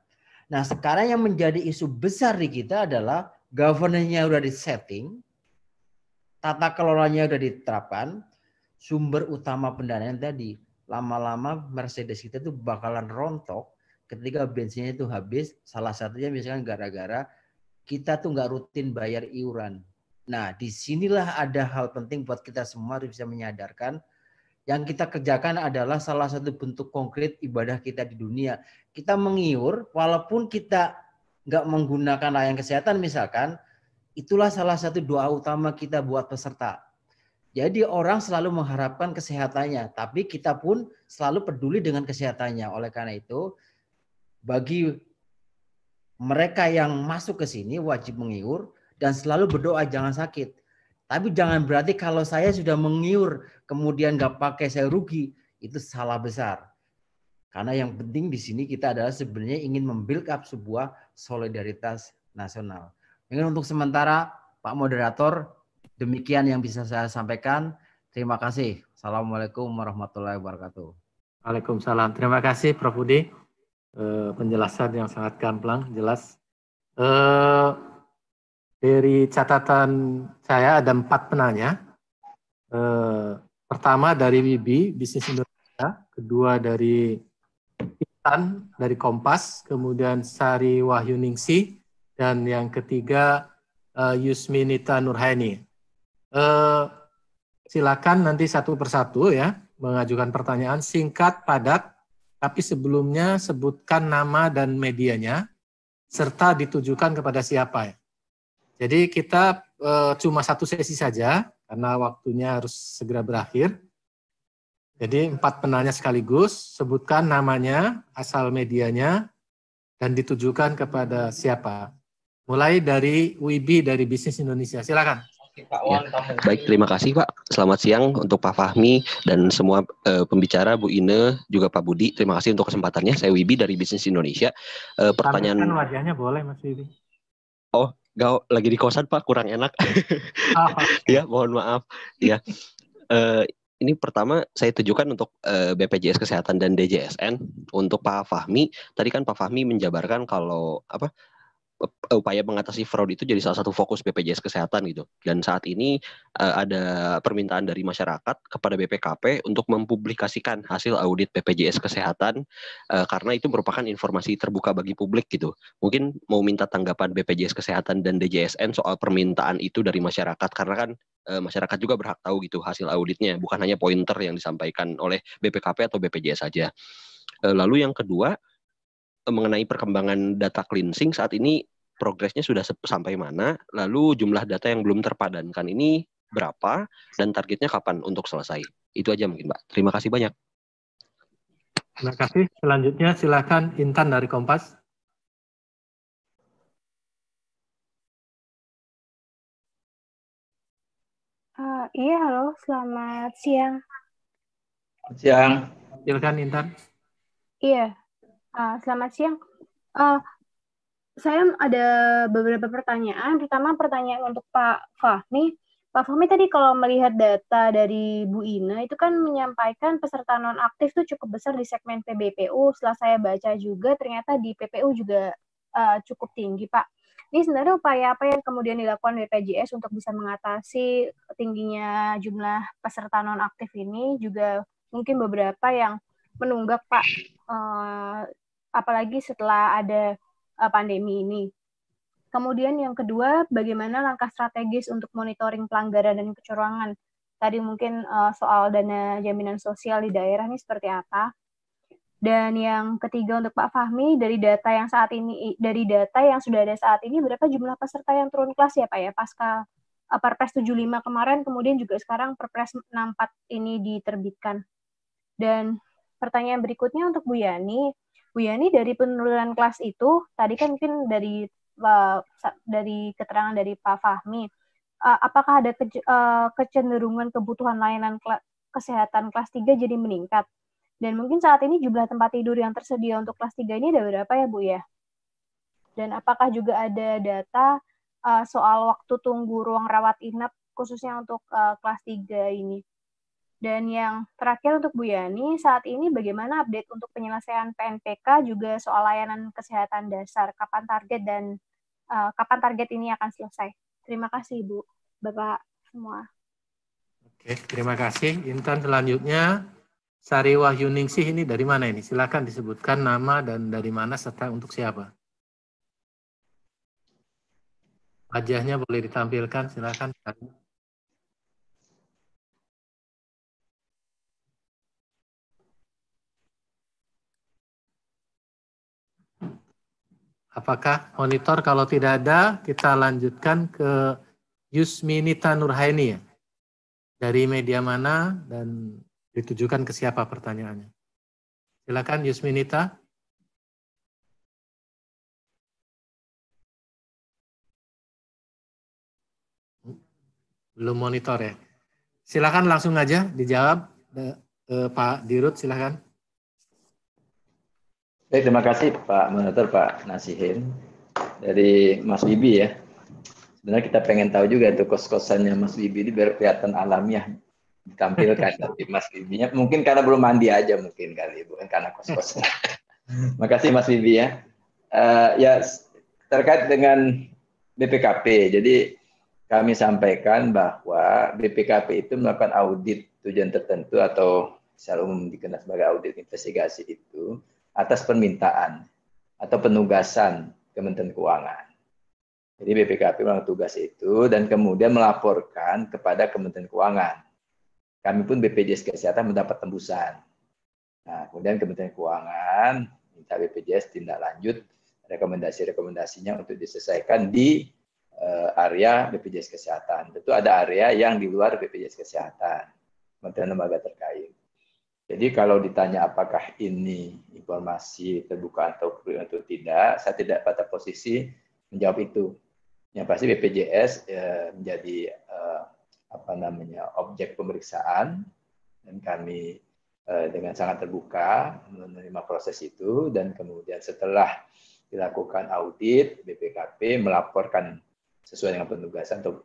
Nah, sekarang yang menjadi isu besar di kita adalah governance-nya udah di setting, tata kelolanya udah diterapkan, sumber utama pendanaan tadi lama-lama Mercedes kita tuh bakalan rontok ketika bensinnya itu habis. Salah satunya misalkan gara-gara kita tuh nggak rutin bayar iuran. Nah, di sinilah ada hal penting buat kita semua harus bisa menyadarkan yang kita kerjakan adalah salah satu bentuk konkret ibadah kita di dunia. Kita mengiur, walaupun kita nggak menggunakan layanan kesehatan misalkan, itulah salah satu doa utama kita buat peserta. Jadi orang selalu mengharapkan kesehatannya, tapi kita pun selalu peduli dengan kesehatannya. Oleh karena itu, bagi mereka yang masuk ke sini wajib mengiur dan selalu berdoa jangan sakit. Tapi jangan berarti kalau saya sudah mengiur kemudian nggak pakai saya rugi, itu salah besar. Karena yang penting di sini kita adalah sebenarnya ingin membuild up sebuah solidaritas nasional. Mungkin untuk sementara Pak Moderator, demikian yang bisa saya sampaikan. Terima kasih. Assalamualaikum warahmatullahi wabarakatuh. Waalaikumsalam. Terima kasih Prof. Budi. Eh, penjelasan yang sangat gamblang, jelas. Eh, dari catatan saya ada empat penanya. Eh, pertama dari WIBI, Bisnis Indonesia. Kedua dari Tan dari Kompas, kemudian Sari Wahyuningsi, dan yang ketiga uh, Yusminita Nurhaini. Uh, silakan nanti satu persatu ya mengajukan pertanyaan singkat, padat, tapi sebelumnya sebutkan nama dan medianya serta ditujukan kepada siapa ya. Jadi kita uh, cuma satu sesi saja karena waktunya harus segera berakhir. Jadi empat penanya sekaligus, sebutkan namanya, asal medianya, dan ditujukan kepada siapa. Mulai dari Wibi dari Bisnis Indonesia. Silakan. Ya. Baik, terima kasih Pak. Selamat siang untuk Pak Fahmi dan semua uh, pembicara, Bu Ine, juga Pak Budi. Terima kasih untuk kesempatannya. Saya Wibi dari Bisnis Indonesia. Uh, pertanyaan. Tampilkan wajahnya boleh, Mas Wibi. Oh, gak lagi di kosan Pak, kurang enak. Oh, ya, mohon maaf. Ya. Uh, ini pertama saya tujukan untuk uh, eh, BPJS Kesehatan dan DJSN untuk Pak Fahmi. Tadi kan Pak Fahmi menjabarkan kalau apa upaya mengatasi fraud itu jadi salah satu fokus BPJS Kesehatan gitu. Dan saat ini uh, ada permintaan dari masyarakat kepada BPKP untuk mempublikasikan hasil audit BPJS Kesehatan uh, karena itu merupakan informasi terbuka bagi publik gitu. Mungkin mau minta tanggapan BPJS Kesehatan dan DJSN soal permintaan itu dari masyarakat karena kan uh, masyarakat juga berhak tahu gitu hasil auditnya, bukan hanya pointer yang disampaikan oleh BPKP atau BPJS saja. Lalu yang kedua mengenai perkembangan data cleansing saat ini progresnya sudah sampai mana, lalu jumlah data yang belum terpadankan ini berapa, dan targetnya kapan untuk selesai. Itu aja mungkin, Mbak. Terima kasih banyak. Terima kasih. Selanjutnya silakan Intan dari Kompas. Uh, iya, halo. Selamat siang. Selamat siang. Silakan Intan. Iya, Uh, selamat siang. Uh, saya ada beberapa pertanyaan. Pertama pertanyaan untuk Pak Fahmi. Pak Fahmi tadi kalau melihat data dari Bu Ina itu kan menyampaikan peserta nonaktif itu cukup besar di segmen PBPU. Setelah saya baca juga ternyata di PPU juga uh, cukup tinggi, Pak. Ini sebenarnya upaya apa yang kemudian dilakukan BPJS untuk bisa mengatasi tingginya jumlah peserta nonaktif ini juga mungkin beberapa yang menunggak Pak apalagi setelah ada uh, pandemi ini. Kemudian yang kedua, bagaimana langkah strategis untuk monitoring pelanggaran dan kecurangan? Tadi mungkin uh, soal dana jaminan sosial di daerah ini seperti apa? Dan yang ketiga untuk Pak Fahmi, dari data yang saat ini, dari data yang sudah ada saat ini, berapa jumlah peserta yang turun kelas ya Pak ya, pasca uh, Perpres 75 kemarin, kemudian juga sekarang Perpres 64 ini diterbitkan. Dan pertanyaan berikutnya untuk Bu Yani, Bu Yani dari penurunan kelas itu tadi kan mungkin dari uh, dari keterangan dari Pak Fahmi, uh, apakah ada ke, uh, kecenderungan kebutuhan layanan kela kesehatan kelas 3 jadi meningkat? Dan mungkin saat ini jumlah tempat tidur yang tersedia untuk kelas 3 ini ada berapa ya Bu ya? Dan apakah juga ada data uh, soal waktu tunggu ruang rawat inap khususnya untuk uh, kelas 3 ini? Dan yang terakhir untuk Bu Yani, saat ini bagaimana update untuk penyelesaian PNPK juga soal layanan kesehatan dasar, kapan target dan uh, kapan target ini akan selesai. Terima kasih Bu, Bapak semua. Oke, terima kasih. Intan selanjutnya Sari Wahyuningsih ini dari mana ini? Silakan disebutkan nama dan dari mana serta untuk siapa. Wajahnya boleh ditampilkan, silakan. Apakah monitor? Kalau tidak ada, kita lanjutkan ke Yusminita Nurhaini ya. Dari media mana dan ditujukan ke siapa pertanyaannya? Silakan Yusminita. Belum monitor ya. Silakan langsung aja dijawab eh, Pak Dirut silakan. Baik, terima kasih Pak Monitor, Pak Nasihin. Dari Mas Bibi ya. Sebenarnya kita pengen tahu juga tuh kos-kosannya Mas Bibi ini biar kelihatan alamiah ditampilkan tapi Mas Bibinya. Mungkin karena belum mandi aja mungkin kali, bukan karena kos-kosan. Makasih Mas Bibi ya. Uh, ya terkait dengan BPKP. Jadi kami sampaikan bahwa BPKP itu melakukan audit tujuan tertentu atau secara umum dikenal sebagai audit investigasi itu atas permintaan atau penugasan Kementerian Keuangan. Jadi BPKP melakukan tugas itu dan kemudian melaporkan kepada Kementerian Keuangan. Kami pun BPJS Kesehatan mendapat tembusan. Nah, kemudian Kementerian Keuangan minta BPJS tindak lanjut rekomendasi-rekomendasinya untuk diselesaikan di uh, area BPJS Kesehatan. Tentu ada area yang di luar BPJS Kesehatan, Kementerian Lembaga terkait. Jadi kalau ditanya apakah ini informasi terbuka atau atau tidak, saya tidak pada posisi menjawab itu. Yang pasti BPJS eh, menjadi eh, apa namanya objek pemeriksaan. Dan kami eh, dengan sangat terbuka menerima proses itu. Dan kemudian setelah dilakukan audit BPKP melaporkan sesuai dengan penugasan atau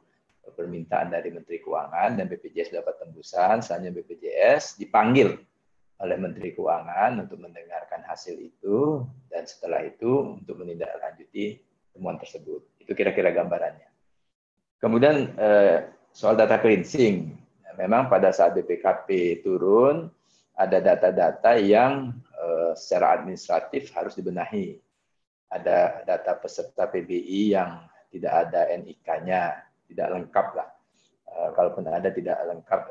permintaan dari Menteri Keuangan. Dan BPJS dapat tembusan, selanjutnya BPJS dipanggil oleh Menteri Keuangan untuk mendengarkan hasil itu dan setelah itu untuk menindaklanjuti temuan tersebut. Itu kira-kira gambarannya. Kemudian eh, soal data cleansing, memang pada saat BPKP turun ada data-data yang eh, secara administratif harus dibenahi. Ada data peserta PBI yang tidak ada NIK-nya, tidak lengkap lah. Eh, kalaupun ada tidak lengkap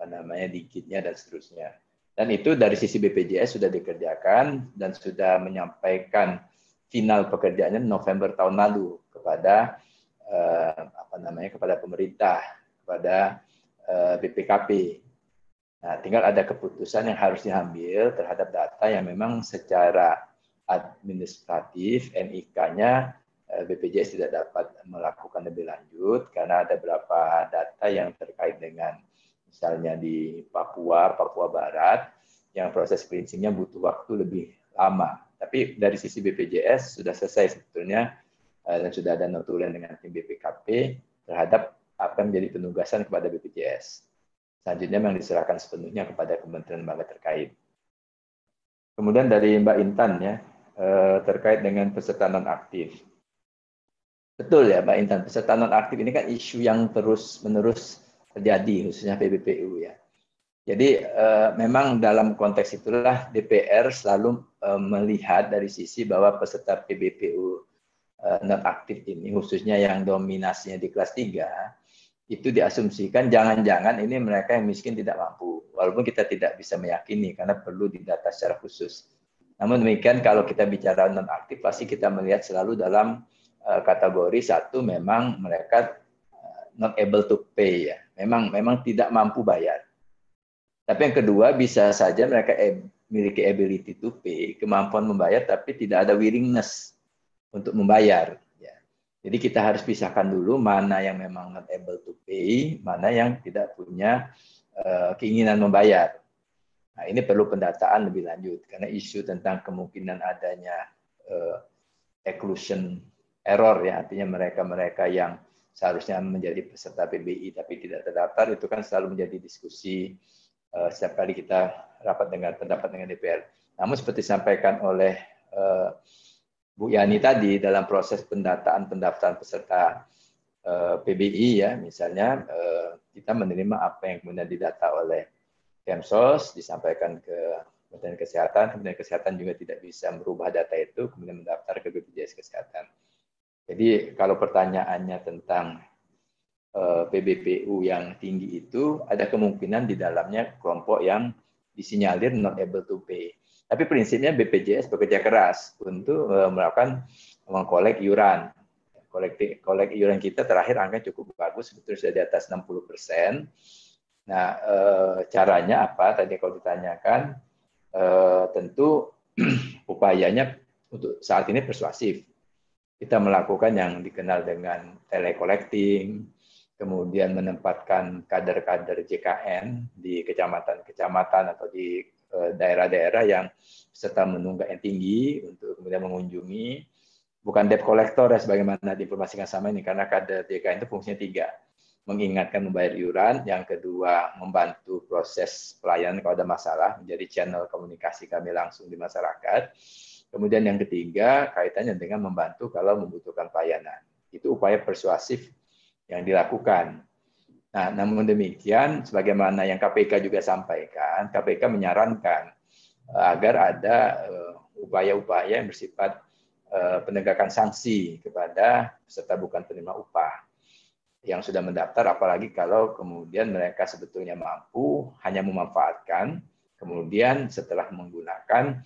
apa namanya dikitnya dan seterusnya. Dan itu dari sisi BPJS sudah dikerjakan dan sudah menyampaikan final pekerjaannya November tahun lalu kepada eh, apa namanya kepada pemerintah, kepada eh, BPKP. Nah, tinggal ada keputusan yang harus diambil terhadap data yang memang secara administratif NIK-nya eh, BPJS tidak dapat melakukan lebih lanjut karena ada beberapa data yang terkait dengan misalnya di Papua, Papua Barat, yang proses cleansingnya butuh waktu lebih lama. Tapi dari sisi BPJS sudah selesai sebetulnya eh, dan sudah ada notulen dengan tim BPKP terhadap apa yang menjadi penugasan kepada BPJS. Selanjutnya yang diserahkan sepenuhnya kepada kementerian lembaga terkait. Kemudian dari Mbak Intan ya eh, terkait dengan peserta non aktif. Betul ya Mbak Intan, peserta non aktif ini kan isu yang terus menerus terjadi khususnya PBPU ya. Jadi uh, memang dalam konteks itulah DPR selalu uh, melihat dari sisi bahwa peserta PBPU eh, non aktif ini khususnya yang dominasinya di kelas 3 itu diasumsikan jangan-jangan ini mereka yang miskin tidak mampu walaupun kita tidak bisa meyakini karena perlu didata secara khusus. Namun demikian kalau kita bicara non aktif pasti kita melihat selalu dalam uh, kategori satu memang mereka not able to pay ya. Memang memang tidak mampu bayar. Tapi yang kedua bisa saja mereka memiliki ability to pay, kemampuan membayar tapi tidak ada willingness untuk membayar. Ya. Jadi kita harus pisahkan dulu mana yang memang not able to pay, mana yang tidak punya uh, keinginan membayar. Nah, ini perlu pendataan lebih lanjut karena isu tentang kemungkinan adanya uh, exclusion error ya artinya mereka-mereka yang seharusnya menjadi peserta PBI tapi tidak terdaftar itu kan selalu menjadi diskusi uh, setiap kali kita rapat dengan pendapat dengan DPR. Namun seperti disampaikan oleh uh, Bu Yani tadi dalam proses pendataan pendaftaran peserta uh, eh, PBI ya misalnya uh, kita menerima apa yang kemudian didata oleh Kemsos disampaikan ke Kementerian Kesehatan, Kementerian Kesehatan juga tidak bisa merubah data itu kemudian mendaftar ke BPJS Kesehatan. Jadi kalau pertanyaannya tentang eh, PBPU yang tinggi itu, ada kemungkinan di dalamnya kelompok yang disinyalir not able to pay. Tapi prinsipnya BPJS bekerja keras untuk uh, melakukan mengkolek iuran. Kolek, iuran kita terakhir angka cukup bagus, sebetulnya sudah di atas 60 persen. Nah, uh, caranya apa? Tadi kalau ditanyakan, uh, tentu upayanya untuk saat ini persuasif kita melakukan yang dikenal dengan telecollecting, kemudian menempatkan kader-kader JKN di kecamatan-kecamatan atau di eh, daerah-daerah yang serta menunggak yang tinggi untuk kemudian mengunjungi. Bukan debt collector ya sebagaimana diinformasikan sama ini karena kader JKN itu fungsinya tiga. Mengingatkan membayar iuran yang kedua membantu proses pelayanan kalau ada masalah menjadi channel komunikasi kami langsung di masyarakat Kemudian yang ketiga kaitannya dengan membantu kalau membutuhkan pelayanan. Itu upaya persuasif yang dilakukan. Nah, namun demikian, sebagaimana yang KPK juga sampaikan, KPK menyarankan eh, agar ada eh, upaya-upaya yang bersifat eh, penegakan sanksi kepada peserta bukan penerima upah yang sudah mendaftar, apalagi kalau kemudian mereka sebetulnya mampu hanya memanfaatkan, kemudian setelah menggunakan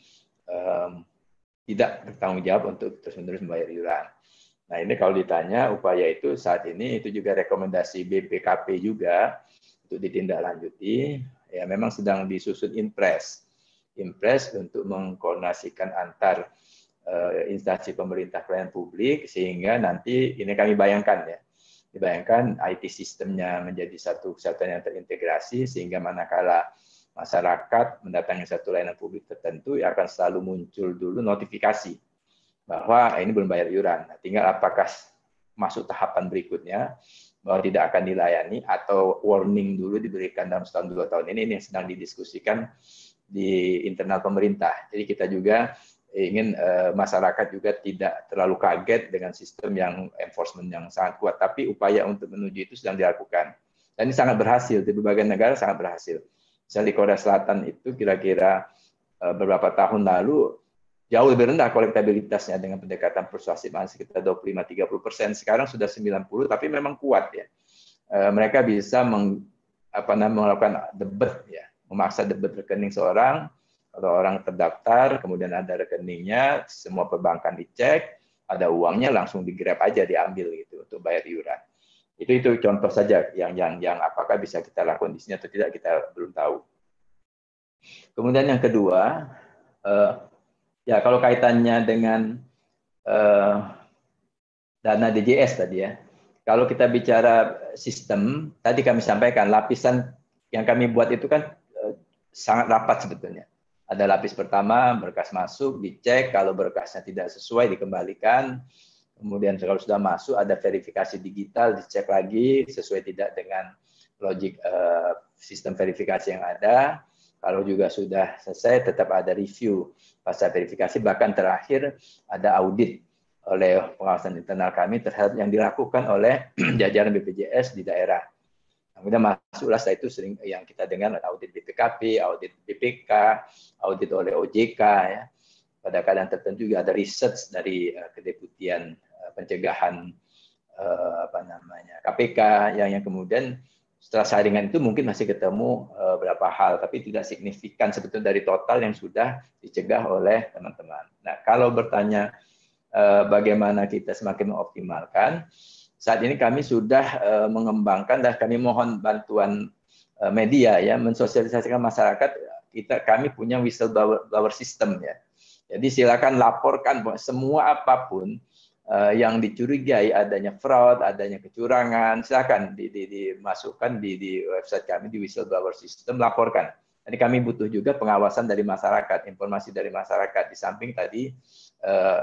tidak bertanggung jawab untuk terus-menerus membayar iuran. Nah ini kalau ditanya upaya itu saat ini itu juga rekomendasi BPKP juga untuk ditindaklanjuti. Ya memang sedang disusun impres, impres untuk mengkoordinasikan antar uh, instansi pemerintah pelayanan publik sehingga nanti ini kami bayangkan ya, dibayangkan IT sistemnya menjadi satu kesatuan yang terintegrasi sehingga manakala masyarakat mendatangi satu layanan publik tertentu ya akan selalu muncul dulu notifikasi bahwa ini belum bayar iuran. Nah, tinggal apakah masuk tahapan berikutnya bahwa tidak akan dilayani atau warning dulu diberikan dalam setahun dua tahun ini ini yang sedang didiskusikan di internal pemerintah. Jadi kita juga ingin uh, masyarakat juga tidak terlalu kaget dengan sistem yang enforcement yang sangat kuat, tapi upaya untuk menuju itu sedang dilakukan. Dan ini sangat berhasil di berbagai negara sangat berhasil. Misalnya di Korea Selatan itu kira-kira uh, beberapa tahun lalu jauh lebih rendah kolektabilitasnya dengan pendekatan persuasif sekitar 25-30 persen. Sekarang sudah 90, tapi memang kuat ya. Uh, mereka bisa meng, apa namanya melakukan debit ya, memaksa debit rekening seorang kalau orang terdaftar, kemudian ada rekeningnya, semua perbankan dicek, ada uangnya langsung digrab aja diambil gitu untuk bayar iuran. Itu itu contoh saja yang yang yang apakah bisa kita lakukan di sini atau tidak kita belum tahu. Kemudian yang kedua, uh, ya kalau kaitannya dengan uh, dana DJS tadi ya, kalau kita bicara sistem, tadi kami sampaikan lapisan yang kami buat itu kan uh, sangat rapat sebetulnya ada lapis pertama, berkas masuk, dicek, kalau berkasnya tidak sesuai dikembalikan. Kemudian kalau sudah masuk ada verifikasi digital, dicek lagi sesuai tidak dengan logik uh, sistem verifikasi yang ada. Kalau juga sudah selesai tetap ada review pasca verifikasi bahkan terakhir ada audit oleh pengawasan internal kami terhadap yang dilakukan oleh jajaran BPJS di daerah. Kemudian masuklah setelah itu sering yang kita dengar audit BPKP, audit BPK, audit oleh OJK ya. Pada keadaan tertentu juga ada research dari uh, kedeputian pencegahan uh, apa namanya KPK yang yang kemudian setelah saringan itu mungkin masih ketemu uh, berapa hal tapi tidak signifikan sebetulnya dari total yang sudah dicegah oleh teman-teman. Nah, kalau bertanya uh, bagaimana kita semakin mengoptimalkan saat ini kami sudah mengembangkan dan kami mohon bantuan media ya mensosialisasikan masyarakat kita kami punya whistleblower system ya. Jadi silakan laporkan semua apa pun yang dicurigai adanya fraud, adanya kecurangan, silakan di, di, dimasukkan di, di website kami di whistleblower system laporkan. Jadi kami butuh juga pengawasan dari masyarakat, informasi dari masyarakat di samping tadi uh,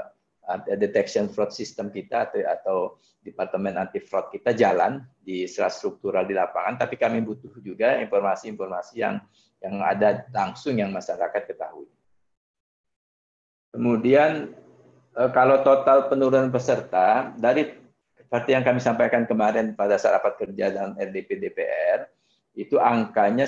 detection fraud system kita atau, atau departemen anti fraud kita jalan di struktural di lapangan, tapi kami butuh juga informasi-informasi yang yang ada langsung yang masyarakat ketahui. Kemudian eh, kalau total penurunan peserta dari seperti yang kami sampaikan kemarin pada saat rapat kerja dan RDP DPR itu angkanya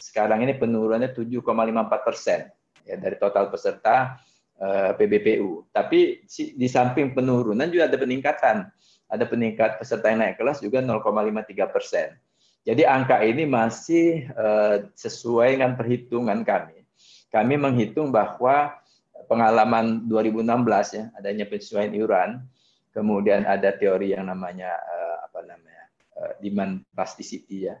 sekarang ini penurunannya 7,54 persen ya dari total peserta Eh, PBPU. Tapi di samping penurunan juga ada peningkatan. Ada peningkat peserta yang naik kelas juga 0,53 persen. Jadi angka ini masih eh, sesuai dengan perhitungan kami. Kami menghitung bahwa pengalaman 2016 ya adanya penyesuaian iuran, kemudian ada teori yang namanya eh, apa namanya demand plasticity ya.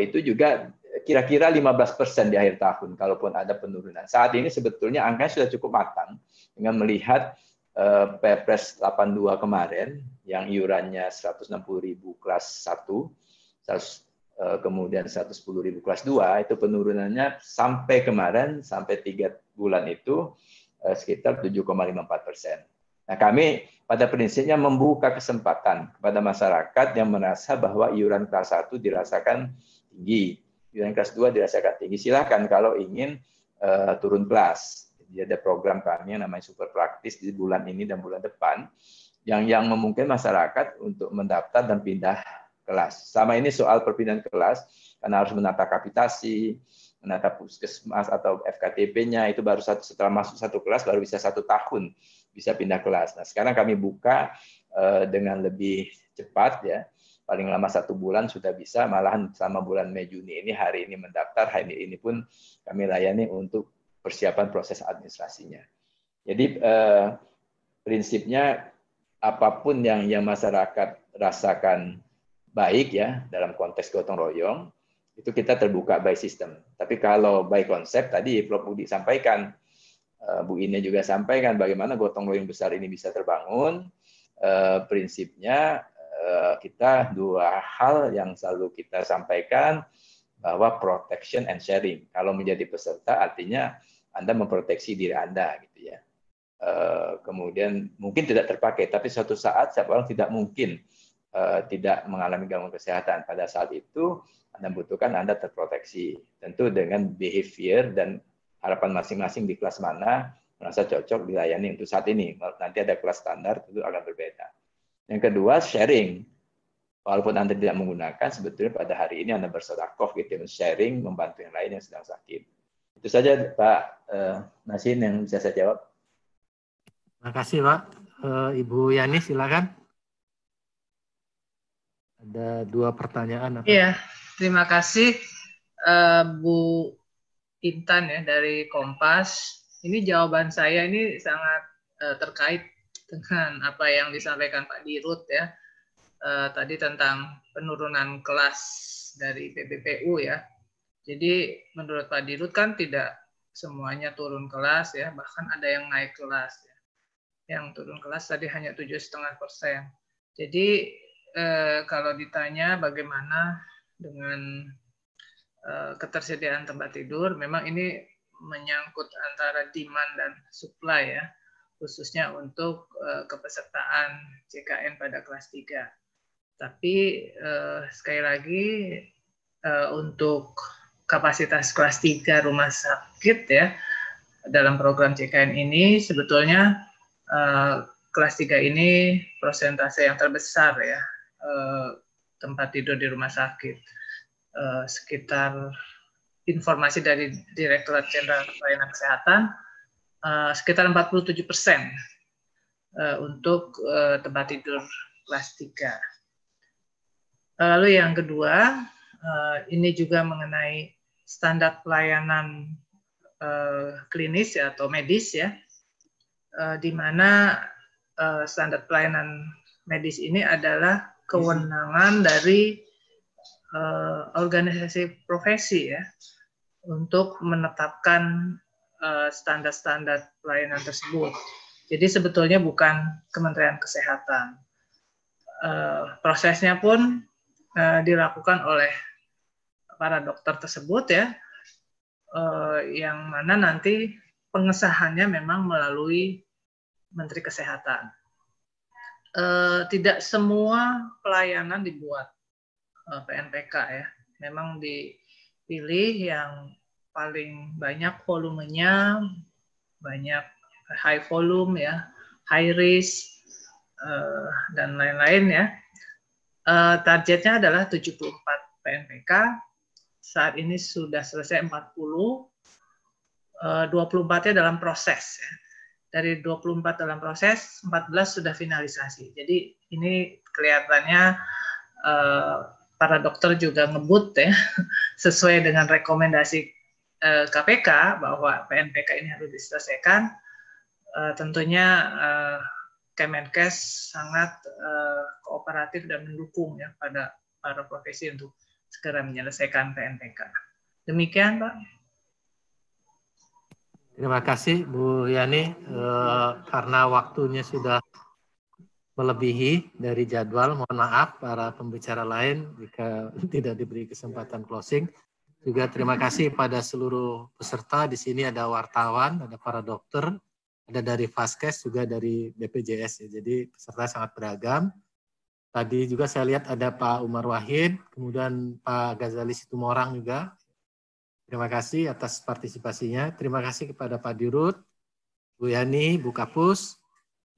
Itu juga kira-kira 15 persen di akhir tahun, kalaupun ada penurunan. Saat ini sebetulnya angkanya sudah cukup matang dengan melihat uh, Perpres 82 kemarin yang iurannya 160 ribu kelas 1, 100, uh, kemudian 110 ribu kelas 2, itu penurunannya sampai kemarin, sampai tiga bulan itu uh, sekitar 7,54 persen. Nah kami pada prinsipnya membuka kesempatan kepada masyarakat yang merasa bahwa iuran kelas 1 dirasakan tinggi yang kelas 2 dirasakan tinggi. Silahkan kalau ingin uh, turun kelas. Jadi ada program kami yang namanya super praktis di bulan ini dan bulan depan yang yang memungkinkan masyarakat untuk mendaftar dan pindah kelas. Sama ini soal perpindahan kelas karena harus menata kapitasi, menata puskesmas atau FKTP-nya itu baru satu setelah masuk satu kelas baru bisa satu tahun bisa pindah kelas. Nah sekarang kami buka uh, dengan lebih cepat ya. Paling lama satu bulan sudah bisa malahan sama bulan Mei Juni ini hari ini mendaftar hari ini pun kami layani untuk persiapan proses administrasinya. Jadi eh, prinsipnya apa pun yang yang masyarakat rasakan baik ya dalam konteks gotong royong itu kita terbuka by system tapi kalau by konsep tadi Prof Budi sampaikan eh, Bu Ine juga sampaikan bagaimana gotong royong besar ini bisa terbangun eh, prinsipnya Eh, kita dua hal yang selalu kita sampaikan bahwa protection and sharing. Kalau menjadi peserta artinya Anda memproteksi diri Anda gitu ya. Kemudian mungkin tidak terpakai, tapi suatu saat siapa orang tidak mungkin tidak mengalami gangguan kesehatan. Pada saat itu Anda butuhkan Anda terproteksi. Tentu dengan behavior dan harapan masing-masing di kelas mana merasa cocok dilayani untuk saat ini. Nanti ada kelas standar itu akan berbeda. Yang kedua sharing. Walaupun Anda tidak menggunakan, sebetulnya pada hari ini Anda bersodakoh gitu, sharing, membantu yang lain yang sedang sakit. Itu saja Pak uh, Nasin yang bisa saya jawab. Terima kasih Pak. Uh, Ibu Yani silakan. Ada dua pertanyaan. Iya, terima kasih uh, Bu Intan ya dari Kompas. Ini jawaban saya ini sangat uh, terkait dengan apa yang disampaikan Pak Dirut ya uh, tadi tentang penurunan kelas dari PBPU ya. Jadi menurut Pak Dirut kan tidak semuanya turun kelas ya, bahkan ada yang naik kelas ya. Yang turun kelas tadi hanya tujuh setengah persen. Jadi eh, kalau ditanya bagaimana dengan eh, ketersediaan tempat tidur, memang ini menyangkut antara demand dan supply ya, khususnya untuk eh, kepesertaan CKN pada kelas 3. Tapi eh, sekali lagi eh, untuk kapasitas kelas 3 rumah sakit ya dalam program CKN ini sebetulnya eh, kelas 3 ini prosentase yang terbesar ya tempat tidur di rumah sakit eh, sekitar informasi dari Direktorat Jenderal Pelayanan Kesehatan eh, sekitar 47 persen eh, untuk eh, tempat tidur kelas 3. Lalu yang kedua, uh, ini juga mengenai standar pelayanan uh, klinis ya, atau medis ya, di mana standar pelayanan medis ini adalah kewenangan dari uh, organisasi profesi ya untuk menetapkan standar-standar uh, pelayanan tersebut. Jadi sebetulnya bukan Kementerian Kesehatan. Uh, prosesnya pun uh, dilakukan oleh para dokter tersebut ya, uh, yang mana nanti pengesahannya memang melalui Menteri Kesehatan. Uh, tidak semua pelayanan dibuat uh, PNPK ya, memang dipilih yang paling banyak volumenya, banyak high volume ya, high risk uh, dan lain-lain ya uh, targetnya adalah 74 PNPK. Saat ini sudah selesai 40, uh, 24-nya dalam proses. Ya. Dari 24 dalam proses, 14 sudah finalisasi. Jadi ini kelihatannya uh, para dokter juga ngebut ya, sesuai dengan rekomendasi uh, KPK bahwa PNPK ini harus diselesaikan. Uh, tentunya uh, Kemenkes sangat uh, kooperatif dan mendukung ya pada para profesi untuk segera menyelesaikan PNPK. Demikian, Pak. Terima kasih Bu Yani eh, karena waktunya sudah melebihi dari jadwal. Mohon maaf para pembicara lain jika tidak diberi kesempatan closing. Juga terima kasih pada seluruh peserta. Di sini ada wartawan, ada para dokter, ada dari Faskes juga dari BPJS. Jadi peserta sangat beragam. Tadi juga saya lihat ada Pak Umar Wahid, kemudian Pak Ghazali Situmorang juga. Terima kasih atas partisipasinya. Terima kasih kepada Pak Dirut, Bu Yani, Bu Kapus,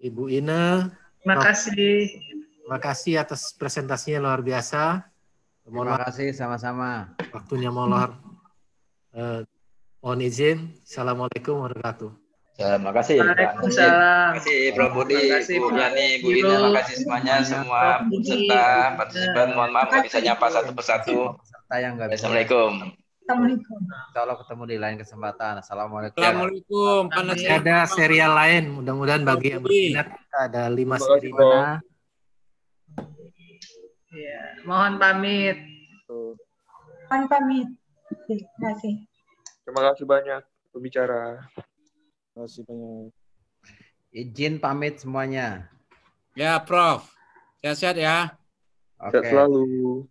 Ibu Ine. Terima kasih. Terima kasih atas presentasinya luar biasa. Terima kasih sama-sama. Waktunya molor. Eh, mohon izin. Assalamualaikum warahmatullahi wabarakatuh. Terima kasih Pak. Terima kasih Prof. Budi, Bu Yani, Bu Ina, terima kasih semuanya semua peserta, partisipan. Mohon maaf nggak bisa nyapa satu persatu. Peserta yang nggak bisa. Assalamualaikum. Assalamualaikum. Kalau ketemu di lain kesempatan. Assalamualaikum. Assalamualaikum. Ada serial lain. Mudah-mudahan bagi yang berminat ada lima seri. Mana? Ya, mohon pamit. Mohon pamit. Terima kasih. Terima kasih banyak pembicara. Terima kasih banyak. Izin pamit semuanya. Ya, Prof. Sehat-sehat ya. Oke. Sehat selalu.